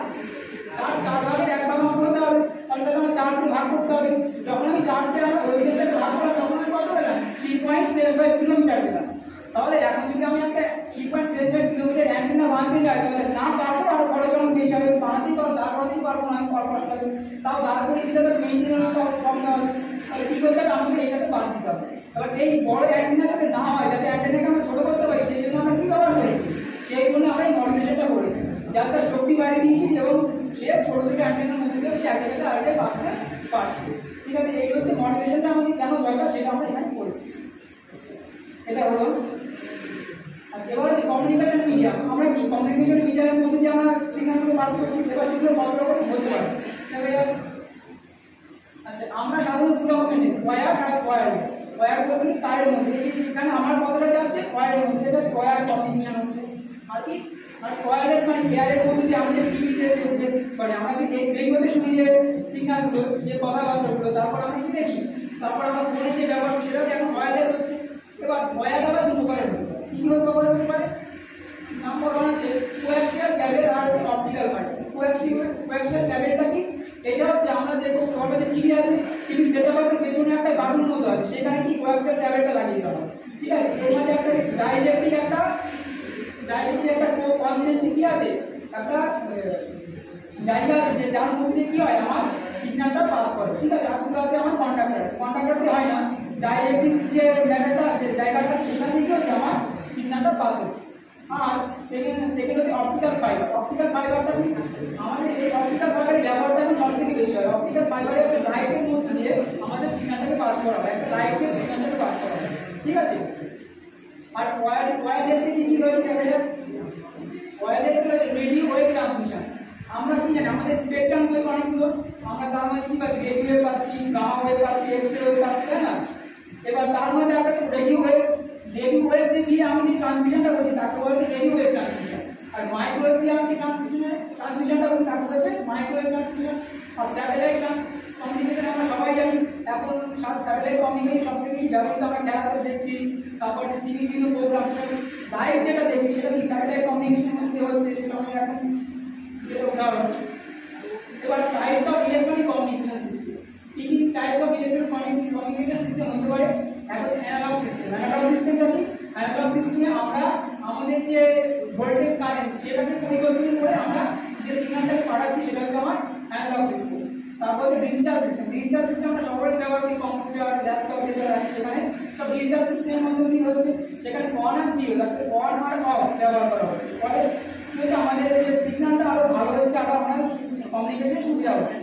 তার চার ভাগের এক ভাগ করতে হবে, তাহলে তাকে আমার ভাগ করতে হবে। যখন আমি চার দিয়ে আমার ওয়েভলেন্থটাকে ভাগ করলাম তখন আমি কত পেলাম? Three point seven five kilometre পেলাম। তাহলে এখন যদি আমি একটা three point seven five kilometre antenna বাঁধতে যাই, তাহলে না পারব আর খরচ অনেক বেশি হবে বানাতেই পারব তার বানাতেই পারব না, আমি কর। কষ্ট হবে তাও তারপরে দিতে হবে মেনটেন্যান্সটা কম হবে। তাহলে কি করতে হবে? আমাকে এইটাতে বাদ দিতে হবে। এবার এই বড় অ্যান্টেনা যাতে না হয়, যাতে অ্যান্টেনাকে আমরা ছোট করতে পারি সেই জন্য আমরা কি ব্যবহার করেছি সেই জন্য আমরা এই মডিফিকেশনটা করেছি যাতে শক্তি দিয়েছি এবং সে ছোট ছোট অ্যান্টেনার মধ্যে দিয়ে সে এক জায়গাতে আরেকটা বাঁচতে পারছে। ঠিক আছে, এই হচ্ছে মডিফিকেশনটা আমাদের কেন দরকার সেটা আমরা এখানে করেছি। এটা হলো। আচ্ছা এবার হচ্ছে কমিউনিকেশন মিডিয়া আমরা কি কমিউনিকেশন মিডিয়ার মধ্যে দিয়ে আমরা সিগন্যালগুলো পাস করছি, এবার সেগুলো কত রকম হতে পারে। আচ্ছা আমরা সাধারণত দুটো জানি ওয়্যার আর ওয়্যারলেস ওয়্যার বলতে তারের মধ্যে এখানে আমার কথাটা যাচ্ছে ওয়্যারের মধ্যে এটা ওয়্যার কমিউনিকেশন হচ্ছে আর আর ওয়্যারলেস মানে এয়ারের মধ্যে যে আমাদের টিভিতে যে সরি আমরা যে মধ্যে শুনি যে সিগন্যালগুলো যে কথাবার্তাগুলো, তারপর আমরা কি দেখি? তারপর আমরা ফোনে যে ব্যবহার করি সেটাও এখন ওয়্যারলেস হচ্ছে? এবার ওয়্যার আবার দু প্রকারের কি কি ব্যবহার হতে পারে? নাম্বার ওয়ান আছে কোয়াক্সিয়াল ক্যাবেল আর হচ্ছে অপটিক্যাল ফাইবার কোয়াক্সিয়াল কোয়াক্সিয়াল ক্যাবেলটা কি? এটা হচ্ছে আমরা দেখো ছোট যে টিভি আছে টিভি সেটআপ এর পেছনে একটা বাটন মতো আছে, সেখানে কি কোয়াক্সিয়াল ক্যাবেলটা লাগিয়ে দেওয়া ঠিক আছে? এর মধ্যে একটা ডাইরেক্টলি একটা ডাইরেক্টলি একটা কনসেন্ট্রিক কি আছে? একটা জায়গা যে যার মধ্যে কি হয়, আমার সিগন্যালটা পাস করে। ঠিক আছে, আর আছে আমার কন্ট্রাক্টর আছে। কন্ট্রাক্টর দিয়ে হয় না। ডাইরেক্টলি যে ম্যাটারটা জায়গাটা সেখান থেকে হচ্ছে আমার সিগন্যালটা পাস হচ্ছে। আর সেকেন্ড সেকেন্ড হচ্ছে অপটিক্যাল ফাইবার অপটিক্যাল ফাইবারটা কি? আমাদের এই অপটিক্যাল ফাইবারের ব্যবহারটা এখন থেকে বেশি হয়। অপটিক্যাল ফাইবারে একটা লাইটের মধ্যে দিয়ে আমাদের সিগন্যালটাকে পাস করা হয়। একটা লাইট দিয়ে সিগন্যালটাকে পাস করা হয়। ঠিক আছে? আর ওয়্যার ওয়্যারলেসে কি কি রয়েছে দেখা রেডিও ট্রান্সমিশন আমরা কি জানি, আমাদের স্পেকট্রাম রয়েছে অনেকগুলো। আমরা তার মধ্যে কি পাচ্ছি? রেডিও ওয়েভ পাচ্ছি গামা ওয়েভ পাচ্ছি এক্স ওয়েভ পাচ্ছি, তাই না? এবার তার মধ্যে একটা হচ্ছে রেডিও ওয়েভ রেডিও ওয়েভ দিয়ে আমি যে ট্রান্সমিশনটা করছি, তাকে বলা হচ্ছে রেডিও ওয়েভ ট্রান্সমিশন আর মাইক্রোওয়েভ দিয়ে আমি যে ট্রান্সমিশন ট্রান্সমিশনটা করছি, তাকে বলা হচ্ছে মাইক্রোওয়েভ ট্রান্সমিশন আর স্যাটেলাইট কমিউনিকেশন আমরা সবাই জানি, এখন স্যাটেলাইট কমিউনিকেশন সব থেকে ব্যবহৃত আমরা খেলাধুলা দেখছি, তারপর যে টিভি বিভিন্ন সেটা যেটা দেখছি, সেটা কি স্যাটেলাইট কমিউনিকেশনের হচ্ছে, সেটা আমরা এখন যেটা উদাহরণ এবার types of electronic communication system কি অফ ইলেকট্রনিক কমিউনিকেশন সিস্টেম হতে পারে? এক হচ্ছে অ্যানালগ সিস্টেম অ্যানালগ সিস্টেমটা কি? অ্যানালগ সিস্টেমে আমরা আমাদের যে ভোল্টেজ সেটাকে পরিবর্তন করে আমরা যে সিগন্যালটাকে পাঠাচ্ছি, সেটা হচ্ছে আমার অ্যানালগ সিস্টেম তারপর ডিজিটাল সিস্টেম ডিজিটাল সিস্টেম আমরা সবাই ব্যবহার করি কম্পিউটার ল্যাপটপ যেগুলো আছে সেখানে। সব ডিজিটাল সিস্টেমের মধ্যে হচ্ছে সেখানে অন আর জিরো তারপরে অন আর অফ ব্যবহার করা হচ্ছে ফলে কি হচ্ছে, আমাদের যে সিগন্যালটা আরও ভালো হচ্ছে, আরও আমরা কমিউনিকেশনের সুবিধা হচ্ছে।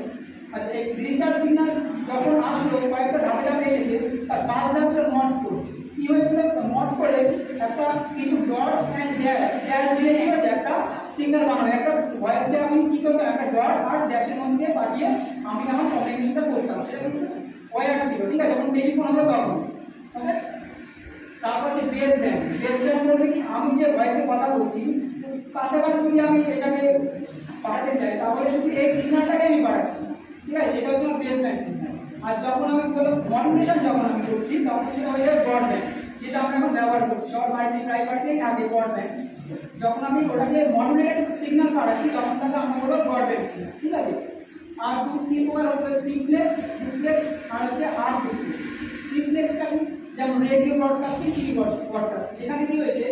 আচ্ছা এই ডিজিটাল সিগন্যাল যখন আসলো, কয়েকটা ধাপে ধাপে এসেছে, তার পাঁচ ধাপ ছিল মর্স কোড কি হয়েছিল? মর্স কোডে একটা কিছু ডটস অ্যান্ড ড্যাশ ড্যাশ দিয়ে একটা সিগন্যাল বানানো একটা ভয়েসকে আমি কি করতাম? একটা ডট আর ড্যাশের মধ্যে পাঠিয়ে আমি আমার কমিউনিকেশনটা করতাম। সেটা কিন্তু ছিল, ঠিক আছে? যখন টেলিফোন আমরা ওকে? তারপর হচ্ছে বেস ব্যান্ড বেস ব্যান্ড বলতে কি? আমি যে ভয়েসে কথা বলছি, কাছাকাছি যদি আমি এটাকে পাঠাতে চাই, তাহলে শুধু এই সিগন্যালটাকে আমি পাঠাচ্ছি। ঠিক আছে? সেটা হচ্ছে আমার বেস ব্যান্ড সিগন্যাল আর যখন আমি বললাম মডুলেশন যখন আমি করছি, তখন সেটা হয়ে যাবে ব্রডব্যান্ড যেটা আমরা এখন ব্যবহার করছি। সব বাড়িতে প্রায় থাকে ব্রডব্যান্ড যখন আমি ওটাকে মডুলেটেড সিগন্যাল পাঠাচ্ছি, তখন তাকে আমরা বলব ব্রডব্যান্ড সিগন্যাল ঠিক আছে? আর দু তিন প্রকার হচ্ছে সিমপ্লেক্স ডুপ্লেক্স আর হচ্ছে আর ডুপ্লেক্স সিমপ্লেক্সটা যেমন রেডিও ব্রডকাস্টিং টিভি ব্রডকাস্টিং এখানে কি হয়েছে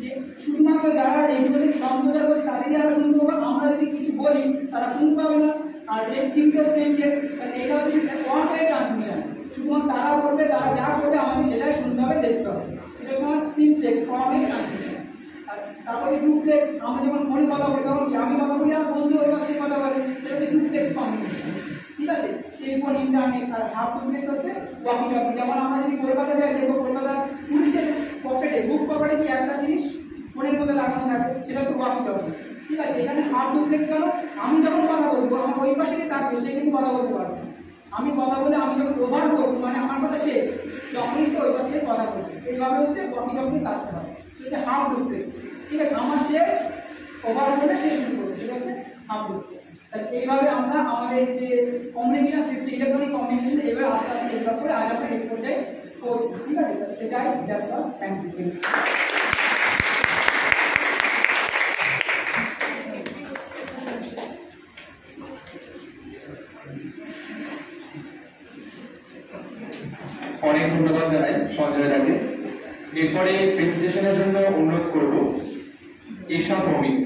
যে, শুধুমাত্র যারা রেডিও থেকে সম্প্রচার করছে তাদেরই আমরা শুনতে পাবো, আমরা যদি কিছু বলি, তারা শুনতে পাবে না। আর রেড টিভিতেও সেম কেস এটা হচ্ছে ওয়ান ওয়ে ট্রান্সমিশন শুধুমাত্র তারা বলবে তারা যা করবে আমাকে সেটাই শুনতে হবে, দেখতে হবে। হচ্ছে আমার সিমপ্লেক্স ওয়ান ওয়ে ট্রান্সমিশন তারপরে ডুপ্লেক্স আমরা যখন ফোনে কথা বলি, তখন কি? আমি কথা বলি, আর বন্ধু ওই পাশ কথা বলে সেটা হচ্ছে ডুপ্লেক্স কমিউনিকেশন ঠিক আছে? সেই ফোন ইন্টারনেট আর হাফ ডুপ্লেক্স হচ্ছে ওয়াকি টকি যেমন আমরা যদি কলকাতা যাই, দেখব কলকাতা পুলিশের পকেটে বুক পকেটে কি একটা জিনিস ফোনের মধ্যে লাগানো থাকে? সেটা হচ্ছে ওয়াকি টকি ঠিক আছে? এখানে হাফ ডুপ্লেক্স গেল আমি যখন কথা বলব, আমার ওই পাশে যে থাকবে সে কিন্তু কথা বলতে পারবে। আমি কথা বলে, আমি যখন ওভার করব মানে আমার কথা শেষ, তখনই সে ওই পাশ কথা বলবে। এইভাবে হচ্ছে ওয়াকি টকি কাজ করা হচ্ছে হাফ ডুপ্লেক্স ঠিক আছে আমার শেষ, ওভার বলে শেষ শুরু করব ডুপ্লেক্স তাহলে এইভাবে আমরা আমাদের যে কমিউনিকেশন সিস্টেম ইলেকট্রনিক কমিউনিকেশন এইভাবে আস্তে আস্তে ডেভেলপ করে আজ আমরা পর্যায়ে ঠিক আছে? এটাই থ্যাংক ইউ অনেক ধন্যবাদ জানাই, সঞ্জয় দাকে। এরপরে প্রেজেন্টেশনের জন্য অনুরোধ করব shall be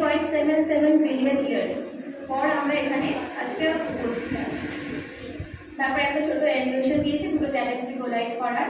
point seven seven billion years পর আমরা এখানে আজকে উপস্থিত আছি। তারপরে একটা ছোট অ্যানিমেশন দিয়েছি দুটো গ্যালাক্সি কোলাইড করার।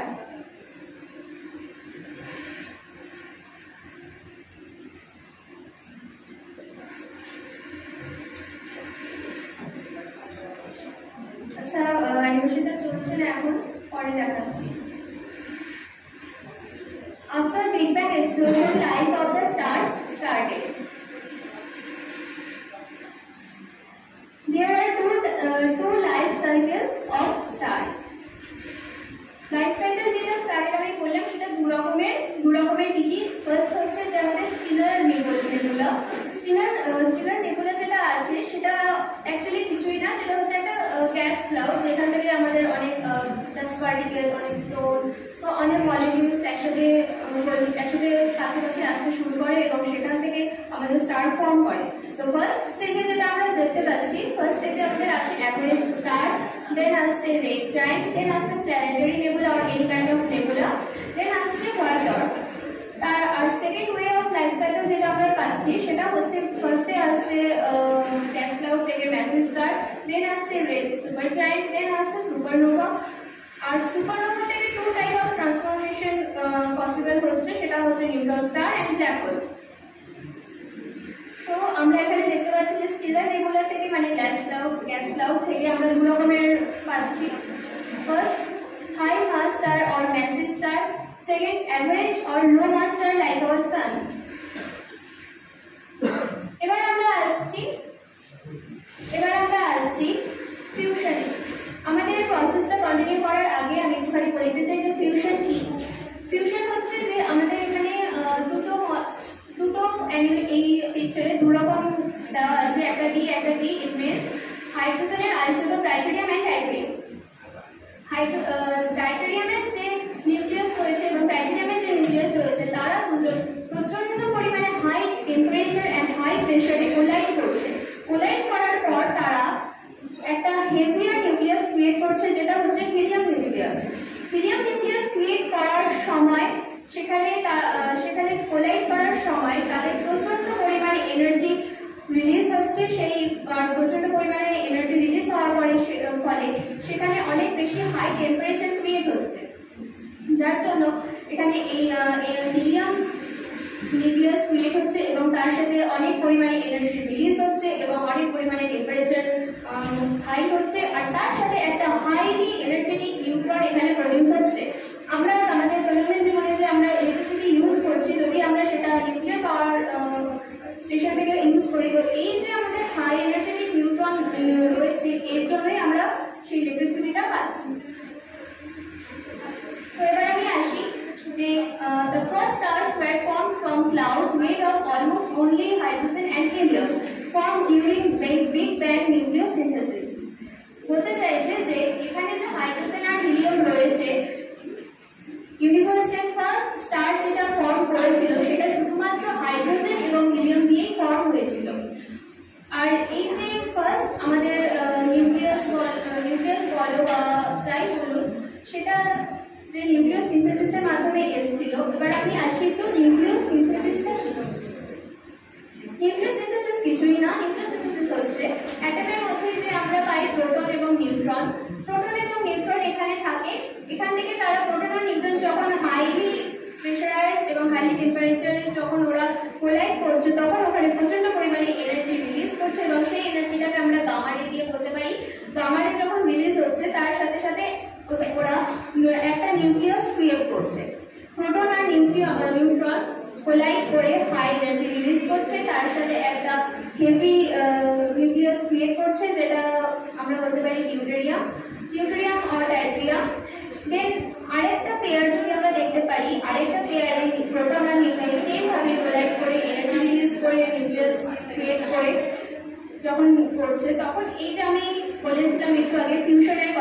করছে। তখন এই যে আমি বলেছিলাম একটু আগে ফিউশনের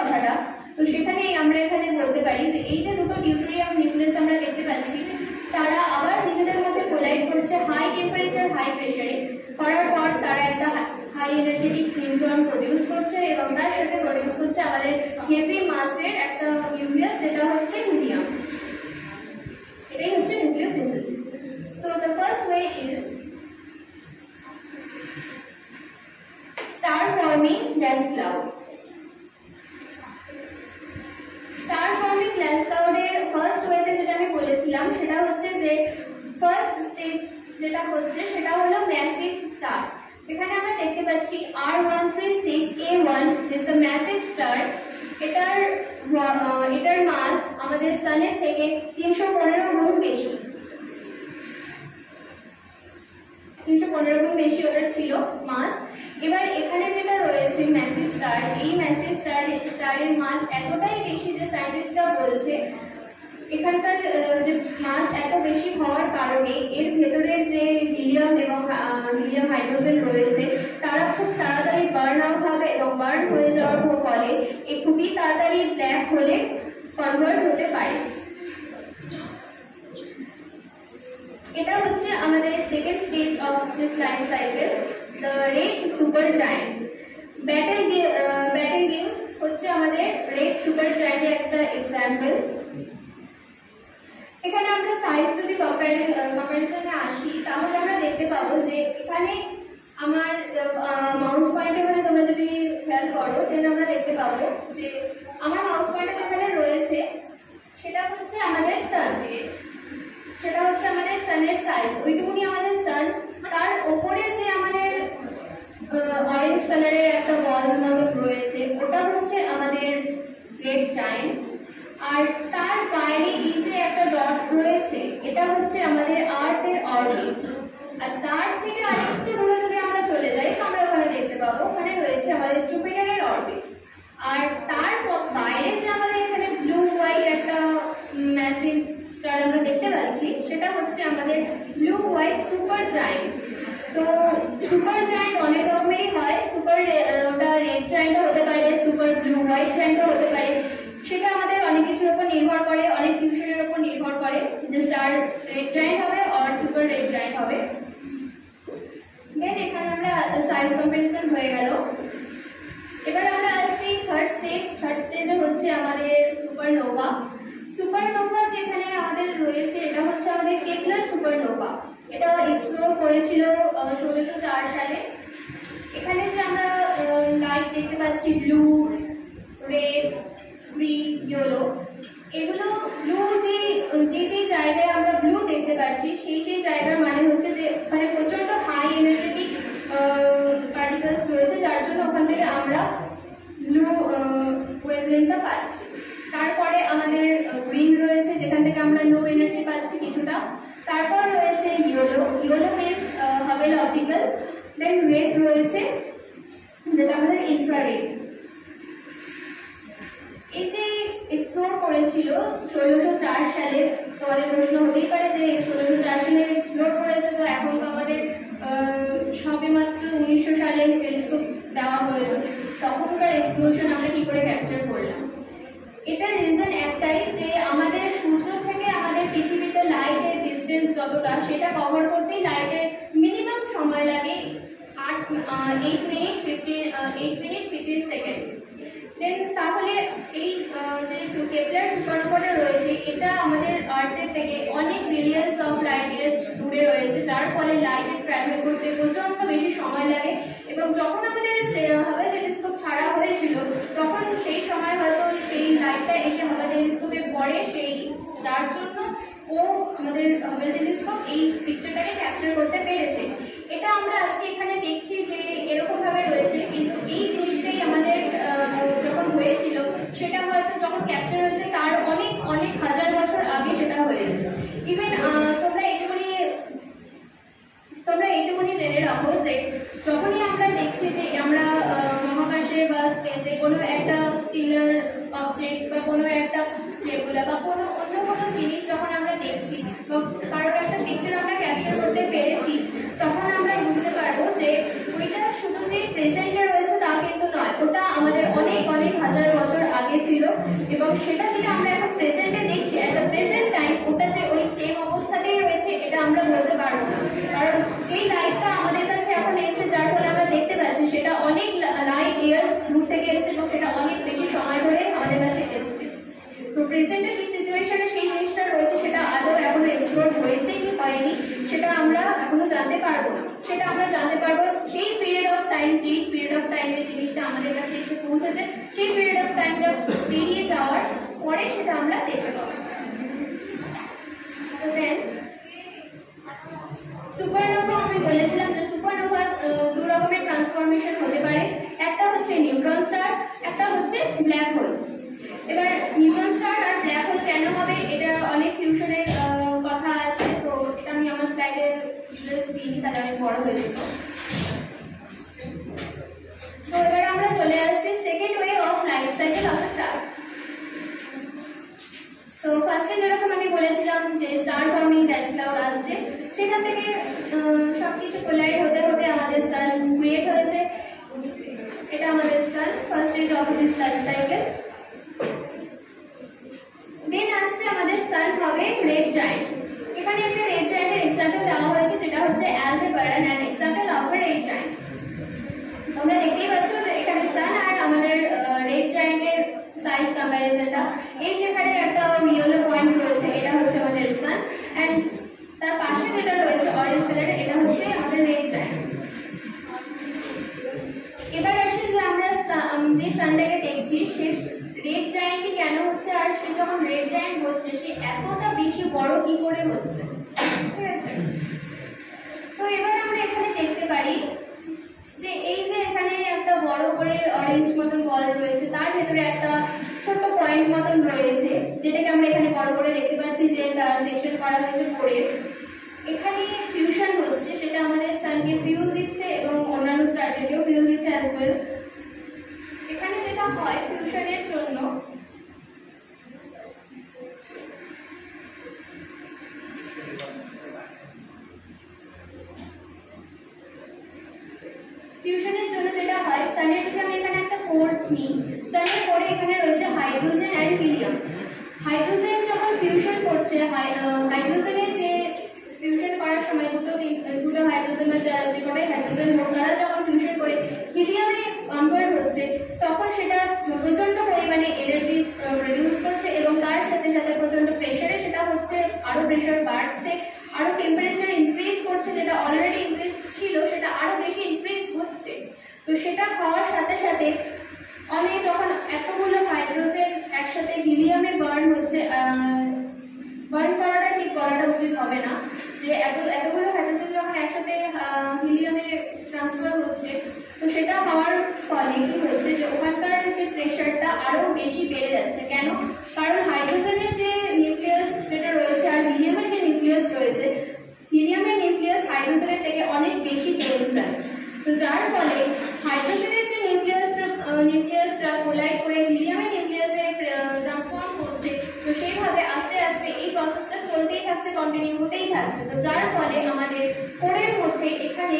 কন্টিনিউ হতেই থাকছে। তো যার ফলে আমাদের কোরের মধ্যে এখানে,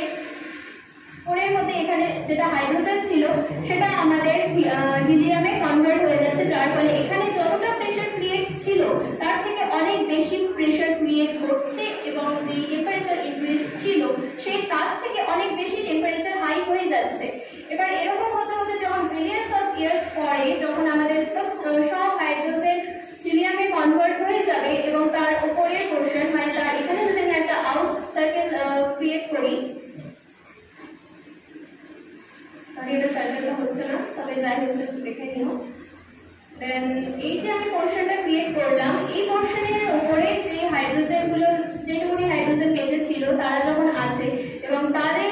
কোরের মধ্যে এখানে যেটা হাইড্রোজেন ছিল, সেটা আমাদের হিলিয়ামে কনভার্ট হয়ে যাচ্ছে। যার ফলে এখানে যতটা প্রেশার ক্রিয়েট ছিল, তার থেকে অনেক বেশি প্রেশার ক্রিয়েট হচ্ছে এবং যে টেম্পারেচার ইনক্রিজ ছিল সেই তার থেকে অনেক বেশি টেম্পারেচার হাই হয়ে যাচ্ছে। এবার এরকম হতে হতে যখন মিলিয়ন্স অফ ইয়ার্স পরে, যখন আমাদের সব হাইড্রোজেন এখানে কনভার্ট হয়ে যাবে এবং তার উপরের পোর্শন মানে তার এখানে যদি আমি একটা আউট সার্কেল ক্রিয়েট করি এটা হচ্ছে না, তবে যাই একটু দেখে নিও। দেন এই যে আমি পোর্শনটা ক্রিয়েট করলাম, এই পোর্শনের উপরে যে হাইড্রোজেনগুলো যেটুকুনি হাইড্রোজেন বেঁচে ছিল, তারা যখন আছে এবং তাদের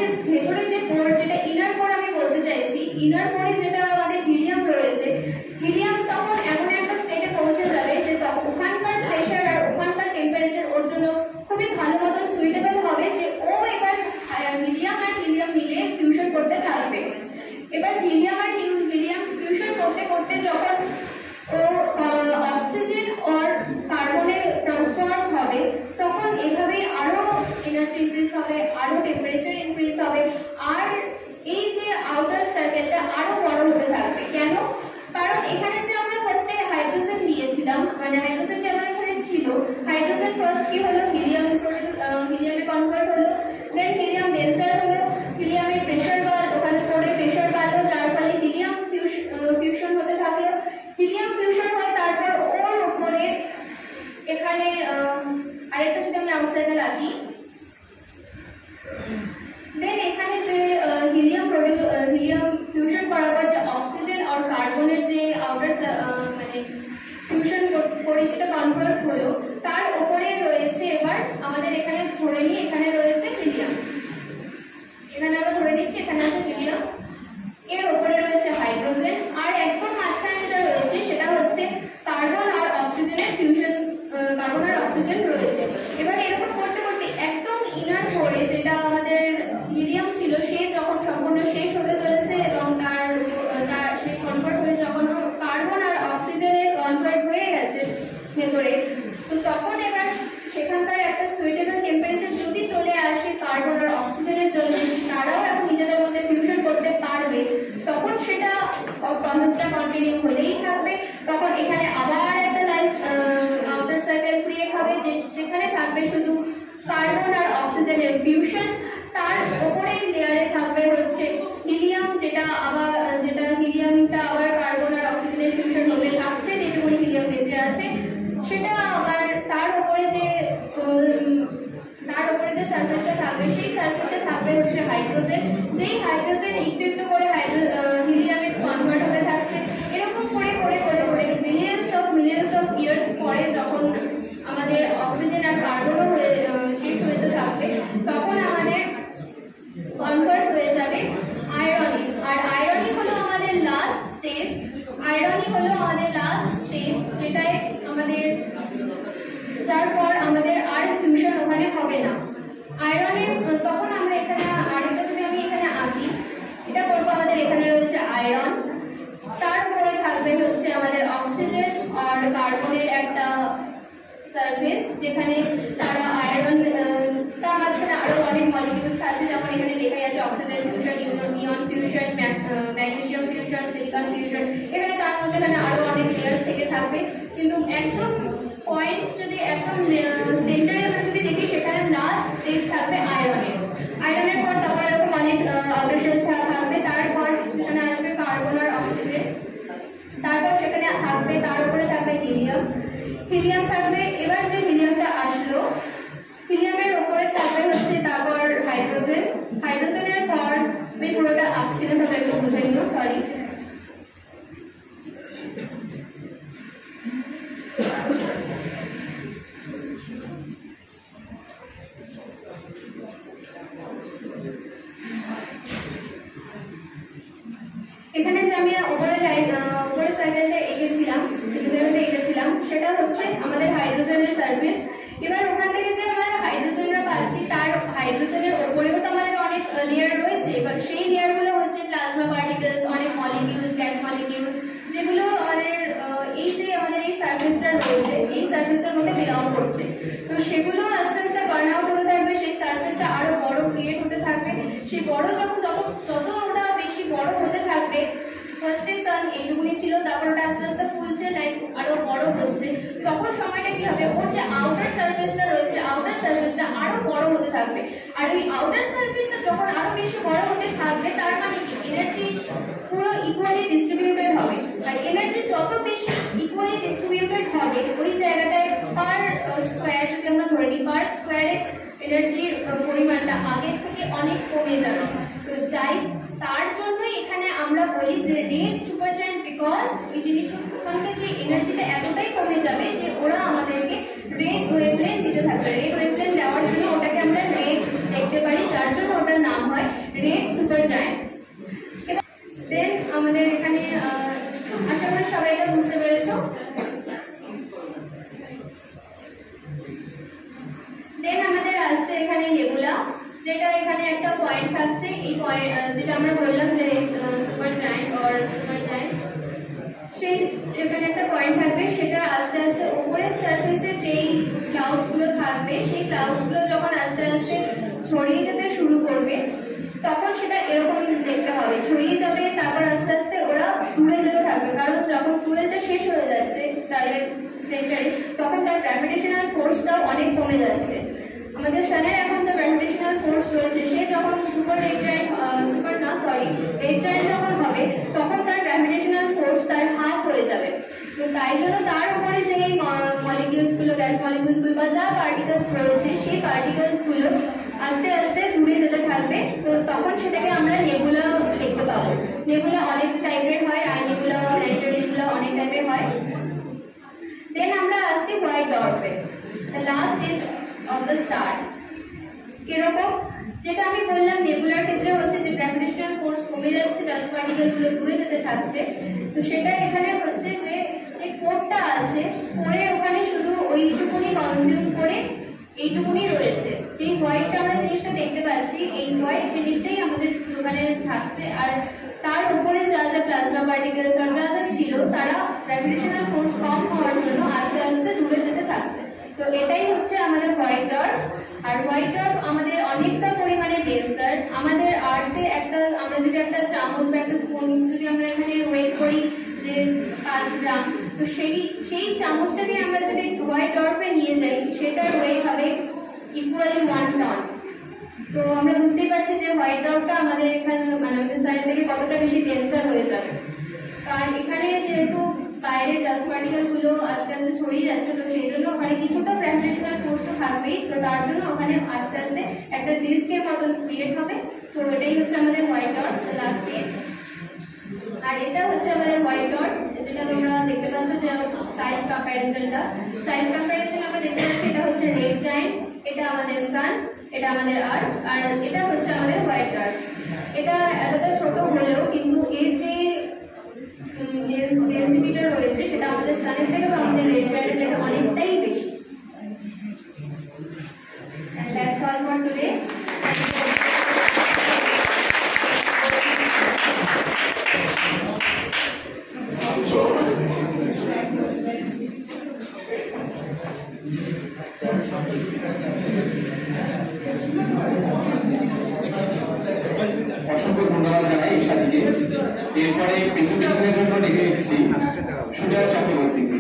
এরপরে প্রেসেন্টেশনের জন্য ডেকে নিচ্ছি। আচ্ছা, সুজয় চক্রবর্তীকে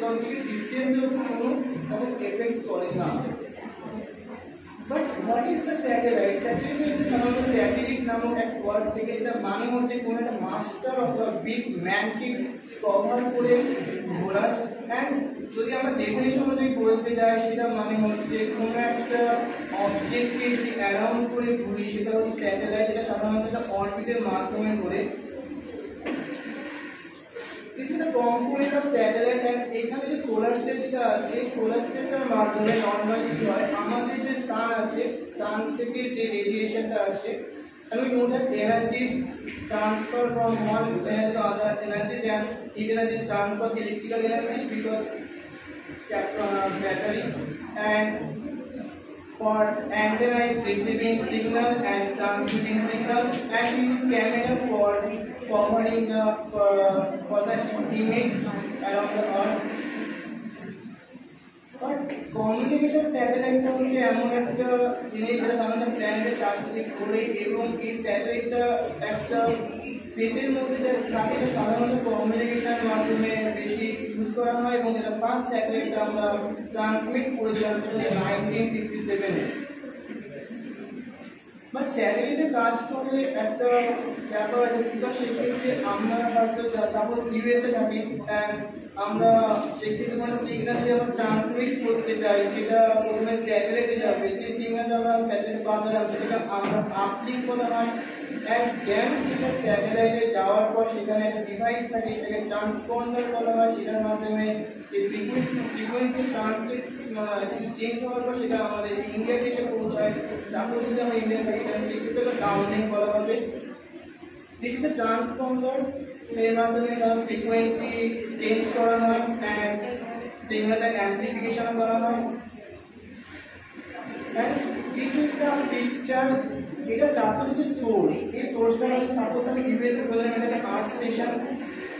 টেকনোলজি সিস্টেমের উপর কোনো এফেক্ট করে না but what is the satellite satellite হচ্ছে সাধারণত স্যাটেলিট নামক এক ওয়ার্ড থেকে যেটা মানে হচ্ছে কোনো একটা মাস্টার অথবা বিগ ম্যানকে কভার করে ঘোরা অ্যান্ড যদি আমরা ডেফিনেশন অনুযায়ী বলতে যাই, সেটা মানে হচ্ছে কোনো একটা অবজেক্টকে যদি অ্যারাউন্ড করে ঘুরি, সেটা হচ্ছে স্যাটেলাইট যেটা সাধারণত একটা অরবিটের মাধ্যমে ঘুরে। This is a component of satellite and এখানে যে সোলার সেল যেটা আছে সোলার সেলটার মাধ্যমে নর্মালি কি হয় আমাদের যে সান আছে সান থেকে যে রেডিয়েশনটা আসে and we know that energy transfer from one energy to other energy as heat energy is transferred electrical energy because battery and for antenna is receiving signal and transmitting signal and use camera for covering the uh, for the image around the earth. Communication স্যাটেলাইটটা হচ্ছে এমন একটা জিনিস যেটা আমাদের প্ল্যানেটের চারদিকে ঘোরে এবং এই স্যাটেলাইটটা একটা স্পেসের মধ্যে যে থাকে সাধারণত কমিউনিকেশন মাধ্যমে বেশি ইউজ করা হয় এবং এটা ফার্স্ট স্যাটেলাইটটা আমরা ট্রান্সমিট করেছিলাম নাইনটিন ফিফটি সেভেনে বা স্যাটেলাইটে কাজ করে একটা ব্যাপার আছে বিকজ সেক্ষেত্রে আমরা হয়তো সাপোজ ইউএসএ থাকি আমরা সেক্ষেত্রে কোনো সিগন্যাল যে আমরা ট্রান্সমিট করতে চাই সেটা প্রথমে যাবে, যে সিগন্যালটা আমরা স্যাটেলাইট সেটা আমরা আপলিঙ্ক করা হয়। অ্যান্ড সেটা স্যাটেলাইটে যাওয়ার পর সেখানে একটা ডিভাইস থাকে, সেটাকে ট্রান্সপন্ডার করা হয়, সেটার মাধ্যমে যে ফ্রিকোয়েন্সি ফ্রিকোয়েন্সি ট্রান্সমিট চেঞ্জ হওয়ার পর সেটা আমাদের ইন্ডিয়াতে এসে পৌঁছায় তারপর যদি আমরা ইন্ডিয়া থাকি তাহলে সেক্ষেত্রে ডাউনলিং করা হবে দিস ইজ দ্য এর মাধ্যমে তার ফ্রিকোয়েন্সি চেঞ্জ করা হয় অ্যান্ড সিগন্যালের অ্যাম্প্লিফিকেশন করা হয় this is the picture এটা সোর্স এই সোর্সটা সাপোজ আমি বললাম এটা একটা স্টেশন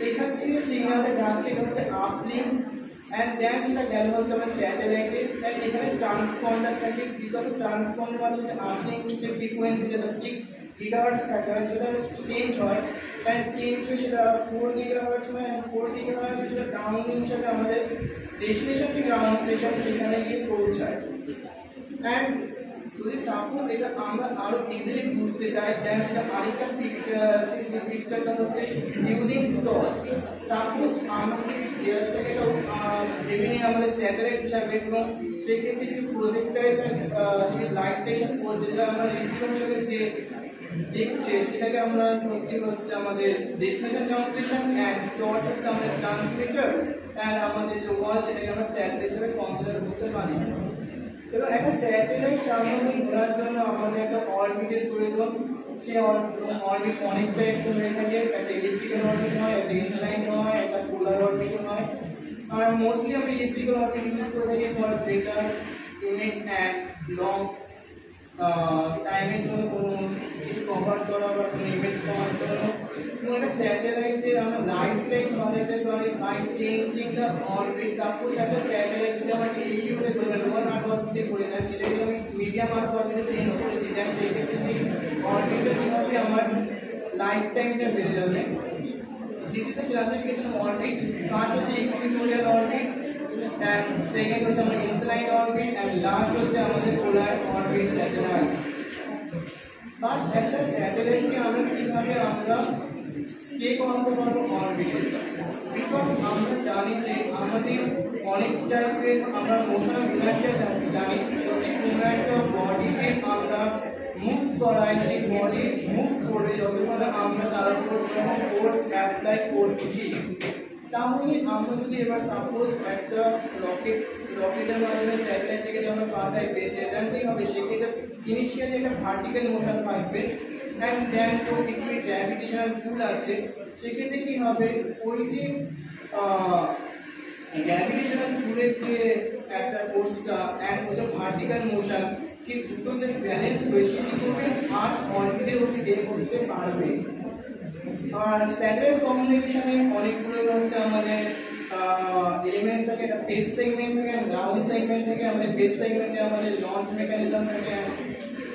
এখান থেকে সিগন্যালটা যাচ্ছে এটা হচ্ছে আপলিঙ্ক অ্যান্ড দেন সেটা গেল হচ্ছে আমার স্যাটেলাইটে অ্যান্ড এখানে ট্রান্সপন্ডার থাকে বিকজ ট্রান্সপন্ডার হচ্ছে আপনি যে ফ্রিকোয়েন্সি যেটা সিক্স গিগাহার্টস থাকে সেটা চেঞ্জ হয়. অ্যান্ড চেঞ্জ হয়ে সেটা ফোর গিগাহার্টস মানে ফোর গিগাহার্টস সেটা ডাউনলিং হিসাবে আমাদের ডেস্টিনেশন যে গ্রাউন্ড স্টেশন সেখানে গিয়ে পৌঁছায়। অ্যান্ড যদি সাপোজ এটা আমরা আরও ইজিলি বুঝতে চাই দেন সেটা আরেকটা পিকচার যে পিকচারটা হচ্ছে ইউজিং টর্চ সাপোজ আমাদের এয়ার থেকে রেভিনিউ আমাদের স্যাটেলাইট হিসাবে এবং সেক্ষেত্রে যদি প্রজেক্টারটা যদি লাইট স্টেশন যেটা আমরা রিসিভার হিসাবে যে দেখছে, সেটাকে আমরা হচ্ছে হচ্ছে আমাদের ডেস্টিনেশন ট্রান্সলেশন অ্যান্ড টর্চ হচ্ছে আমাদের ট্রান্সমিটার অ্যান্ড আমাদের যে ওয়াল সেটাকে আমরা স্যাটেলাইট হিসেবে কনসিডার করতে পারি। এবার একটা স্যাটেলাইট সামনে ঘোরার জন্য আমাদের একটা অরবিটের প্রয়োজন সেই অরবিট অনেকটা একটু হয়ে থাকে একটা ইলেকট্রিক্যাল অরবিট হয় একটা ইনলাইন হয় একটা পোলার অরবিট হয় আর মোস্টলি আমরা ইলেকট্রিক্যাল অরবিট ইউজ করে থাকি for better image and long টাইমের জন্য কোনো কিছু কভার করা বা কোনো ইমেজ পাওয়ার জন্য এবং একটা স্যাটেলাইটের আমরা লাইফ টাইম বাড়াতে পারি by changing the orbit suppose একটা স্যাটেলাইট যদি আমরা টিভিতে করে লোয়ার আর্ট অরবিটে করে না সেটা যদি আমি মিডিয়াম আর্ট অরবিটে চেঞ্জ করে দিই দেন সেই ক্ষেত্রে সেই অরবিটটা কী হবে আমার লাইফ টাইমটা বেড়ে যাবে this is the classification of orbit first হচ্ছে ইকুইটোরিয়াল অরবিট and second হচ্ছে আমাদের ইনসাইড অরবিট and লাস্ট হচ্ছে আমাদের পোলার অরবিট স্যাটেলাইট বাট একটা স্যাটেলাইটকে আমরা কীভাবে আমরা স্টে করাতে পারব অরবিটে বিকজ আমরা জানি যে আমাদের অনেক টাইপের আমরা মোশন ইনার্শিয়া জানি যদি কোনো একটা বডিকে আমরা মুভ করাই সেই বডি মুভ করে যতক্ষণ আমরা তার উপর কোনো ফোর্স অ্যাপ্লাই করছি। তাহলে আমরা যদি এবার সাপোজ একটা রকেট রকেটের মাধ্যমে স্যাটেলাইট থেকে যখন পাঠাই এটার কি হবে, সেক্ষেত্রে ইনিশিয়ালি একটা ভার্টিক্যাল মোশন থাকবে অ্যান্ড দেন তো একটু গ্র্যাভিটেশনাল পুল আছে। সেক্ষেত্রে কি হবে? ওই যে গ্র্যাভিটেশনাল পুলের যে একটা ফোর্সটা ওই যে ভার্টিক্যাল মোশন সেই দুটো যে ব্যালেন্স হয়ে সেটি করবে আর্ট অরবিটে ও স্টে করতে পারবে। আর স্যাটেলাইট কমিউনিকেশনে অনেকগুলো হচ্ছে আমাদের এলিমেন্টস থাকে, একটা বেস সেগমেন্ট থাকে গ্রাউন্ড সেগমেন্ট থেকে, আমাদের বেস সেগমেন্টে আমাদের লঞ্চ মেকানিজম থাকে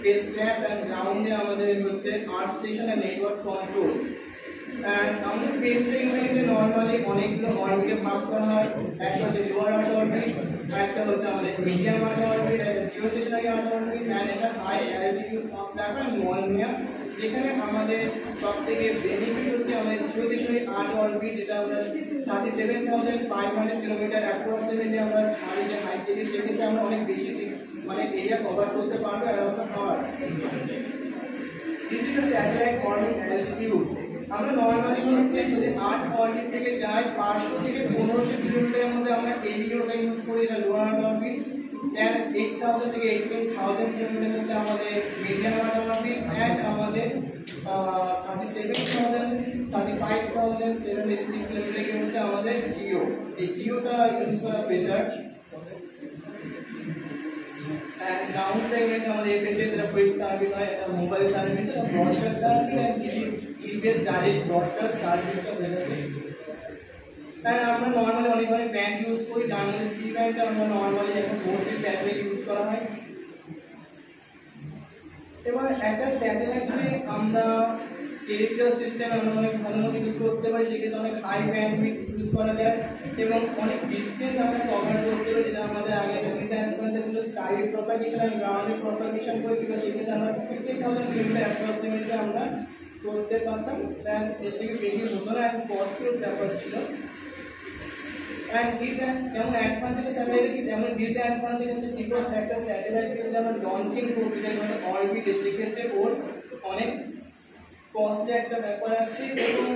ক্র্যাফট অ্যান্ড গ্রাউন্ডে আমাদের হচ্ছে earth station and network control and আমাদের বেস সেগমেন্টে নর্মালি অনেকগুলো অরবিটে ভাগ করা হয়। একটা হচ্ছে লোয়ার আর্ট অরবিট একটা হচ্ছে আমাদের মিডিয়াম আর্ট অরবিট একটা geostationary earth orbit and একটা হাই অ্যালটিটিউড অফ প্ল্যাটফর্ম নোয়ালমিয়া যেখানে আমাদের সব থেকে বেনিফিট হচ্ছে আমাদের জিও স্টেশনারি আর্ট অরবিট যেটা আমরা thirty seven thousand five hundred kilometre approximately আমরা ছাড়ি যে হাইট থেকে সেক্ষেত্রে আমরা অনেক বেশি মানে এরিয়া কভার করতে পারব অ্যালটিটিউড আমরা নর্মালি হচ্ছে যদি আট অরবিট থেকে যাই পাঁচশো থেকে পনেরোশো কিলোমিটারের মধ্যে আমরা এলিওটা ইউজ করি lower orbit then eight thousand থেকে এইটিন থাউজেন্ড কিলোমিটার হচ্ছে আমাদের মিডিয়াম অরবিট আমাদের thirty seven thousand thirty five thousand seven eighty হচ্ছে আমাদের জিও এই জিওটা ইউজ করা বেটার and down segment আমাদের এফএসএস এটা ফিক্স সার্ভিস হয় এটা মোবাইল সার্ভিস এটা broadcast service and this is get direct broadcast service of weather And আমরা নর্মালি অনেক ধরনের ব্যান্ড ইউজ করি জার্নালি সি ব্যান্ডটা আমরা নর্মালি এখন মোস্টলি স্যাটেলাইট ইউজ করা হয় এবার একটা স্যাটেলাইটে আমরা টেরিস্ট্রিয়াল সিস্টেম আমরা অনেক ভালো মতো ইউজ করতে পারি সেক্ষেত্রে অনেক হাই ব্যান্ডউইথ ইউজ করা যায় এবং অনেক ডিস্টেন্স আমরা কভার করতে পারি যেটা আমাদের আগে ডিসঅ্যাডভান্টেজ ছিল স্কাই প্রপাগেশন আর গ্রাউন্ডে প্রপাগেশন করে কিন্তু সেক্ষেত্রে আমরা ফিফটি থাউজেন্ড কিলোমিটার অ্যাপ্রক্সিমেটলি আমরা করতে পারতাম। এর থেকে বেশি হতো না, এখন কস্টের ব্যাপার ছিল। অ্যান্ড যেমন একটা যাই মানে সেক্ষেত্রে ওর অনেক কস্টলি একটা ব্যাপার আছে। এবং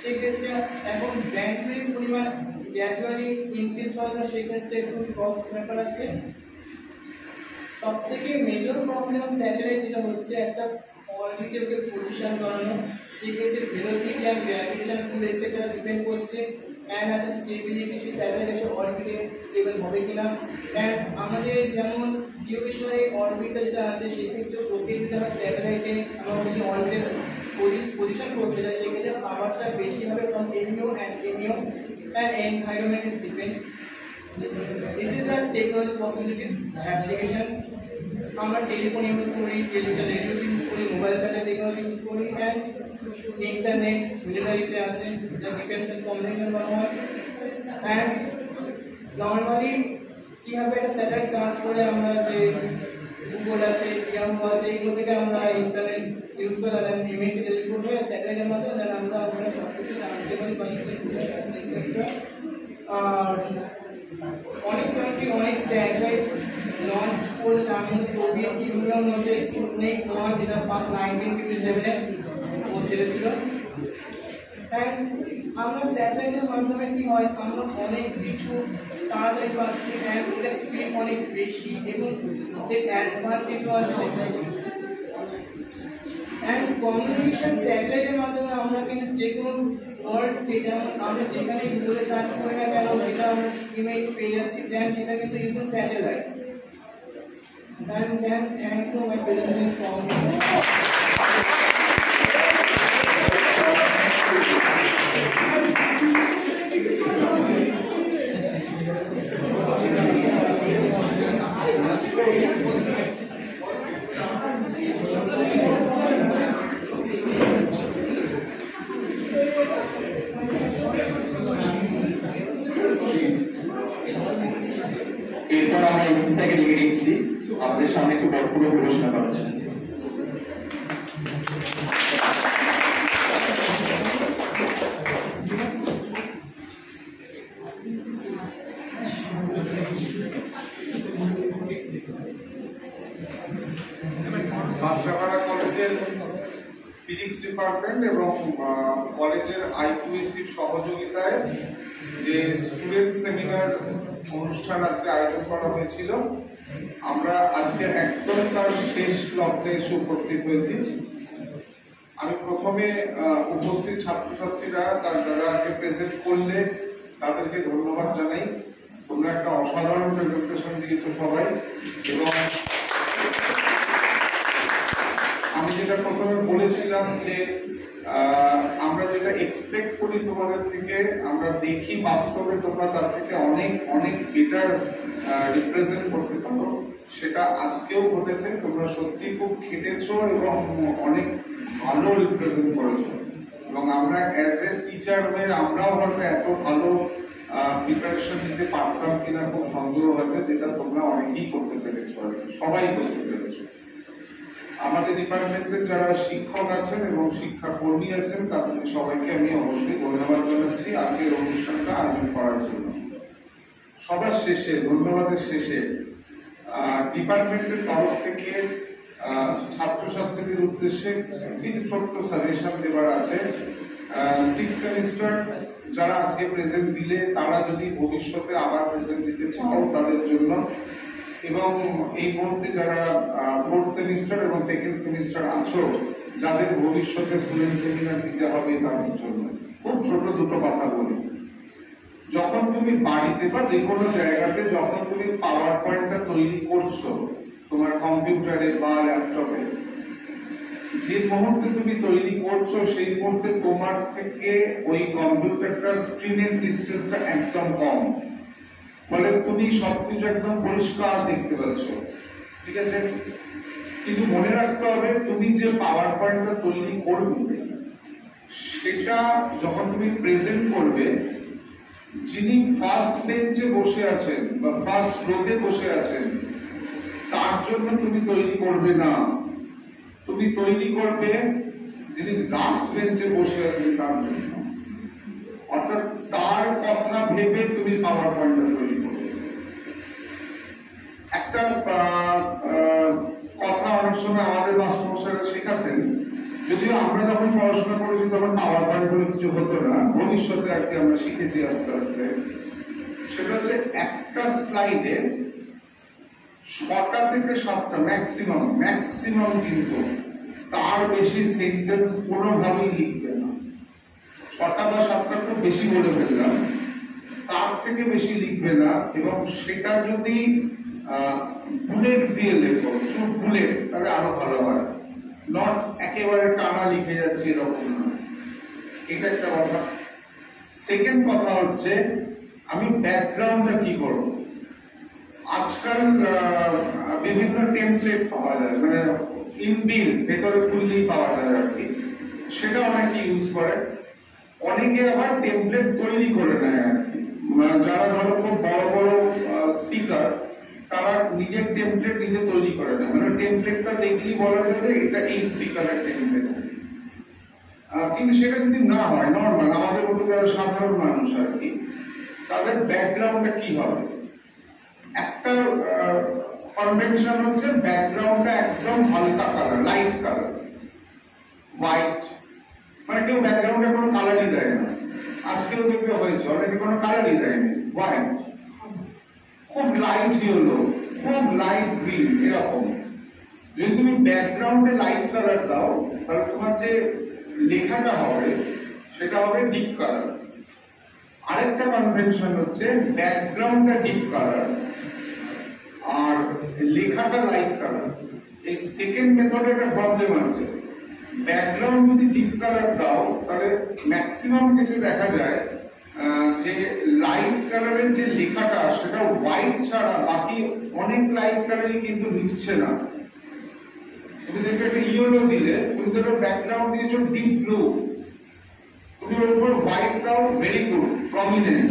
সেক্ষেত্রে এখন ব্যান্ডের পরিমাণ গ্র্যাজুয়ালি ইনক্রিজ হওয়ার জন্য সেক্ষেত্রে একটু কস্ট ব্যাপার আছে। সব থেকে মেজর প্রবলেম স্যাটেলাইট যেটা হচ্ছে একটা অরবিটালকে পজিশন করানো সেক্ষেত্রে velocity and gravitation tool extra depend করছে অ্যান্ড আছে স্টেবিলিটি সেই স্যাটেলাইট এসে অরবিটে স্টেবল হবে কিনা। অ্যান্ড আমাদের যেমন জিওকেশনারি অরবিটটা যেটা আছে, সেক্ষেত্রে ওকে যদি আমরা স্যাটেলাইটে আমরা অরবিটে পজিশন করতে যাই সেক্ষেত্রে পাওয়ারটা বেশি হবে from MEO and MEO and environment is depend This is the technology possibilities application আমরা টেলিফোন ইউজ করি টেলিভিশন রেডিও ইউজ করি মোবাইল স্যাটেলাইট টেকনোলজি ইউজ করি অ্যান্ড ইন্টারনেট মিলিটারিতে আছে, যা ডিফেন্স এন্ড কমিউনিকেশন করা হয়। অ্যান্ড নর্মালি কীভাবে একটা স্যাটেলাইট কাজ করে, আমরা যে গুগল আছে ইয়াহু আছে, এগুলো থেকে আমরা ইন্টারনেট ইউজ করে আর ইমেজ ডিলিট করব স্যাটেলাইটের মাধ্যমে দেন আমরা আমরা সব কিছু জানতে পারি বা আর অনেক কান্ট্রি অনেক স্যাটেলাইট লঞ্চ করে মধ্যে সোভিয়েত ইউনিয়ন হচ্ছে স্পুটনিক ওয়ান যেটা ফার্স্ট নাইনটিন ফিফটি সেভেনে ও ছেড়েছিল। আমরা স্যাটেলাইটের মাধ্যমে কি হয়, আমরা অনেক কিছু তাড়াতাড়ি পাচ্ছি অ্যান্ড স্পিড অনেক বেশি, এবং অ্যাডভান্টেজও আছে। অ্যান্ড কমিউনিকেশন স্যাটেলাইটের মাধ্যমে আমরা কিন্তু যে কোনো ওয়ার্ল্ড যেমন আমরা যেখানে গুগলে সার্চ করি না কেন সেটা আমরা ইমেজ পেয়ে যাচ্ছি দেন সেটা কিন্তু using satellite then then thank you my presentation ধন্যবাদ জানাই তোমরা একটা অসাধারণ প্রেজেন্টেশন দিয়েছ সবাই, এবং আমি যেটা প্রথমে বলেছিলাম যে আমরা যেটা এক্সপেক্ট করি তোমাদের থেকে, আমরা দেখি বাস্তবে তোমরা তার থেকে অনেক অনেক বেটার রিপ্রেজেন্ট করতে পারো। সেটা আজকেও ঘটেছে, তোমরা সত্যি খুব খেটেছো এবং অনেক ভালো রিপ্রেজেন্ট করেছ। এবং আমরা অ্যাজ এ টিচার হয়ে আমরাও হয়তো এত ভালো প্রিপারেশন নিতে পারতাম কিনা খুব সন্দেহ আছে, যেটা তোমরা অনেকেই করতে পেরেছ আর কি। সবাই করতে পেরেছ আমাদের ডিপার্টমেন্টের যারা শিক্ষক আছেন এবং শিক্ষা কর্মী আছেন তাদের সবাইকে আমি অবশ্যই ধন্যবাদ জানাচ্ছি আজকের অনুষ্ঠানটা আয়োজন করার জন্য সবার শেষে, ধন্যবাদের শেষে ডিপার্টমেন্টের তরফ থেকে ছাত্রছাত্রীদের উদ্দেশ্যে কিছু ছোট্ট সাজেশন দেওয়ার আছে সিক্স সেমিস্টার যারা আজকে প্রেজেন্ট দিলে তারা যদি ভবিষ্যতে আবার প্রেজেন্ট দিতে চাও তাদের জন্য। এবং এই মুহূর্তে যারা ফোর্থ সেমিস্টার এবং সেকেন্ড সেমিস্টার আছো যাদের ভবিষ্যতে স্টুডেন্ট সেমিনার দিতে হবে তাদের জন্য। খুব ছোট দুটো কথা বলি। যখন তুমি বাড়িতে বা যে কোনো জায়গাতে যখন তুমি পাওয়ার পয়েন্টটা তৈরি করছ তোমার কম্পিউটারে বা ল্যাপটপে যে মুহূর্তে তুমি তৈরি করছ, সেই মুহূর্তে তোমার থেকে ওই কম্পিউটারটার স্ক্রিনের ডিস্টেন্সটা একদম কম। ফলে তুমি সবকিছু একদম পরিষ্কার দেখতে পাচ্ছ। ঠিক আছে? কিন্তু মনে রাখতে হবে, তুমি যে পাওয়ার পয়েন্টটা তৈরি করবে, সেটা যখন তুমি প্রেজেন্ট করবে, যিনি ফার্স্ট বেঞ্চে বসে আছেন বা ফার্স্ট রোতে বসে আছেন, তার জন্য তুমি তৈরি করবে না। তুমি তৈরি করবে, যিনি লাস্ট বেঞ্চে বসে আছেন তার জন্য। অর্থাৎ তার কথা ভেবে তুমি পাওয়ার পয়েন্টটা তৈরি করবে। একটা কথা অনেক সময় আমাদের মাস্টারমশাইরা শেখাতেন, যদিও আমরা যখন পড়াশোনা করেছি তখন পাওয়ার পয়েন্ট বলে কিছু হতো না, ভবিষ্যতে আর কি আমরা শিখেছি আস্তে আস্তে। সেটা হচ্ছে একটা স্লাইডে ছটা থেকে সাতটা ম্যাক্সিমাম ম্যাক্সিমাম কিন্তু তার বেশি সেন্টেন্স কোনোভাবেই লিখবে না। ছটা বা সাতটা খুব বেশি বলে ফেললাম। তার থেকে বেশি লিখবে না এবং সেটা যদি বুলেট দিয়ে লেখো, শুধু বুলেট তাহলে আরও ভালো হয়। নট একেবারে টানা লিখে যাচ্ছে এরকম না। এটা একটা কথা। সেকেন্ড কথা হচ্ছে, আমি ব্যাকগ্রাউন্ডটা কি করব? আজকাল বিভিন্ন টেমপ্লেট পাওয়া যায় মানে ইনবিল ভেতরে খুললেই পাওয়া যায় আর কি। সেটা অনেকে ইউজ করে। অনেকে আবার টেমপ্লেট তৈরি করে নেয় আর কি। মানে যারা ধরো খুব বড় বড় স্পিকার তারা নিজের টেমপ্লেট নিজে তৈরি করে নেয়। মানে টেমপ্লেটটা দেখলেই বলা যায় যে এটা এই স্পিকারের টেমপ্লেট কিন্তু সেটা যদি না হয় নর্মাল আমাদের মতো যারা সাধারণ মানুষ আর কি, তাদের ব্যাকগ্রাউন্ডটা কি হবে? একটা কনভেনশন হচ্ছে ব্যাকগ্রাউন্ডটা একদম হালকা কালার লাইট কালার হোয়াইট মানে কেউ ব্যাকগ্রাউন্ডে কোনো কালারই দেয় না। আজকেও দেখবে হয়েছে অনেকে কোনো কালারই দেয়নি হোয়াইট খুব লাইট ইয়েলো খুব লাইট গ্রিন এরকম। যদি তুমি ব্যাকগ্রাউন্ডে লাইট কালার দাও, তাহলে তোমার যে লেখাটা হবে, সেটা হবে ডিপ কালার আরেকটা কনভেনশন হচ্ছে ব্যাকগ্রাউন্ডটা ডিপ কালার আর লেখাটা লাইট কালার এই সেকেন্ড মেথডে একটা প্রবলেম আছে। ব্যাকগ্রাউন্ড যদি ডিপ কালার দাও, তাহলে ম্যাক্সিমাম কেসে দেখা যায় যে লাইট কালারের যে লেখাটা, সেটা হোয়াইট ছাড়া বাকি অনেক লাইট কালারই কিন্তু নিচ্ছে না। তুমি দেখবে একটা ইয়েলো দিলে, তুমি ধরো ব্যাকগ্রাউন্ড দিয়েছ ডিপ ব্লু তুমি ওর উপর হোয়াইট দাও ভেরি গুড প্রমিনেন্ট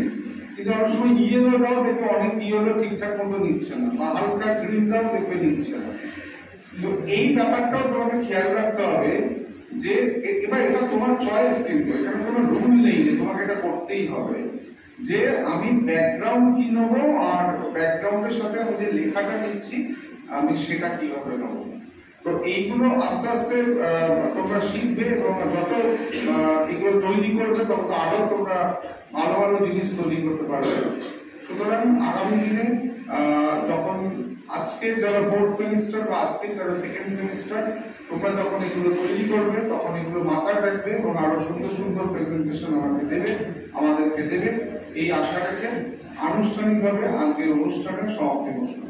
কিন্তু অনেক সময় ইয়েলো দাও দেখবে অনেক ইয়েলো ঠিকঠাক মতো নিচ্ছে না। বা হালকা গ্রিন দাও দেখবে নিচ্ছে না। তো এই ব্যাপারটাও তোমাকে খেয়াল রাখতে হবে যে এবার এটা তোমার চয়েস কিন্তু, এখানে কোনো রুল নেই যে তোমাকে এটা করতেই হবে। যে আমি ব্যাকগ্রাউন্ড কি নেব আর ব্যাকগ্রাউন্ডের সাথে আমি যে লেখাটা নিচ্ছি, আমি সেটা কীভাবে নেব? তো এইগুলো আস্তে আস্তে তোমরা শিখবে এবং যত এগুলো তৈরি করবে, তত আরও তোমরা ভালো ভালো জিনিস তৈরি করতে পারবে। সুতরাং আগামী দিনে যখন আজকের যারা ফোর্থ সেমিস্টার বা আজকের যারা সেকেন্ড সেমিস্টার তোমরা যখন এগুলো তৈরি করবে, তখন এগুলো মাথায় রাখবে এবং আরও সুন্দর সুন্দর প্রেজেন্টেশন আমাকে দেবে, আমাদেরকে দেবে। এই আশা রেখে আনুষ্ঠানিকভাবে আজকের অনুষ্ঠানের সমাপ্তি ঘোষণা